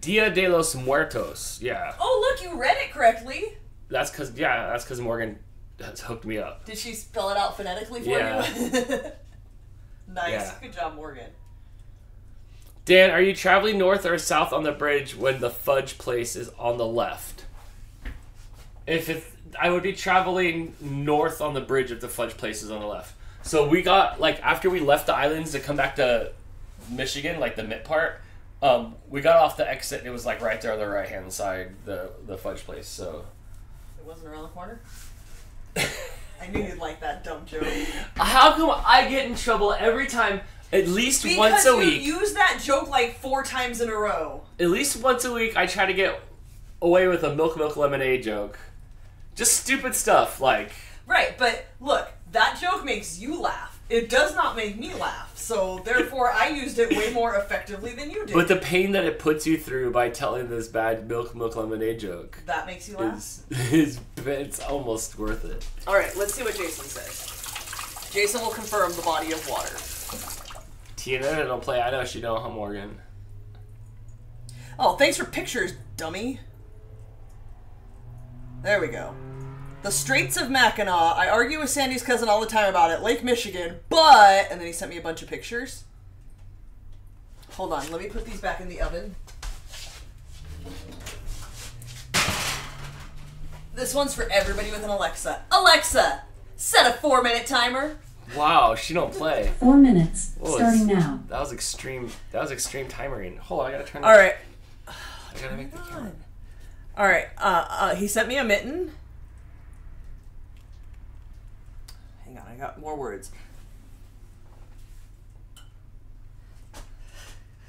Dia de los Muertos. Yeah, Oh, look, you read it correctly. that's cause yeah, that's cause Morgan has hooked me up. Did she spell it out phonetically for Yeah. you? [laughs] nice. Yeah. Good job, Morgan. Dan, are you traveling north or south on the bridge when the fudge place is on the left? If it, I would be traveling north on the bridge if the fudge place is on the left. So we got like after we left the islands to come back to Michigan, like the mid part. Um, we got off the exit. and It was like right there on the right hand side, the the fudge place. So It wasn't around the corner? [laughs] I knew you'd like that dumb joke. how come I get in trouble every time? At least Because once a you week. use that joke like four times in a row. at least once a week I try to get away with a milk milk lemonade joke. Just stupid stuff like Right, but look, that joke makes you laugh. It does not make me laugh. So therefore, I used it way more effectively than you did. But the pain that it puts you through by telling this bad milk milk lemonade joke that makes you laugh. is [laughs] is it's almost worth it. All right, let's see what Jason says. Jason will confirm the body of water. Tina don't play. I know she don't. Huh, Morgan. Oh, thanks for pictures, dummy. There we go. The Straits of Mackinac. I argue with Sandy's cousin all the time about it. Lake Michigan, but and then he sent me a bunch of pictures. Hold on, let me put these back in the oven. This one's for everybody with an Alexa. Alexa, set a four-minute timer. Wow, she don't play. Four minutes, Whoa, starting now. That was extreme. That was extreme timering. Hold on, I gotta turn. All right, I gotta make the camera. All right. Uh, uh, he sent me a mitten. Hang on, I got more words.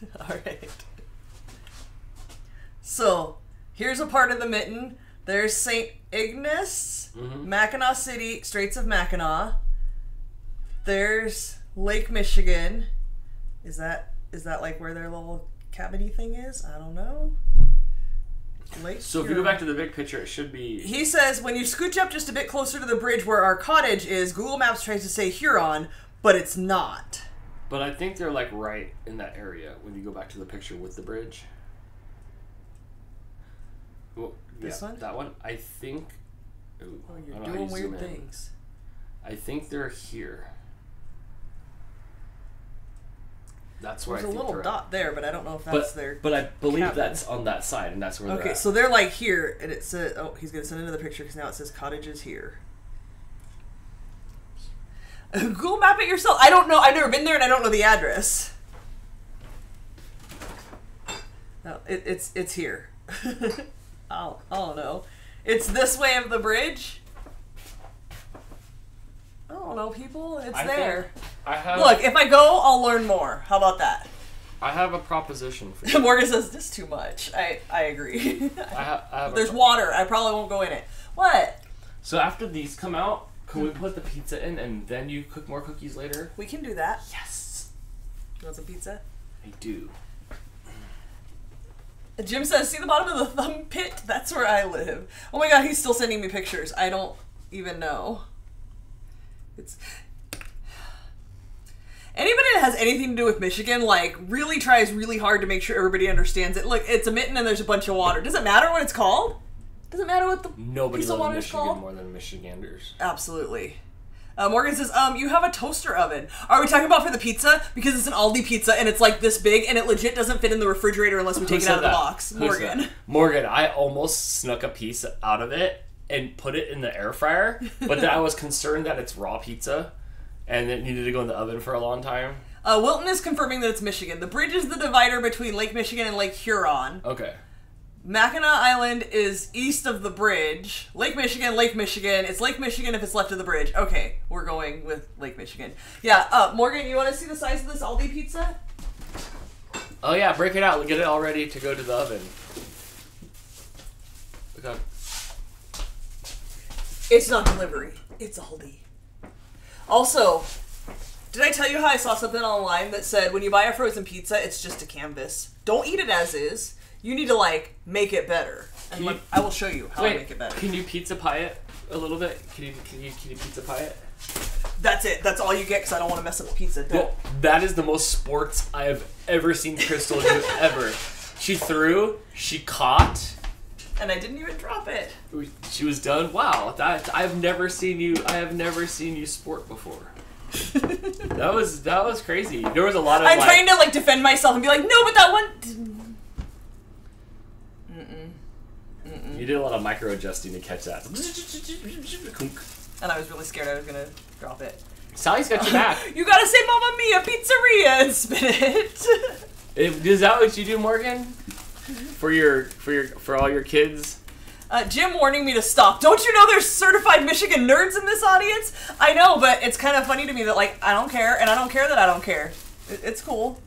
[laughs] All right. So here's a part of the mitten. There's St. Ignace, Mhm. Mackinaw City, Straits of Mackinac. There's Lake Michigan. Is that is that like where their little cabiny thing is? I don't know. Lake. So if you go back to the big picture, it should be. He says when you scooch up just a bit closer to the bridge where our cottage is, Google Maps tries to say Huron, but it's not. But I think they're like right in that area when you go back to the picture with the bridge. Well, This yeah, one? That one. I think. Ooh, Oh, you're don't know how doing weird things. I think they're here. That's where There's I a little they're dot there, but I don't know if that's But, their. but I believe cabin. that's on that side, and that's where they're Okay, at. so they're like here, and it says, "Oh, he's gonna send another picture because now it says cottage is here." [laughs] Google map it yourself. I don't know. I've never been there, and I don't know the address. No, it, it's it's here. I don't, I don't know. It's this way of the bridge. I don't know, people. It's I there. I have. Look, if I go, I'll learn more. How about that? I have a proposition for [laughs] you. Morgan says this is too much. I I agree. I, ha- I have. [laughs] There's water. I probably won't go in it. What? So after these come out, can we put the pizza in, and then you cook more cookies later? We can do that. Yes, You want some pizza? I do. Jim says, "See the bottom of the thumb pit? That's where I live." Oh my god, he's still sending me pictures. I don't even know. It's anybody that has anything to do with Michigan, like, really tries really hard to make sure everybody understands it. Look, it's a mitten and there's a bunch of water. Does it matter what it's called? Does it matter what the Nobody piece of water is Michigan called? more than Michiganders. Absolutely. Uh, Morgan says, um, you have a toaster oven. Are we talking about for the pizza? Because it's an Aldi pizza and it's like this big and it legit doesn't fit in the refrigerator unless we Who take it out of the box. Who Morgan. Morgan, I almost snuck a piece out of it and put it in the air fryer, but then I [laughs] was concerned that it's raw pizza and it needed to go in the oven for a long time. Uh, Wilton is confirming that it's Michigan. The bridge is the divider between Lake Michigan and Lake Huron. Okay. Mackinac Island is east of the bridge. Lake Michigan, Lake Michigan. It's Lake Michigan if it's left of the bridge. Okay, we're going with Lake Michigan. Yeah, uh, Morgan, you want to see the size of this Aldi pizza? Oh yeah, break it out. Get it all ready to go to the oven. Look Okay. It's not delivery. It's Aldi. Also, did I tell you how I saw something online that said when you buy a frozen pizza, it's just a canvas. Don't eat it as is. You need to like make it better. And you- I will show you how I make it better. can you pizza pie it a little bit? Can you can you can you pizza pie it? That's it. That's all you get because I don't want to mess up the pizza. Don't. Well, that is the most sports I have ever seen Crystal do [laughs] ever. She threw, she caught, And I didn't even drop it. she was done. Wow, that I've never seen you. I have never seen you sport before. [laughs] That was that was crazy. There was a lot of I'm like, trying to like defend myself and be like, no, but that one. you did a lot of micro adjusting to catch that. [laughs] And I was really scared I was gonna drop it. Sally's got your [laughs] back. You gotta say Mamma Mia Pizzeria and spin it. If- Is that what you do, Morgan? For your for your for all your kids? Uh, Jim warning me to stop. Don't you know there's certified Michigan nerds in this audience? I know, but it's kind of funny to me that like I don't care, and I don't care that I don't care. It, it's cool.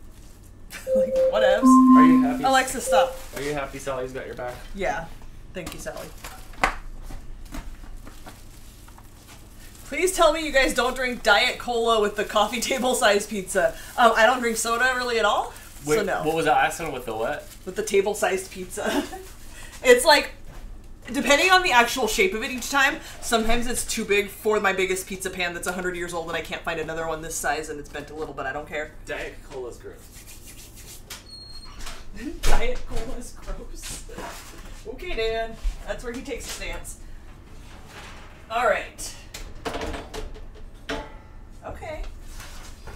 [laughs] like whatevs. Are you happy? Alexa, stop. Are you happy Sally's got your back? Yeah. Thank you, Sally. Please tell me you guys don't drink Diet Cola with the coffee table size pizza. Um, I don't drink soda really at all, so no. What was that last one with the what? with the table sized pizza. [laughs] it's like, depending on the actual shape of it each time, sometimes it's too big for my biggest pizza pan that's 100 years old and I can't find another one this size and it's bent a little, but I don't care. Diet Cola's gross. [laughs] Diet Cola is gross. okay, Dan. That's where he takes a stance. Alright. Okay.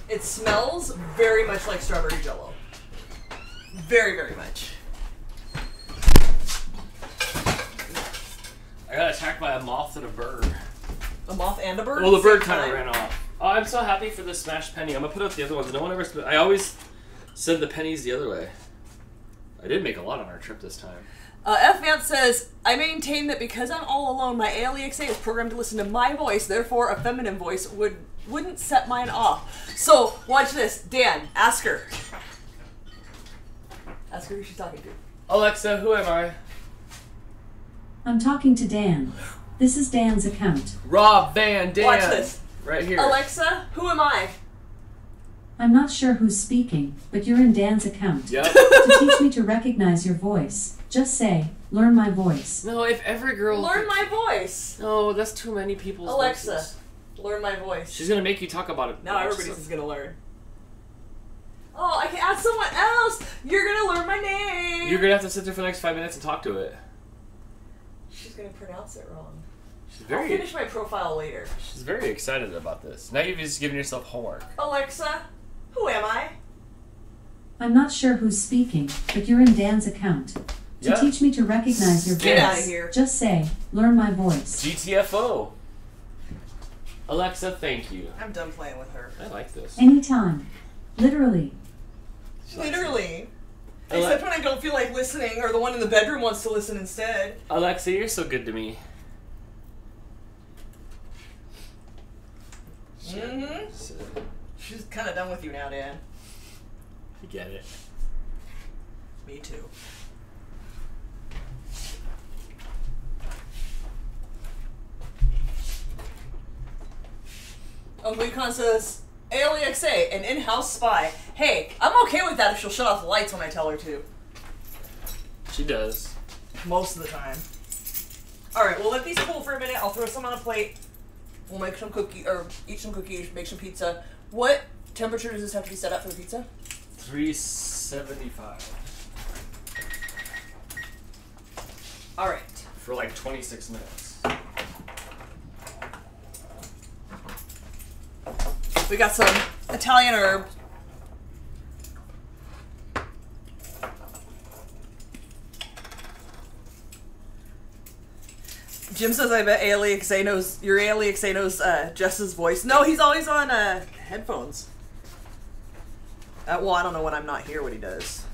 It smells very much like strawberry jello. Very, very much. I got attacked by a moth and a bird. A moth and a bird? Well, the bird kind of ran off. Oh, I'm so happy for the smashed penny. I'm gonna put up the other ones. No one ever. Sp- I always send the pennies the other way. I did make a lot on our trip this time. Uh, F Vance says, I maintain that because I'm all alone, my ALEXA is programmed to listen to my voice, therefore a feminine voice would, wouldn't set mine off. So, watch this. Dan, ask her. Ask her who she's talking to. Alexa, who am I? I'm talking to Dan. This is Dan's account. Rob Van Dan. Watch this. Right here. Alexa, who am I? I'm not sure who's speaking, but you're in Dan's account. Yep. To teach me to recognize your voice, just say, learn my voice. no, if every girl. Learn my voice. No, that's too many people's Alexa, voices. learn my voice. She's gonna make you talk about it. Now everybody's is gonna learn. Oh, I can ask someone else. You're gonna learn my name. You're gonna have to sit there for the next five minutes and talk to it. She's gonna pronounce it wrong. She's I'll finish my profile later. She's very excited about this. Now you've just given yourself homework. Alexa, who am I? I'm not sure who's speaking, but you're in Dan's account. To Yeah. teach me to recognize your Get voice, outta here. just say, learn my voice. GTFO. Alexa, thank you. I'm done playing with her. I like this. Anytime. Literally. She likes it. Literally. Except when I don't feel like listening, or the one in the bedroom wants to listen instead. Alexa, you're so good to me. Mm-hmm. So, She's kind of done with you now, Dan. you get it. Me too. Uncle Econ says, ALEXA, an in-house spy. Hey, I'm okay with that if she'll shut off the lights when I tell her to. She does. Most of the time. Alright, we'll let these cool for a minute. I'll throw some on a plate. We'll make some cookie or eat some cookies, make some pizza. What temperature does this have to be set up for the pizza? 375 Alright. for like 26 minutes. We got some Italian herb. Jim says I bet ALEXA knows your ALEXA knows uh, Jess's voice. No, he's always on uh, headphones. Uh, well, I don't know when I'm not here what he does.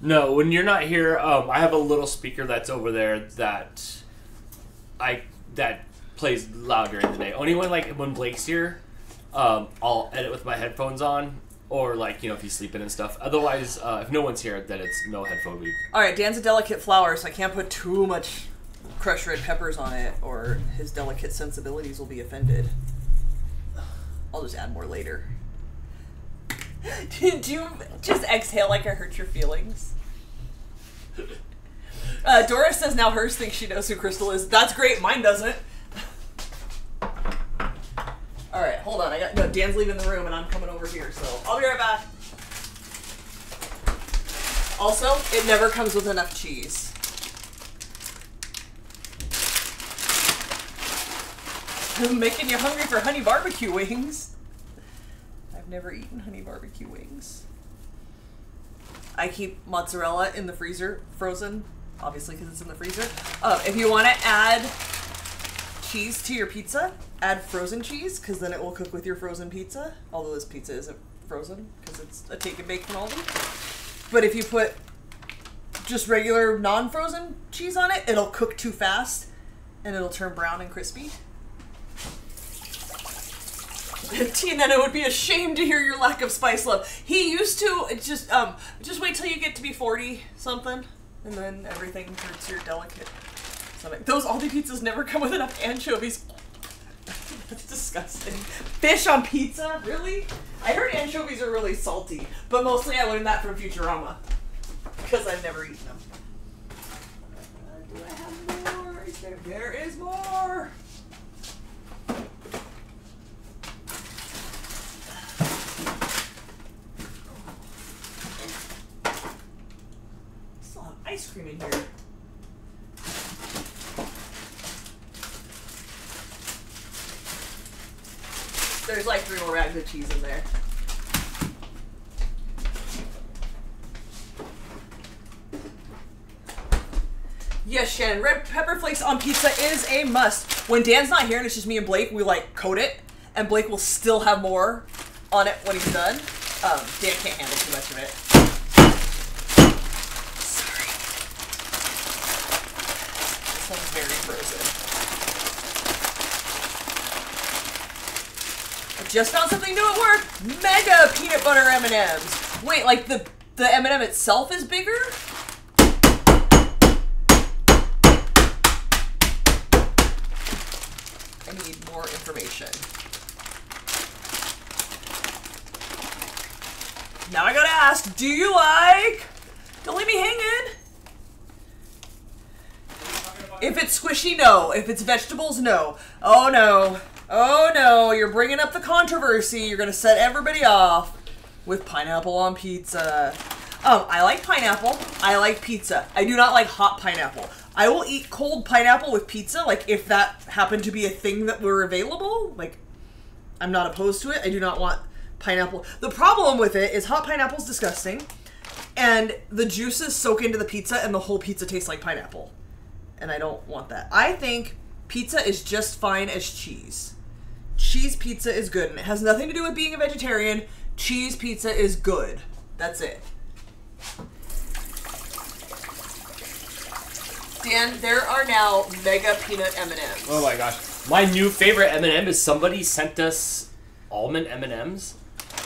No, when you're not here, um, I have a little speaker that's over there that I that plays loud during the day. Only when like when Blake's here, um, I'll edit with my headphones on, or like you know if he's sleeping and stuff. Otherwise, uh, if no one's here, then it's no headphone week. All right, Dan's a delicate flower, so I can't put too much crushed red peppers on it, or his delicate sensibilities will be offended. I'll just add more later. [laughs] Did you just exhale like I hurt your feelings? [laughs] Uh, Doris says now hers thinks she knows who Crystal is. That's great. Mine doesn't. All right, hold on. I got no. Dan's leaving the room, and I'm coming over here, so I'll be right back. Also, it never comes with enough cheese. I'm [laughs] making you hungry for honey barbecue wings. I've never eaten honey barbecue wings. I keep mozzarella in the freezer, frozen, obviously because it's in the freezer. Uh, if you want to add cheese to your pizza, add frozen cheese because then it will cook with your frozen pizza. Although this pizza isn't frozen because it's a take and bake from Aldi. But if you put just regular non-frozen cheese on it, it'll cook too fast and it'll turn brown and crispy. [laughs] Tina, it would be a shame to hear your lack of spice love. He used to just um just wait till you get to be forty something, and then everything to your delicate Those Aldi pizzas never come with enough anchovies. That's disgusting. Fish on pizza? Really? I heard anchovies are really salty, but mostly I learned that from Futurama. Because I've never eaten them. Uh, do I have more? Is there, there is more! Still have ice cream in here. There's like three more rags of cheese in there. Yes, Shannon. Red pepper flakes on pizza is a must. When Dan's not here and it's just me and Blake, we like coat it, and Blake will still have more on it when he's done. Um, Dan can't handle too much of it. Sorry. This one's very frozen. I just found something new at work. Mega peanut butter M&Ms. Wait, like the the M&M itself is bigger? I need more information. Now I gotta ask, do you like? Don't leave me hanging. If it's squishy, no. If it's vegetables, no. Oh no. Oh no, you're bringing up the controversy. You're gonna set everybody off with pineapple on pizza. Um, I like pineapple. I like pizza. I do not like hot pineapple. I will eat cold pineapple with pizza, like if that happened to be a thing that were available. Like, I'm not opposed to it. I do not want pineapple. The problem with it is hot pineapple's disgusting, and the juices soak into the pizza, and the whole pizza tastes like pineapple. And I don't want that. I think pizza is just fine as cheese. Cheese pizza is good, and it has nothing to do with being a vegetarian. Cheese pizza is good. That's it. Dan, there are now mega peanut M&Ms. Oh my gosh. My new favorite M&M is somebody sent us almond M&Ms,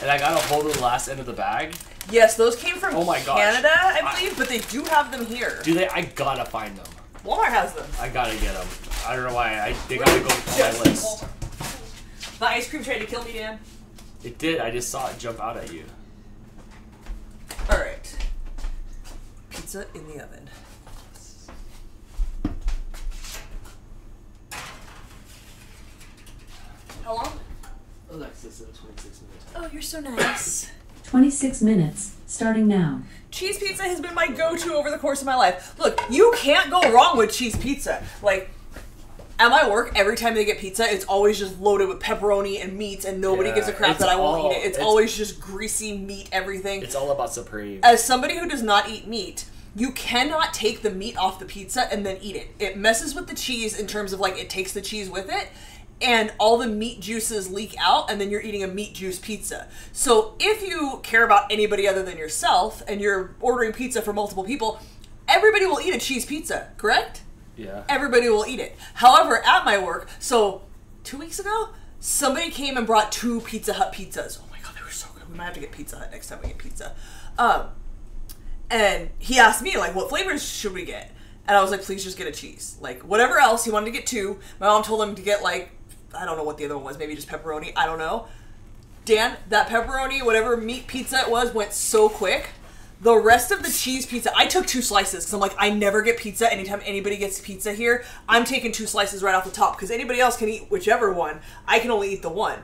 and I got a hold of the last end of the bag. Yes, those came from Oh my. Canada, I I- believe, but they do have them here. Do they? I gotta find them. Walmart has them. I gotta get them. I don't know why. I they gotta go on my list. The ice cream tried to kill me, Dan. It did. I just saw it jump out at you. All right. Pizza in the oven. How long? Alexis said 26 minutes. Oh, you're so nice. [coughs] 26 minutes, starting now. cheese pizza has been my go-to over the course of my life. Look, you can't go wrong with cheese pizza. Like at my work, every time they get pizza, it's always just loaded with pepperoni and meats, and nobody Yeah, gives a crap that I won't all- eat it. It's, it's- always just greasy meat, everything. It's all about supreme. As somebody who does not eat meat, you cannot take the meat off the pizza and then eat it. It messes with the cheese in terms of like it takes the cheese with it and all the meat juices leak out and then you're eating a meat juice pizza. So if you care about anybody other than yourself and you're ordering pizza for multiple people, everybody will eat a cheese pizza, correct? Yeah. everybody will eat it. However, at my work, so two weeks ago, somebody came and brought two Pizza Hut pizzas. Oh my god, they were so good. We might have to get Pizza Hut next time we get pizza. Um, and he asked me like, what flavors should we get? And I was like, please just get a cheese. Like whatever else, he wanted to get two. My mom told him to get like, I don't know what the other one was, maybe just pepperoni. I don't know. Dan, that pepperoni, whatever meat pizza it was, went so quick. The rest of the cheese pizza, I took two slices because I'm like, I never get pizza. Anytime anybody gets pizza here, I'm taking two slices right off the top because anybody else can eat whichever one. I can only eat the one.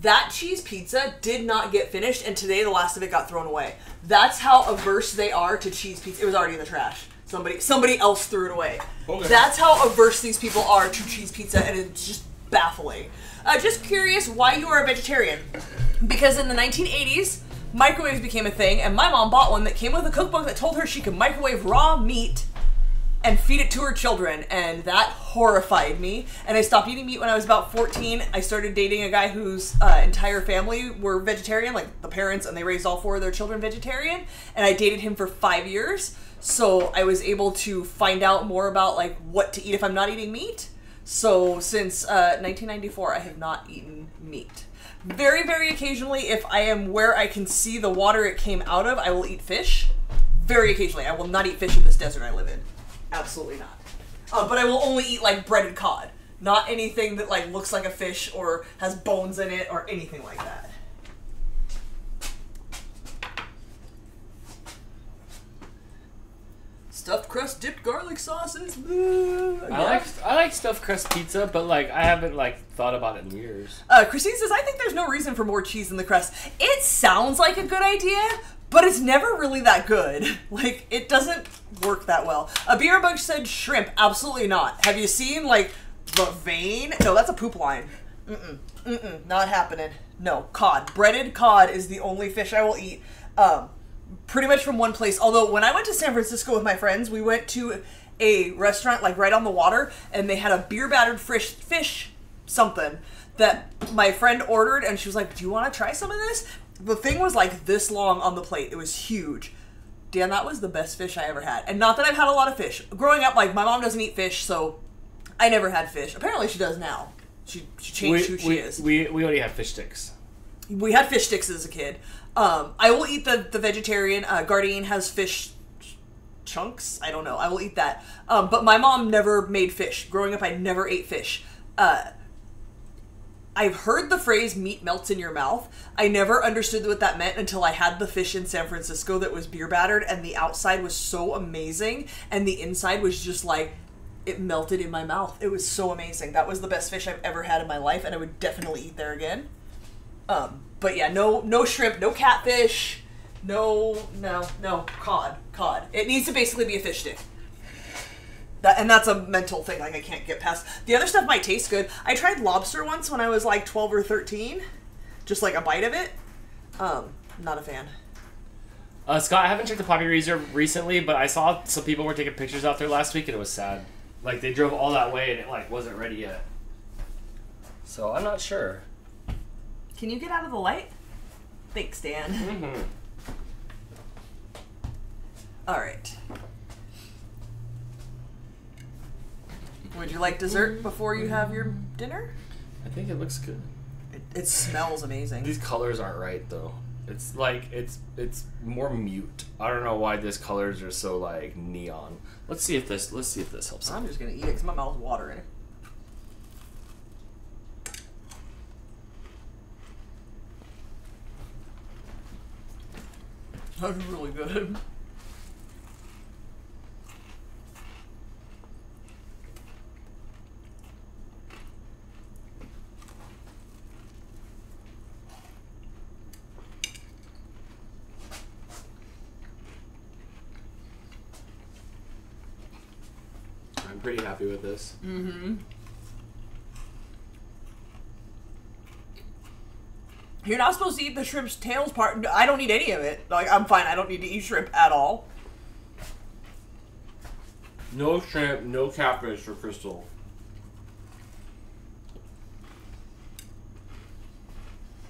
That cheese pizza did not get finished, and today the last of it got thrown away. That's how averse they are to cheese pizza. It was already in the trash. Somebody, somebody else threw it away. Okay. That's how averse these people are to cheese pizza, and it's just baffling. Uh, just curious why you are a vegetarian. Because in the 1980s, microwaves became a thing, and my mom bought one that came with a cookbook that told her she could microwave raw meat and feed it to her children, and that horrified me. And I stopped eating meat when I was about 14. I started dating a guy whose uh, entire family were vegetarian, like the parents, and they raised all four of their children vegetarian. And I dated him for five years, so I was able to find out more about like what to eat if I'm not eating meat. So since uh, 1994, I have not eaten meat. Very, very occasionally, if I am where I can see the water it came out of, I will eat fish. Very occasionally, I will not eat fish in this desert I live in. Absolutely not. Uh, but I will only eat like breaded cod, not anything that like looks like a fish or has bones in it or anything like that. Stuffed crust dipped garlic sauces. I like I like stuffed crust pizza, but like I haven't like thought about it in years. Uh, Christine says, I think there's no reason for more cheese in the crust. It sounds like a good idea, but it's never really that good. [laughs] Like, it doesn't work that well. A beer bug said shrimp. Absolutely not. Have you seen, like, the vein? No, that's a poop line. Mm-mm. Mm-mm. Not happening. No. Cod. Breaded cod is the only fish I will eat. Um, pretty much from one place. Although, when I went to San Francisco with my friends, we went to a restaurant, like, right on the water, and they had a beer battered fish, fish something that my friend ordered and she was like, Do you want to try some of this? The thing was like this long on the plate. It was huge. Dan, that was the best fish I ever had. And not that I've had a lot of fish. Growing up, like, my mom doesn't eat fish, so I never had fish. Apparently, she does now. She, she changed who she we, is. we we already have fish sticks. We had fish sticks as a kid. Um, I will eat the, the vegetarian. Uh, Gardein has fish ch- chunks. I don't know. I will eat that. Um, but my mom never made fish. Growing up, I never ate fish. Uh, I've heard the phrase meat melts in your mouth. I never understood what that meant until I had the fish in San Francisco that was beer battered and the outside was so amazing and the inside was just like it melted in my mouth. It was so amazing. That was the best fish I've ever had in my life and I would definitely eat there again. Um, but yeah, no no shrimp, no catfish, no no no cod, cod. It needs to basically be a fish stick. That, and that's a mental thing like I can't get past. The other stuff might taste good. I tried lobster once when I was like 12 or 13. Just like a bite of it. Um, not a fan. Uh, Scott, I haven't checked the Poppy Reserve recently, but I saw some people were taking pictures out there last week, and it was sad. Like they drove all that way, and it like wasn't ready yet. So I'm not sure. Can you get out of the light? Thanks, Dan. Mm-hmm. [laughs] All right. Would you like dessert before you have your dinner? I think it looks good. It, it smells amazing. These colors aren't right though. It's like it's it's more mute. I don't know why these colors are so like neon. Let's see if this let's see if this helps. I'm just gonna eat it because my mouth's watering. That's really good. I'm pretty happy with this. Mm-hmm. You're not supposed to eat the shrimp's tails part. I don't need any of it. Like I'm fine. I don't need to eat shrimp at all. No shrimp, no catfish for Crystal.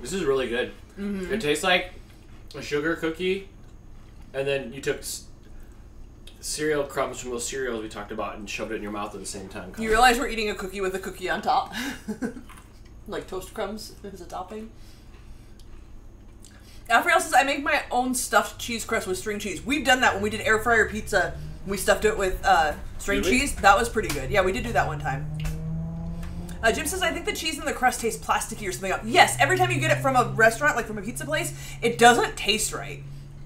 This is really good. Mm-hmm. It tastes like a sugar cookie, and then you took cereal crumbs from those cereals we talked about and shoved it in your mouth at the same time. You realize we're eating a cookie with a cookie on top, [laughs] like toast crumbs as a topping. Alfredo says I make my own stuffed cheese crust with string cheese. We've done that when we did air fryer pizza. We stuffed it with uh, string Really? cheese. That was pretty good. Yeah, we did do that one time. Uh, Jim says I think the cheese in the crust tastes plasticky or something. Yes, every time you get it from a restaurant, like from a pizza place, it doesn't taste right.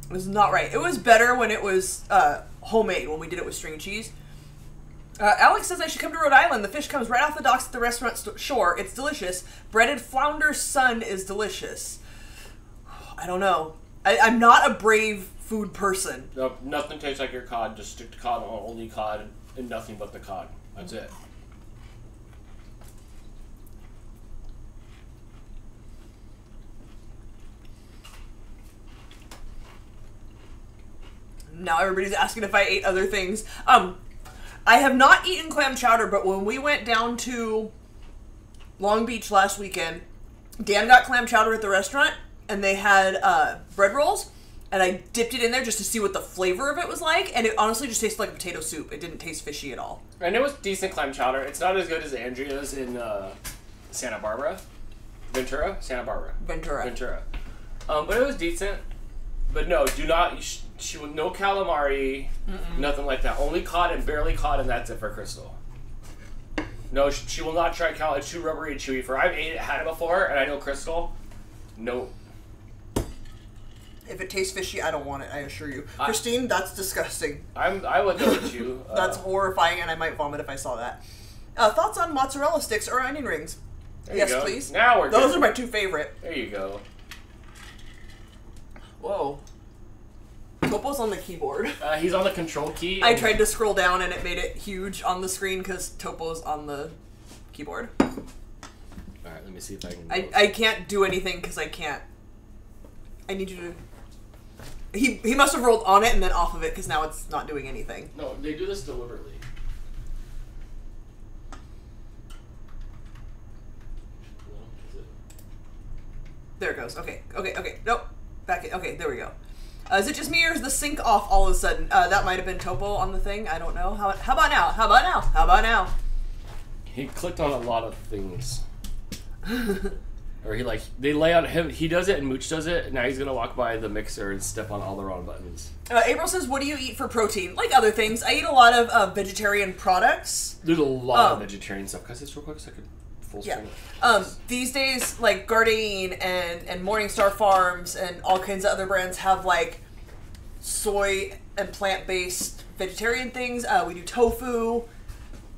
It was not right. It was better when it was uh, homemade when we did it with string cheese. Uh, Alex says I should come to Rhode Island. The fish comes right off the docks at the restaurant st- shore. It's delicious. Breaded flounder sun is delicious. I don't know. I, I'm not a brave food person. No, nothing tastes like your cod. Just stick to cod, only cod, and nothing but the cod. That's it. Now everybody's asking if I ate other things. Um, I have not eaten clam chowder, but when we went down to Long Beach last weekend, Dan got clam chowder at the restaurant, and they had uh, bread rolls, and I dipped it in there just to see what the flavor of it was like, and it honestly just tasted like a potato soup. It didn't taste fishy at all. And it was decent clam chowder. It's not as good as Andria's in uh, Santa Barbara, Ventura, Santa Barbara, Ventura. Ventura. Um, but it was decent. But no, do not. Sh- she would no calamari, nothing like that. Only cod and barely cod, and that's it for Crystal. No, she, she will not try cow. It's too rubbery and chewy for her. I've ate it, had it before, and I know Crystal. No. If it tastes fishy, I don't want it. I assure you, I- Christine. That's disgusting. I'm. I would go with you. [laughs] Uh, That's horrifying, and I might vomit if I saw that. Uh, thoughts on mozzarella sticks or onion rings? there you yes, go. please. Now we're Those good. are my two favorite. There you go. Whoa. Topo's on the keyboard. [laughs] Uh, he's on the control key. I tried to scroll down and it made it huge on the screen because Topo's on the keyboard. All right, let me see if I can. I, I can't do anything because I can't. I need you to. He he must have rolled on it and then off of it because now it's not doing anything. no, they do this deliberately. No, is it? There it goes. Okay, okay, okay. Nope. Back it. Okay, there we go. Uh, is it just me or is the sync off all of a sudden? Uh, that might have been Topo on the thing. I don't know. How, how about now? How about now? How about now? He clicked on a lot of things. [laughs] or he like they lay on him. He does it and Mooch does it. Now he's gonna walk by the mixer and step on all the wrong buttons. Uh, April says, "What do you eat for protein? Like other things, I eat a lot of uh, vegetarian products. There's a lot of Oh. vegetarian stuff. Can I say this real quick? So I could full Yeah. Um, these days, like Gardein and and Morningstar Farms and all kinds of other brands have like soy and plant based vegetarian things. Uh, we do tofu,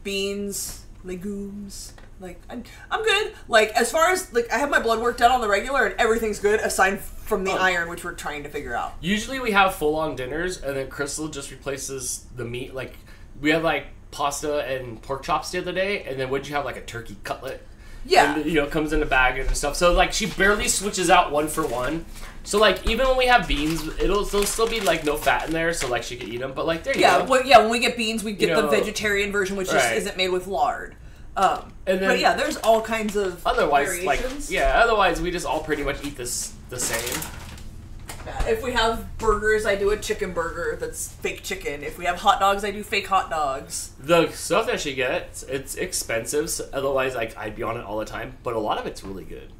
beans, legumes. Like I'm, I'm good. Like as far as like I have my blood work done on the regular and everything's good aside from the Oh. iron, which we're trying to figure out. Usually we have full on dinners, and then Crystal just replaces the meat. Like we had like pasta and pork chops the other day, and then would you have like a turkey cutlet? Yeah. and, you know, comes in a bag and stuff. So like she barely switches out one for one. So like even when we have beans, it'll there'll still be like no fat in there, so like she could eat them. But like there you Yeah, go. well, yeah. When we get beans, we get You the vegetarian version, which just isn't made with lard. Um, And then- but yeah, there's all kinds of Otherwise, like yeah, otherwise we just all pretty much eat this the same. If we have burgers, I do a chicken burger that's fake chicken. If we have hot dogs, I do fake hot dogs. The stuff that she gets, it's expensive. So otherwise, like I'd be on it all the time. But a lot of it's really good.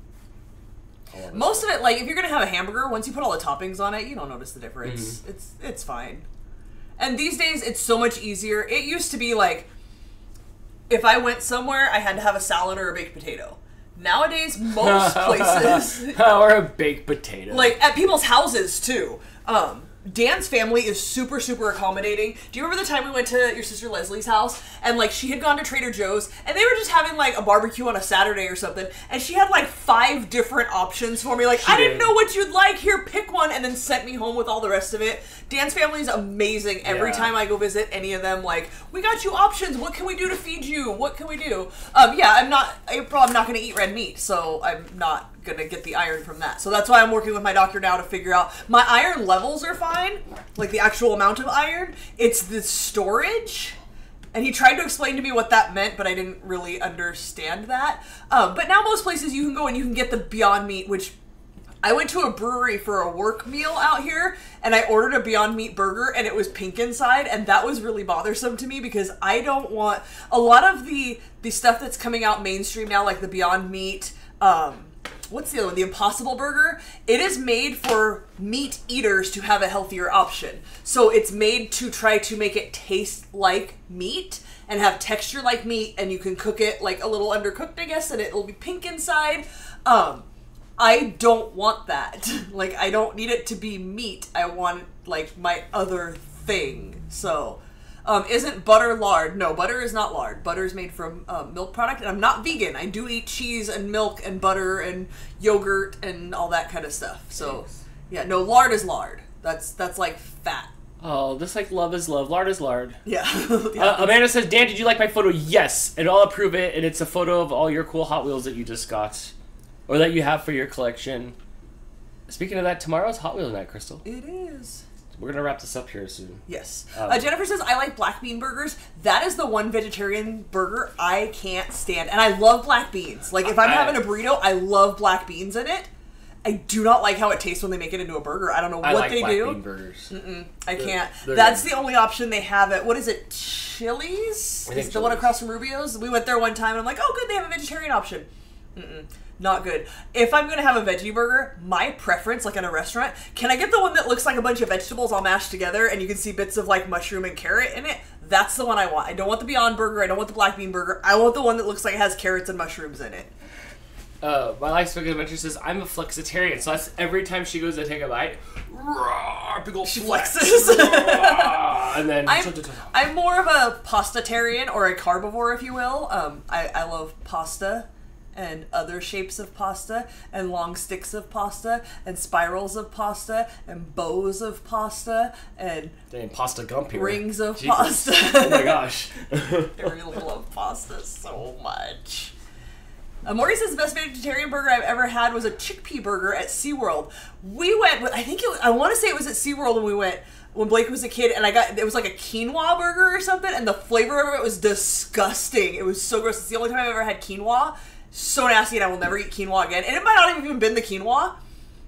Of. Most of it, like if you're gonna have a hamburger, once you put all the toppings on it, you don't notice the difference. Mm-hmm. It's it's fine. And these days, it's so much easier. It used to be like, if I went somewhere, I had to have a salad or a baked potato. Nowadays, most [laughs] places, or a baked potato. like at people's houses too. Um, Dan's family is super, super accommodating. Do you remember the time we went to your sister Leslie's house and like she had gone to Trader Joe's and they were just having like a barbecue on a Saturday or something and she had like five different options for me. Like, She I didn't know what you'd like. Here, pick one and then sent me home with all the rest of it. Dan's family is amazing. Every Yeah. time I go visit any of them, like, we got you options. What can we do to feed you? What can we do? Um, yeah, I'm not, April, I'm not going to eat red meat, so I'm not gonna get the iron from that. So that's why I'm working with my doctor now to figure out my iron levels are fine, like the actual amount of iron. It's the storage. And he tried to explain to me what that meant, but I didn't really understand that. Um, but now most places you can go and you can get the Beyond Meat, which I went to a brewery for a work meal out here and I ordered a Beyond Meat burger and it was pink inside and that was really bothersome to me because I don't want a lot of the the stuff that's coming out mainstream now like the Beyond Meat um what's the other one the Impossible burger it is made for meat eaters to have a healthier option. So it's made to try to make it taste like meat and have texture like meat and you can cook it like a little undercooked I guess and it'll be pink inside. Um I don't want that. [laughs] Like, I don't need it to be meat. I want, like, my other thing. So, um, isn't butter lard? No, butter is not lard. Butter is made from uh, milk product, and I'm not vegan. I do eat cheese and milk and butter and yogurt and all that kind of stuff. So, Thanks. yeah, no, lard is lard. That's that's like fat. oh, just like love is love, lard is lard. Yeah. [laughs] yeah. Uh, Amanda says, Dan, did you like my photo? Yes, and I'll approve it. And it's a photo of all your cool Hot Wheels that you just got, or that you have for your collection. Speaking of that, tomorrow's Hot Wheels night, Crystal. it is. We're gonna wrap this up here soon. Yes. Um, uh, Jennifer says, I like black bean burgers. That is the one vegetarian burger I can't stand. And I love black beans. Like, if I'm I- having a burrito, I love black beans in it. I do not like how it tastes when they make it into a burger. I don't know I what like they black do. bean burgers. I They're- can't. they're That's good. the only option they have at, what is it, Chili's? I think Is the one across from Rubio's? We went there one time and I'm like, oh, good, they have a vegetarian option. Mm-mm, not good. If I'm gonna have a veggie burger, my preference, like in a restaurant, can I get the one that looks like a bunch of vegetables all mashed together and you can see bits of like mushroom and carrot in it? That's the one I want. I don't want the Beyond Burger. I don't want the Black Bean Burger. I want the one that looks like it has carrots and mushrooms in it. Uh, my life's adventure says I'm a flexitarian, so that's every time she goes to take a bite, roar, big old She flex, flexes. and then [laughs] I'm, I'm more of a pastatarian or a carbivore, if you will. Um, I, I love pasta and other shapes of pasta and long sticks of pasta and spirals of pasta and bows of pasta and Dang, pasta gump here. rings of Jeepers. pasta. [laughs] oh my gosh. [laughs] I really love pasta so much. Uh, Maury says the best vegetarian burger I've ever had was a chickpea burger at SeaWorld. We went, with- I think it was, I want to say it was at SeaWorld when we went, when Blake was a kid, and I got, it was like a quinoa burger or something, and the flavor of it was disgusting. It was so gross. It's the only time I've ever had quinoa. So nasty, and I will never eat quinoa again. And it might not have even been the quinoa,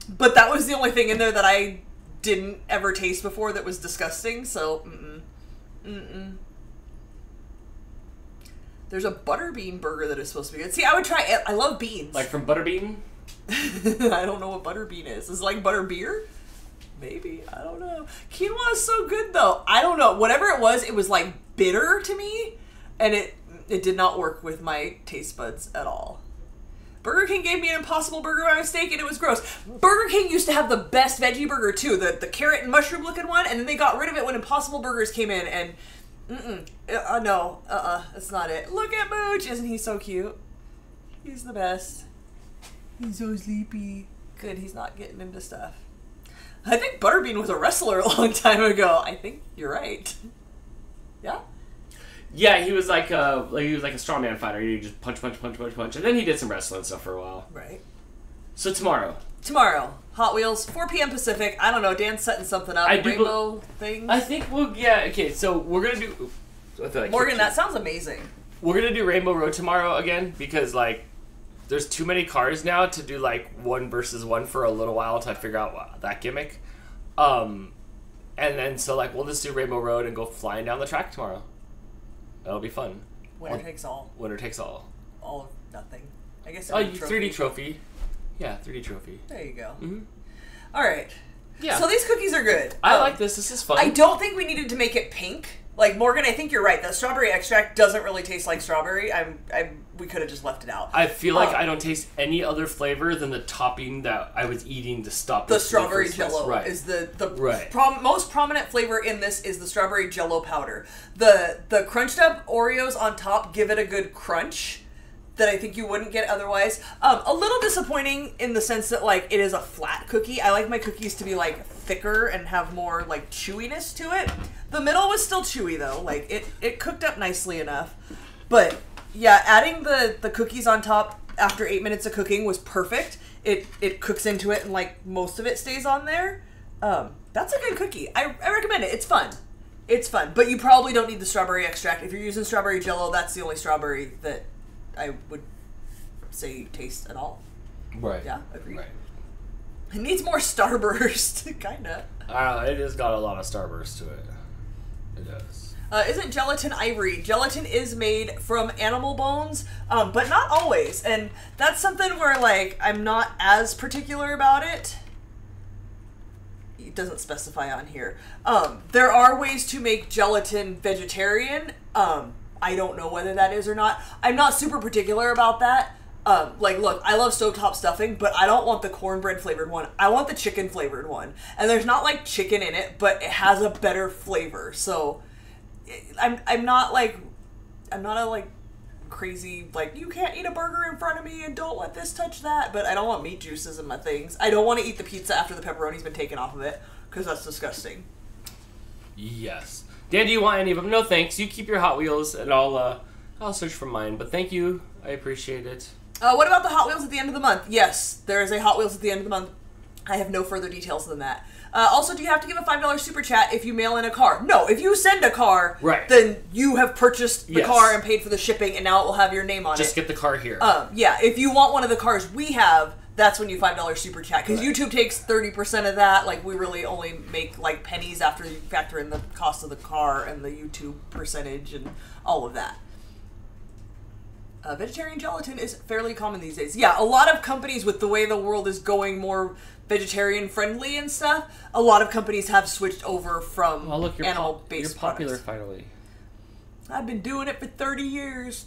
but that was the only thing in there that I didn't ever taste before that was disgusting, so, mm-mm. Mm-mm. There's a butterbean burger that is supposed to be good. See, I would try it. I love beans. like from Butterbean? [laughs] I don't know what butterbean is. Is it like butter beer? Maybe. I don't know. Quinoa is so good though. I don't know. Whatever it was, it was like bitter to me, and it it did not work with my taste buds at all. Burger King gave me an Impossible Burger by mistake, and it was gross. Burger King used to have the best veggie burger too, the the carrot and mushroom looking one, and then they got rid of it when Impossible Burgers came in, and mm-mm, uh, no, uh, uh that's not it. Look at Mooch, isn't he so cute? He's the best. He's so sleepy. Good, he's not getting into stuff. I think Butterbean was a wrestler [laughs] a long time ago. I think you're right. Yeah. Yeah, he was like a like he was like a strongman fighter. He just punch, punch, punch, punch, punch, and then he did some wrestling stuff for a while. Right. So tomorrow, Tomorrow, Hot Wheels, 4 p.m. Pacific. I don't know. Dan's setting something up. I Rainbow thing. I think we'll yeah okay. So we're gonna do. Like Morgan, that sounds amazing. we're gonna do Rainbow Road tomorrow again because like there's too many cars now to do like one versus one for a little while to figure out what, that gimmick. Um, and then so like we'll just do Rainbow Road and go flying down the track tomorrow. That'll be fun. Winner takes all. Winner takes all. All of nothing. I guess. Oh, a you 3D trophy. Yeah, 3D trophy. There you go. Mhm. All right. Yeah. So these cookies are good. I Um, like this. This is fun. I don't think we needed to make it pink. Like Morgan, I think you're right. The strawberry extract doesn't really taste like strawberry. I'm, I'm we could have just left it out. I feel like Um, I don't taste any other flavor than the topping that I was eating to stop the strawberry jello Right. is the the Right. prom- most prominent flavor in this is the strawberry jello powder. The the crunched up Oreos on top give it a good crunch that I think you wouldn't get otherwise. Um, a little disappointing in the sense that like it is a flat cookie. I like my cookies to be like thicker and have more like chewiness to it. The middle was still chewy though. Like it it cooked up nicely enough. But yeah, adding the the cookies on top after 8 minutes of cooking was perfect. It it cooks into it and like most of it stays on there. Um, that's a good cookie. I, I recommend it. It's fun. It's fun, but you probably don't need the strawberry extract. If you're using strawberry jello, that's the only strawberry that I would say taste at all. Right. Yeah, agreed. Right. It needs more Starburst, [laughs] kinda. Uh, it has got a lot of starburst to it. It does. Uh, isn't gelatin ivory? Gelatin is made from animal bones, um, but not always, and that's something where like I'm not as particular about it. It doesn't specify on here. Um, there are ways to make gelatin vegetarian. Um, I don't know whether that is or not. I'm not super particular about that. Um, like, look, I love stovetop stuffing, but I don't want the cornbread flavored one. I want the chicken flavored one. And there's not like chicken in it, but it has a better flavor. So, I'm I'm not like I'm not a like crazy like you can't eat a burger in front of me and don't let this touch that. But I don't want meat juices in my things. I don't want to eat the pizza after the pepperoni's been taken off of it because that's disgusting. Yes. Dan, do you want any of them? No, thanks. You keep your Hot Wheels, and I'll uh, I'll search for mine. But thank you. I appreciate it. Uh, what about the Hot Wheels at the end of the month? Yes, there is a Hot Wheels at the end of the month. I have no further details than that. Uh, also, do you have to give a five dollars super chat if you mail in a car? No, if you send a car, Right. then you have purchased the Yes. car and paid for the shipping, and now it will have your name on Just it. Just get the car here. Um, yeah, if you want one of the cars we have, that's when you five dollars super chat because Right. YouTube takes thirty percent of that. Like we really only make like pennies after you factor in the cost of the car and the YouTube percentage and all of that. Uh, vegetarian gelatin is fairly common these days. Yeah, a lot of companies with the way the world is going more vegetarian friendly and stuff. A lot of companies have switched over from oh, look, you're, animal pop- based you're popular products. finally. I've been doing it for 30 years.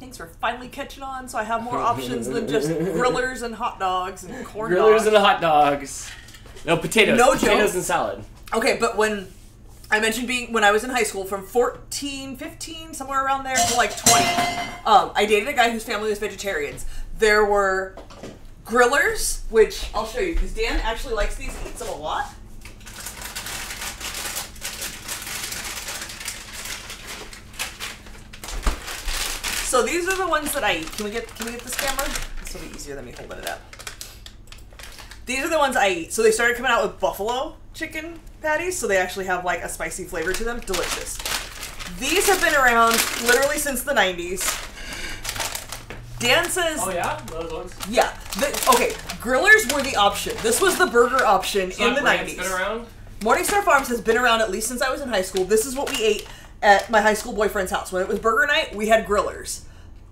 Thanks for finally catching on, so I have more [laughs] options than just grillers and hot dogs and corn Grillers dogs. and hot dogs. No potatoes. No potatoes joke. and salad. Okay, but when I mentioned being when I was in high school from 14, 15, somewhere around there to like 20, um, I dated a guy whose family was vegetarians. There were grillers, which I'll show you because Dan actually likes these, eats them a lot. So these are the ones that I eat. Can we get can we get this camera? This will be easier than me holding it up. These are the ones I eat. So they started coming out with buffalo chicken patties, so they actually have like a spicy flavor to them. Delicious. These have been around literally since the 90s. Dan says, Oh yeah, those ones. yeah. The, okay, grillers were the option. This was the burger option So in the 90s. Been around. Morningstar Farms has been around at least since I was in high school. This is what we ate at my high school boyfriend's house. When it was burger night, we had grillers.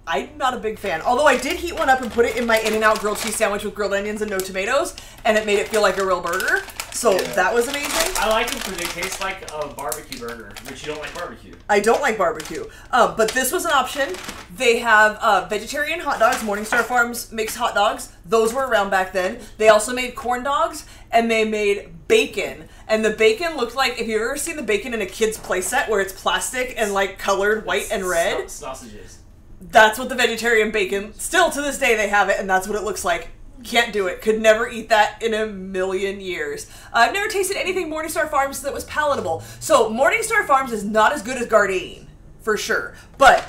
I'm not a big fan. Although I did heat one up and put it in my In N Out grilled cheese sandwich with grilled onions and no tomatoes, and it made it feel like a real burger. So Yeah. that was amazing. I like them because they taste like a barbecue burger, which you don't like barbecue. I don't like barbecue, um, but this was an option. They have uh, vegetarian hot dogs. Morningstar Farms makes hot dogs. Those were around back then. They also made corn dogs and they made bacon. And the bacon looked like if you've ever seen the bacon in a kid's playset where it's plastic and like colored white and red, Sa- sausages. That's what the vegetarian bacon. Still to this day they have it, and that's what it looks like. Can't do it. Could never eat that in a million years. I've never tasted anything Morningstar Farms that was palatable. So Morningstar Farms is not as good as Gardein, for sure. But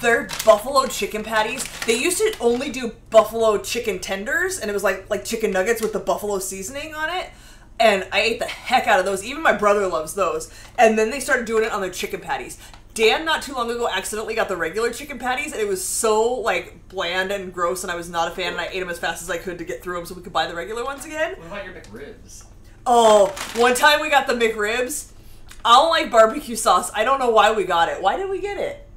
their buffalo chicken patties, they used to only do buffalo chicken tenders, and it was like like chicken nuggets with the buffalo seasoning on it. And I ate the heck out of those. Even my brother loves those. And then they started doing it on their chicken patties. Dan, not too long ago, accidentally got the regular chicken patties, and it was so like bland and gross, and I was not a fan. And I ate them as fast as I could to get through them, so we could buy the regular ones again. What about your McRibs? Oh, one time we got the McRibs. I don't like barbecue sauce. I don't know why we got it. Why did we get it?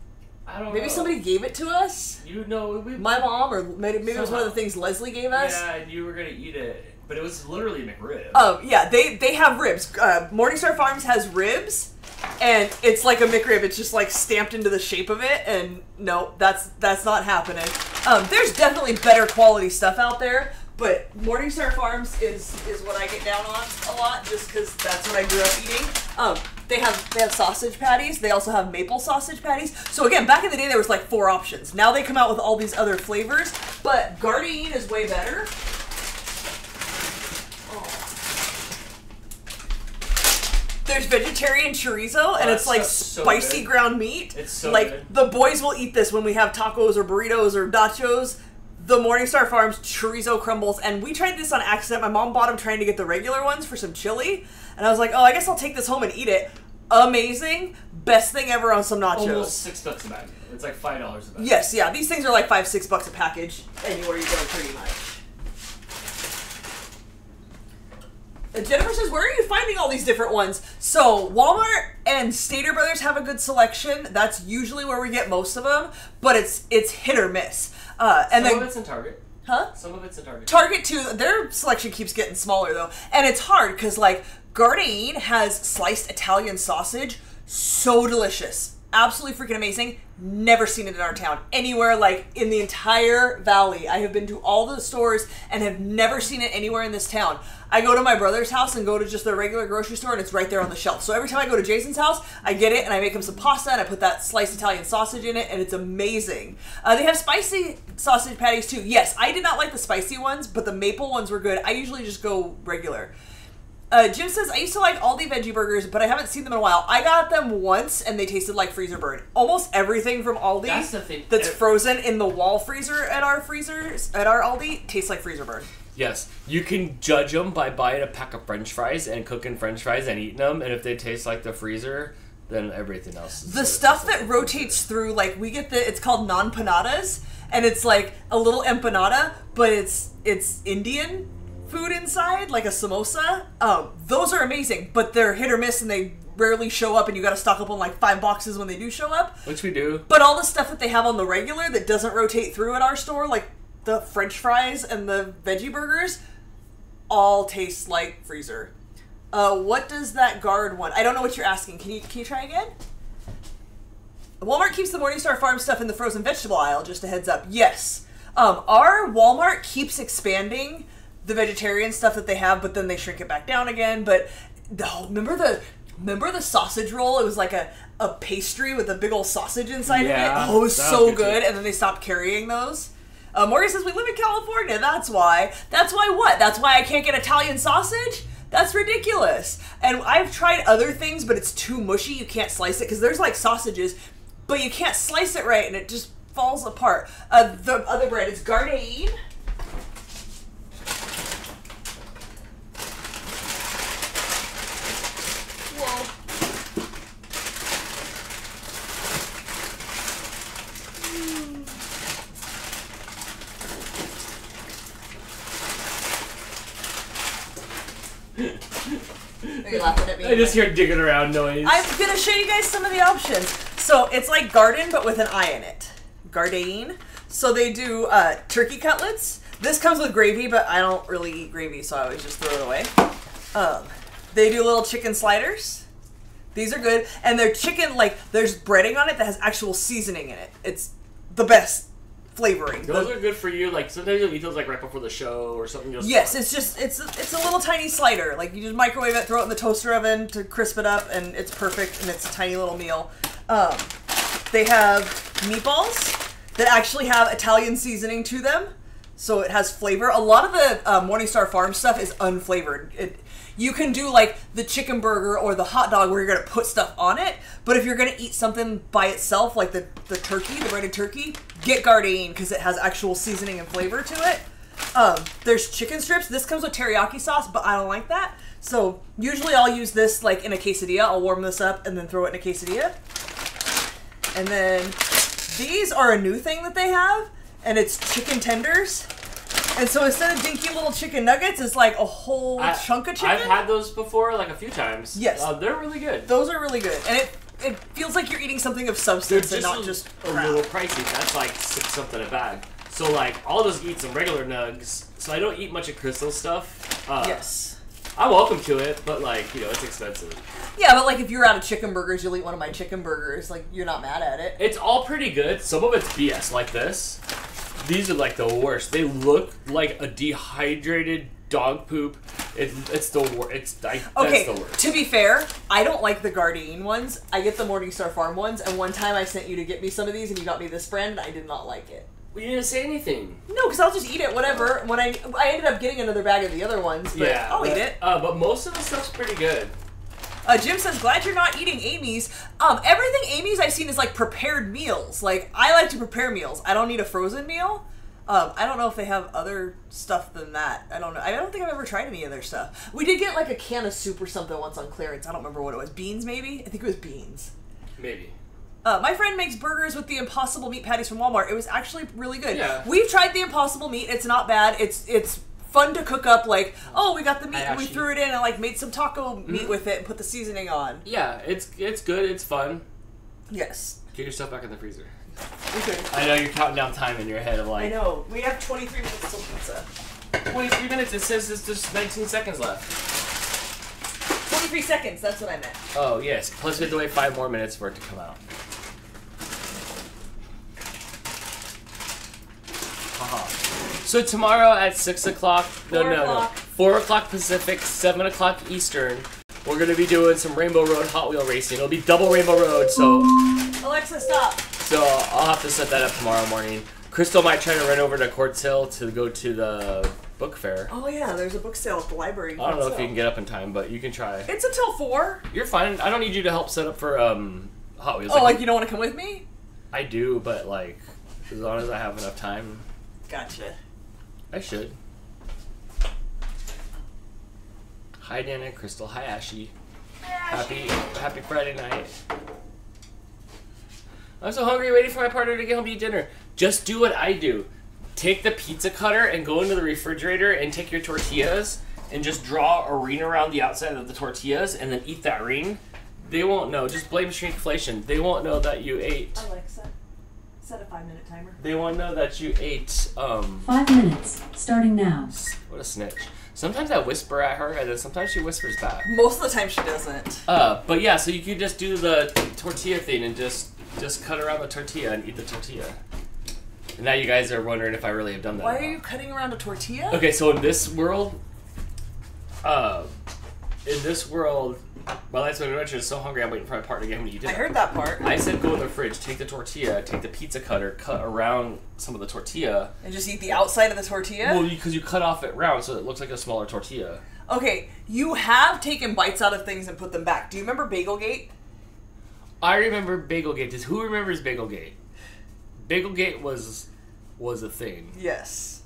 I don't Maybe know. somebody gave it to us. You know, we, My mom, or maybe, maybe it was one of the things Leslie gave us. Yeah, and you were gonna eat it, but it was literally McRib. Oh yeah, they they have ribs. Uh, Morningstar Farms has ribs, and it's like a McRib. It's just like stamped into the shape of it, and no, that's that's not happening. Um, there's definitely better quality stuff out there, but Morningstar Farms is is what I get down on a lot, just because that's what I grew up eating. Um, they have they have sausage patties. They also have maple sausage patties. So again, back in the day, there was like four options. Now they come out with all these other flavors, but Gardein is way better. There's vegetarian chorizo, and Oh, it's like so spicy good. ground meat. It's so like good. the boys will eat this when we have tacos or burritos or nachos. The Morningstar Farms chorizo crumbles, and we tried this on accident. My mom bought them trying to get the regular ones for some chili, and I was like, "Oh, I guess I'll take this home and eat it." Amazing, best thing ever on some nachos. Almost six bucks a bag. It's like five dollars a bag. Yes, yeah, these things are like five, six bucks a package anywhere you go, pretty much. Uh, Jennifer says, "Where are you finding all these different ones?" So Walmart and Stater Brothers have a good selection. That's usually where we get most of them, but it's it's hit or miss. Uh, and Some then, of it's in Target. huh? Some of it's in Target. Target too. Their selection keeps getting smaller though, and it's hard because like Gardein has sliced Italian sausage, so delicious, absolutely freaking amazing. Never seen it in our town anywhere. Like in the entire valley, I have been to all the stores and have never seen it anywhere in this town. I go to my brother's house and go to just the regular grocery store, and it's right there on the shelf. So every time I go to Jason's house, I get it and I make him some pasta and I put that sliced Italian sausage in it, and it's amazing. Uh, they have spicy sausage patties too. Yes, I did not like the spicy ones, but the maple ones were good. I usually just go regular. Uh, Jim says, I used to like Aldi veggie burgers, but I haven't seen them in a while. I got them once and they tasted like freezer burn. Almost everything from Aldi That's the thing. that's Ev- frozen in the wall freezer at our freezers, at our Aldi, tastes like freezer burn. Yes, you can judge them by buying a pack of French fries and cooking French fries and eating them, and if they taste like the freezer, then everything else. Is The stuff tastes like that the rotates through, like we get the, it's called non panadas, and it's like a little empanada, but it's it's Indian food inside, like a samosa. Um, those are amazing, but they're hit or miss, and they rarely show up, and you got to stock up on like five boxes when they do show up. Which we do. But all the stuff that they have on the regular that doesn't rotate through at our store, like the French fries and the veggie burgers, all taste like freezer. Uh, what does that guard want? I don't know what you're asking. Can you can you try again? Walmart keeps the Morningstar Farm stuff in the frozen vegetable aisle. Just a heads up. Yes, um, our Walmart keeps expanding the vegetarian stuff that they have, but then they shrink it back down again. But oh, remember the remember the sausage roll? It was like a, a pastry with a big old sausage inside Yeah, of it. Oh, it was so good good. And then they stopped carrying those. Uh, Morgan says we live in California. That's why. That's why what? That's why I can't get Italian sausage. That's ridiculous. And I've tried other things, but it's too mushy. You can't slice it because there's like sausages, but you can't slice it right, and it just falls apart. Uh, the other bread is Gardein. I just hear digging around noise. I'm gonna show you guys some of the options. So it's like garden, but with an eye in it. Gardein. So they do uh, turkey cutlets. This comes with gravy, but I don't really eat gravy, so I always just throw it away. Um, they do little chicken sliders. These are good, and they're chicken like there's breading on it that has actual seasoning in it. It's the best flavoring. those The- are good for you. Like sometimes you'll eat those like right before the show or something. Just Yes, it's just it's it's a little tiny slider. Like you just microwave it, throw it in the toaster oven to crisp it up, and it's perfect. And it's a tiny little meal. Um, they have meatballs that actually have Italian seasoning to them, so it has flavor. A lot of the uh, Morningstar Farm stuff is unflavored. It, you can do like the chicken burger or the hot dog where you're gonna put stuff on it, but if you're gonna eat something by itself, like the the turkey, the breaded turkey, get Gardein because it has actual seasoning and flavor to it. Um, there's chicken strips. This comes with teriyaki sauce, but I don't like that. So usually I'll use this like in a quesadilla. I'll warm this up and then throw it in a quesadilla. And then these are a new thing that they have, and it's chicken tenders. And so instead of dinky little chicken nuggets, it's like a whole I- chunk of chicken. I've had those before, like a few times. Yes. uh, they're really good. Those are really good, and it it feels like you're eating something of substance and not a, just a crap. little pricey. That's like six something a bag. So like I'll just eat some regular nugs. So I don't eat much of Crystal stuff. Uh, Yes. I'm welcome to it, but like you know it's expensive. Yeah, but like if you're out of chicken burgers, you'll eat one of my chicken burgers. Like you're not mad at it. It's all pretty good. Some of it's BS, like this. These are like the worst. They look like a dehydrated dog poop. It, it's the worst. It's I, Okay, that's the worst. to be fair, I don't like the Guardian ones. I get the Morningstar Farm ones, and one time I sent you to get me some of these, and you got me this brand, and I did not like it. We didn't say anything. No, because I'll just eat it, whatever. When I I ended up getting another bag of the other ones, but yeah, I'll but, eat it. Uh, but most of the stuff's pretty good. Uh, Jim says, "Glad you're not eating Amy's." Um, everything Amy's I've seen is like prepared meals. Like I like to prepare meals. I don't need a frozen meal. Um, I don't know if they have other stuff than that. I don't know. I don't think I've ever tried any of their stuff. We did get like a can of soup or something once on clearance. I don't remember what it was. Beans, maybe. I think it was beans. Maybe. Uh, my friend makes burgers with the Impossible meat patties from Walmart. It was actually really good. Yeah. We've tried the Impossible meat. It's not bad. It's it's fun to cook up. Like, oh, we got the meat I and we threw it in and like made some taco meat mm-hmm. with it and put the seasoning on. Yeah, it's it's good. It's fun. Yes, Get your stuff back in the freezer. we could. I know you're counting down time in your head of like. I know. We have 23 minutes till pizza. 23 minutes. It says there's just 19 seconds left. 23 seconds. That's what I meant. Oh yes. Plus we have to wait five more minutes for it to come out. Haha. So tomorrow at six o'clock, no, no, no, four o'clock Pacific, seven o'clock Eastern. We're gonna be doing some Rainbow Road Hot Wheel racing. It'll be double Rainbow Road, so Alexa, stop. so I'll have to set that up tomorrow morning. Crystal might try to run over to Quartz Hill to go to the book fair. Oh yeah, there's a book sale at the library. I don't know if you can get up in time, but you can try. It's until four. You're fine. I don't need you to help set up for um Hot Wheels. Oh, like you don't want to come with me? I do, but like as long as I have enough time, Gotcha. I should. Hi Dan and Crystal. Hi Ashy. Happy Happy Friday night. I'm so hungry, waiting for my partner to get home to eat dinner. Just do what I do. Take the pizza cutter and go into the refrigerator and take your tortillas and just draw a ring around the outside of the tortillas and then eat that ring. They won't know. Just blame shrinkflation. They won't know that you ate. Alexa, set a five minute timer. They want to know that you ate. Um, Five minutes, starting now. what a snitch. Sometimes I whisper at her, and then sometimes she whispers back. Most of the time she doesn't. Uh, but yeah, so you could just do the tortilla thing and just just cut around the tortilla and eat the tortilla. And now you guys are wondering if I really have done that. Why are you cutting around a tortilla? Okay, so in this world, uh, in this world, my life's been adventure is so hungry. I'm waiting for my partner to get home to eat I heard that part. I said go in the fridge, take the tortilla, take the pizza cutter, cut around some of the tortilla. And just eat the outside of the tortilla? Well, because you cut off it round, so it looks like a smaller tortilla. okay, you have taken bites out of things and put them back. Do you remember Bagelgate? I remember Bagelgate. Does who remembers Bagelgate? Bagelgate was was a thing. Yes.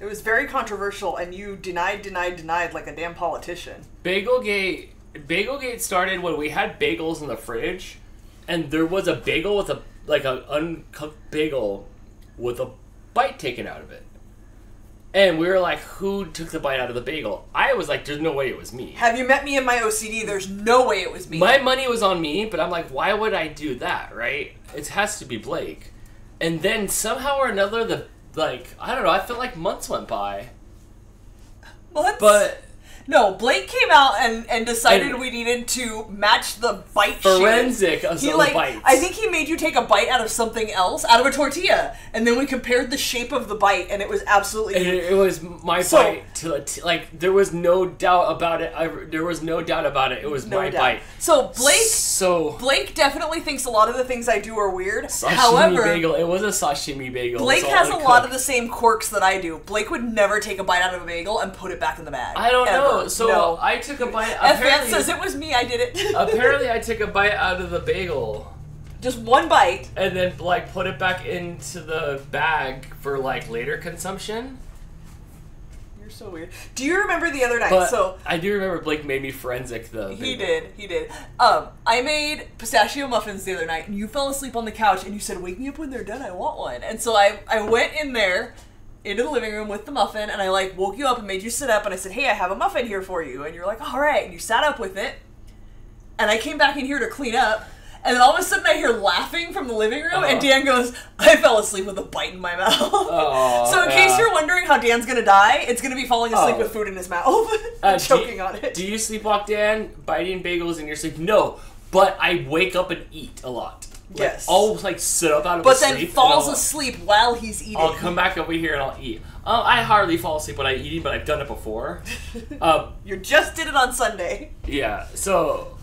It was very controversial, and you denied, denied, denied like a damn politician. Bagelgate Bagelgate started when we had bagels in the fridge, and there was a bagel with a like an uncooked bagel with a bite taken out of it. And we were like, who took the bite out of the bagel? I was like, there's no way it was me. Have you met me in my OCD? There's no way it was me. My money was on me, but I'm like, why would I do that, right? It has to be Blake. And then somehow or another, the like, I don't know, I felt like months went by. What? But no, Blake came out and, and decided And- we needed to match the bite shape. forensic of He like, bites. I think he made you take a bite out of something else, out of a tortilla, and then we compared the shape of the bite, and it was absolutely. It, it was my So- bite to a t- like there was no doubt about it. I, there was no doubt about it. It was no my doubt. bite. So Blake, So Blake definitely thinks a lot of the things I do are weird. sashimi However, bagel. It was a sashimi bagel. Blake has a lot of the same quirks that I do. Blake would never take a bite out of a bagel and put it back in the bag. I don't Ever. know. So no. I took a bite. Apparently, says it was me. I did it. [laughs] apparently I took a bite out of the bagel Just one bite. and then like put it back into the bag for like later consumption. You're so weird. Do you remember the other night? But so I do remember Blake made me forensic the. He did. He did. Um, I made pistachio muffins the other night, and you fell asleep on the couch, and you said, "Wake me up when they're done. I want one." And so I, I went in there into the living room with the muffin, and I like woke you up and made you sit up, and I said, "Hey, I have a muffin here for you," and you're like, "All right," and you sat up with it, and I came back in here to clean up. And then all of a sudden, I hear laughing from the living room, and Uh-huh. Dan goes, "I fell asleep with a bite in my [laughs] mouth." Oh, so, in yeah. case you're wondering how Dan's gonna die, it's gonna be falling asleep Oh. with food in his mouth, [laughs] Uh, choking you- on it. Do you sleepwalk, Dan? Biting bagels in your sleep? No, but I wake up and eat a lot. Like, Yes. I'll like sit up out of but then falls asleep while he's eating. I'll come back over here and I'll eat. Um, I hardly fall asleep when I'm eating, but I've done it before. [laughs] um, You just did it on Sunday. yeah. So,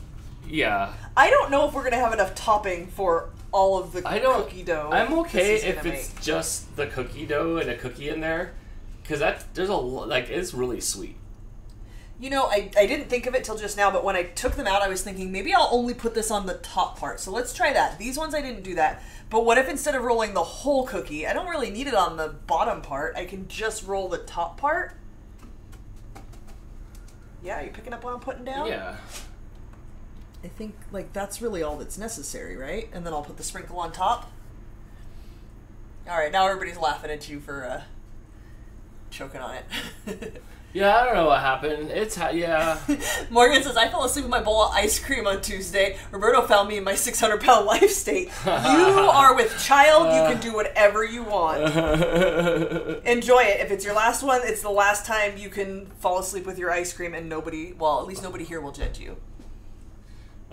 yeah. I don't know if we're gonna have enough topping for all of the I don't. cookie dough. I'm okay if it's make. just the cookie dough and a cookie in there, because that there's a like it's really sweet. You know, I, I didn't think of it till just now, but when I took them out, I was thinking maybe I'll only put this on the top part. So let's try that. These ones I didn't do that. But what if instead of rolling the whole cookie, I don't really need it on the bottom part. I can just roll the top part. Yeah, you picking up what I'm putting down? Yeah. I think like that's really all that's necessary, right? And then I'll put the sprinkle on top. All right, now everybody's laughing at you for uh, choking on it. [laughs] Yeah, I don't know what happened. It's ha- yeah. [laughs] Morgan says, I fell asleep with my bowl of ice cream on Tuesday. Roberto found me in my 600 pound [laughs] life state. You [laughs] are with child. You can do uh. whatever you want. Enjoy it. If it's your last one, it's the last time you can fall asleep with your ice cream and nobody, well, at least nobody here will judge you.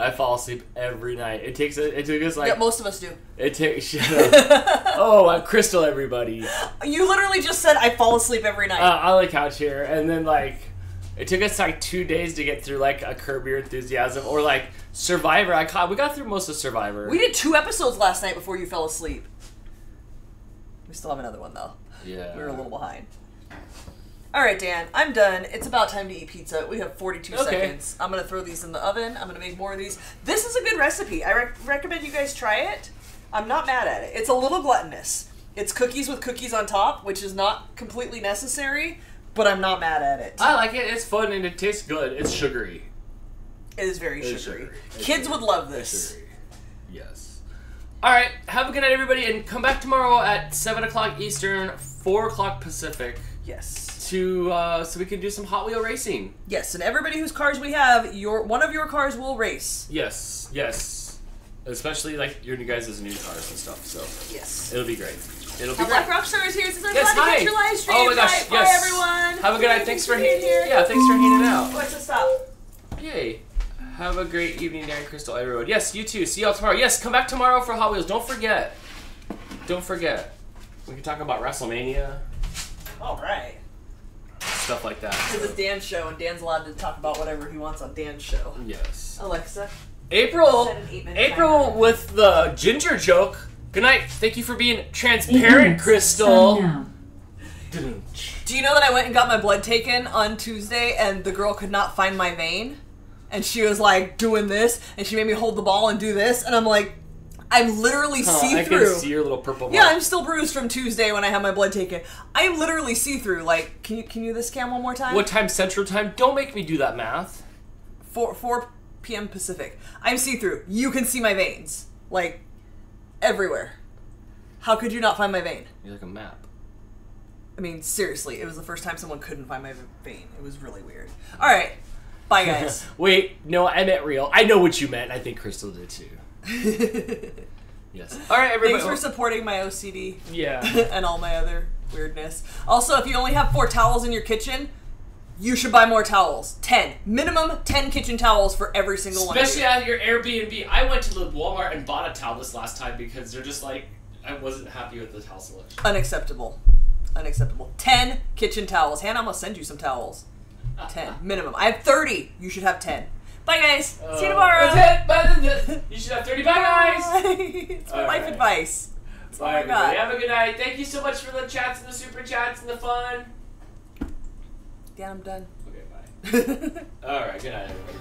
I fall asleep every night. It takes a, it took us like yeah, most of us do. it takes. [laughs] [laughs] Oh, I'm Crystal, everybody. You literally just said, I fall asleep every night. Uh, on the couch here, and then like it took us like two days to get through like a Curb Your Enthusiasm or like Survivor. I caught we got through most of Survivor. we did two episodes last night before you fell asleep. We still have another one, though. yeah. We were a little behind. All right, Dan, I'm done. It's about time to eat pizza. We have 42 Okay. seconds. I'm going to throw these in the oven. I'm going to make more of these. This is a good recipe. I rec- recommend you guys try it. I'm not mad at it. It's a little gluttonous. It's cookies with cookies on top, which is not completely necessary, but I'm not mad at it. I like it. It's fun and it tastes good. It's sugary. it is very It is sugary. sugary. Kids sugary. would love this. Yes. All right. Have a good night, everybody, and come back tomorrow at seven o'clock Eastern, four o'clock Pacific, Yes. To uh, so we can do some Hot Wheel racing. Yes, and everybody whose cars we have, your one of your cars will race. Yes. Yes. Especially like your new guys' new cars and stuff. So Yes. it'll be great. It'll be. Black Rockstar is here. Says I'm Yes, glad to hi. your live stream. Oh my gosh, Bye, yes. Bye, everyone. Have a good night. Thanks for being here. Yeah, thanks for hanging out. What's stop? Yay. Have a great evening, Dan and Crystal, everyone. Yes, you too. See y'all tomorrow. Yes, come back tomorrow for Hot Wheels. Don't forget. Don't forget. We can talk about WrestleMania, All right. Stuff like that. This is Dan's show, and Dan's allowed to talk about whatever he wants on Dan's show. Yes. Alexa, April. Set an eight-minute April timer. with the ginger joke. Good night. Thank you for being transparent, Crystal. do you know that I went and got my blood taken on Tuesday, and the girl could not find my vein, and she was like doing this, and she made me hold the ball and do this, and I'm like, I'm literally Huh, see I can see your little purple mark. Yeah, I'm still bruised from Tuesday when I had my blood taken. I am literally see through. Like, can you can you do this cam one more time? What time Central Time? Don't make me do that math. Four four p.m. Pacific. I'm see through. You can see my veins, like everywhere. How could you not find my vein? You're like a map. I mean, seriously, it was the first time someone couldn't find my vein. It was really weird. All right, bye guys. [laughs] Wait, no, I meant real. I know what you meant. I think Crystal did too. [laughs] Yes. All right, everybody. Thanks for supporting my OCD yeah. [laughs] and all my other weirdness. Also, if you only have four towels in your kitchen, you should buy more towels. Ten minimum, ten kitchen towels for every single one. Especially you. at your Airbnb. I went to the Walmart and bought a towel this last time because they're just like I wasn't happy with the towel selection. Unacceptable. Unacceptable. 10 kitchen towels. Hannah, I'm going to send you some towels. [laughs] 10. Minimum. I have 30. You should have 10. Bye, guys. See you tomorrow. Uh, That's it. Bye, th- th- You should have 30 bye, guys. [laughs] it's my All life right. advice. That's Bye, everybody. Have a good night. Thank you so much for the chats and the super chats and the fun. Yeah, I'm done. Okay, bye. [laughs] All right. Good night, everybody.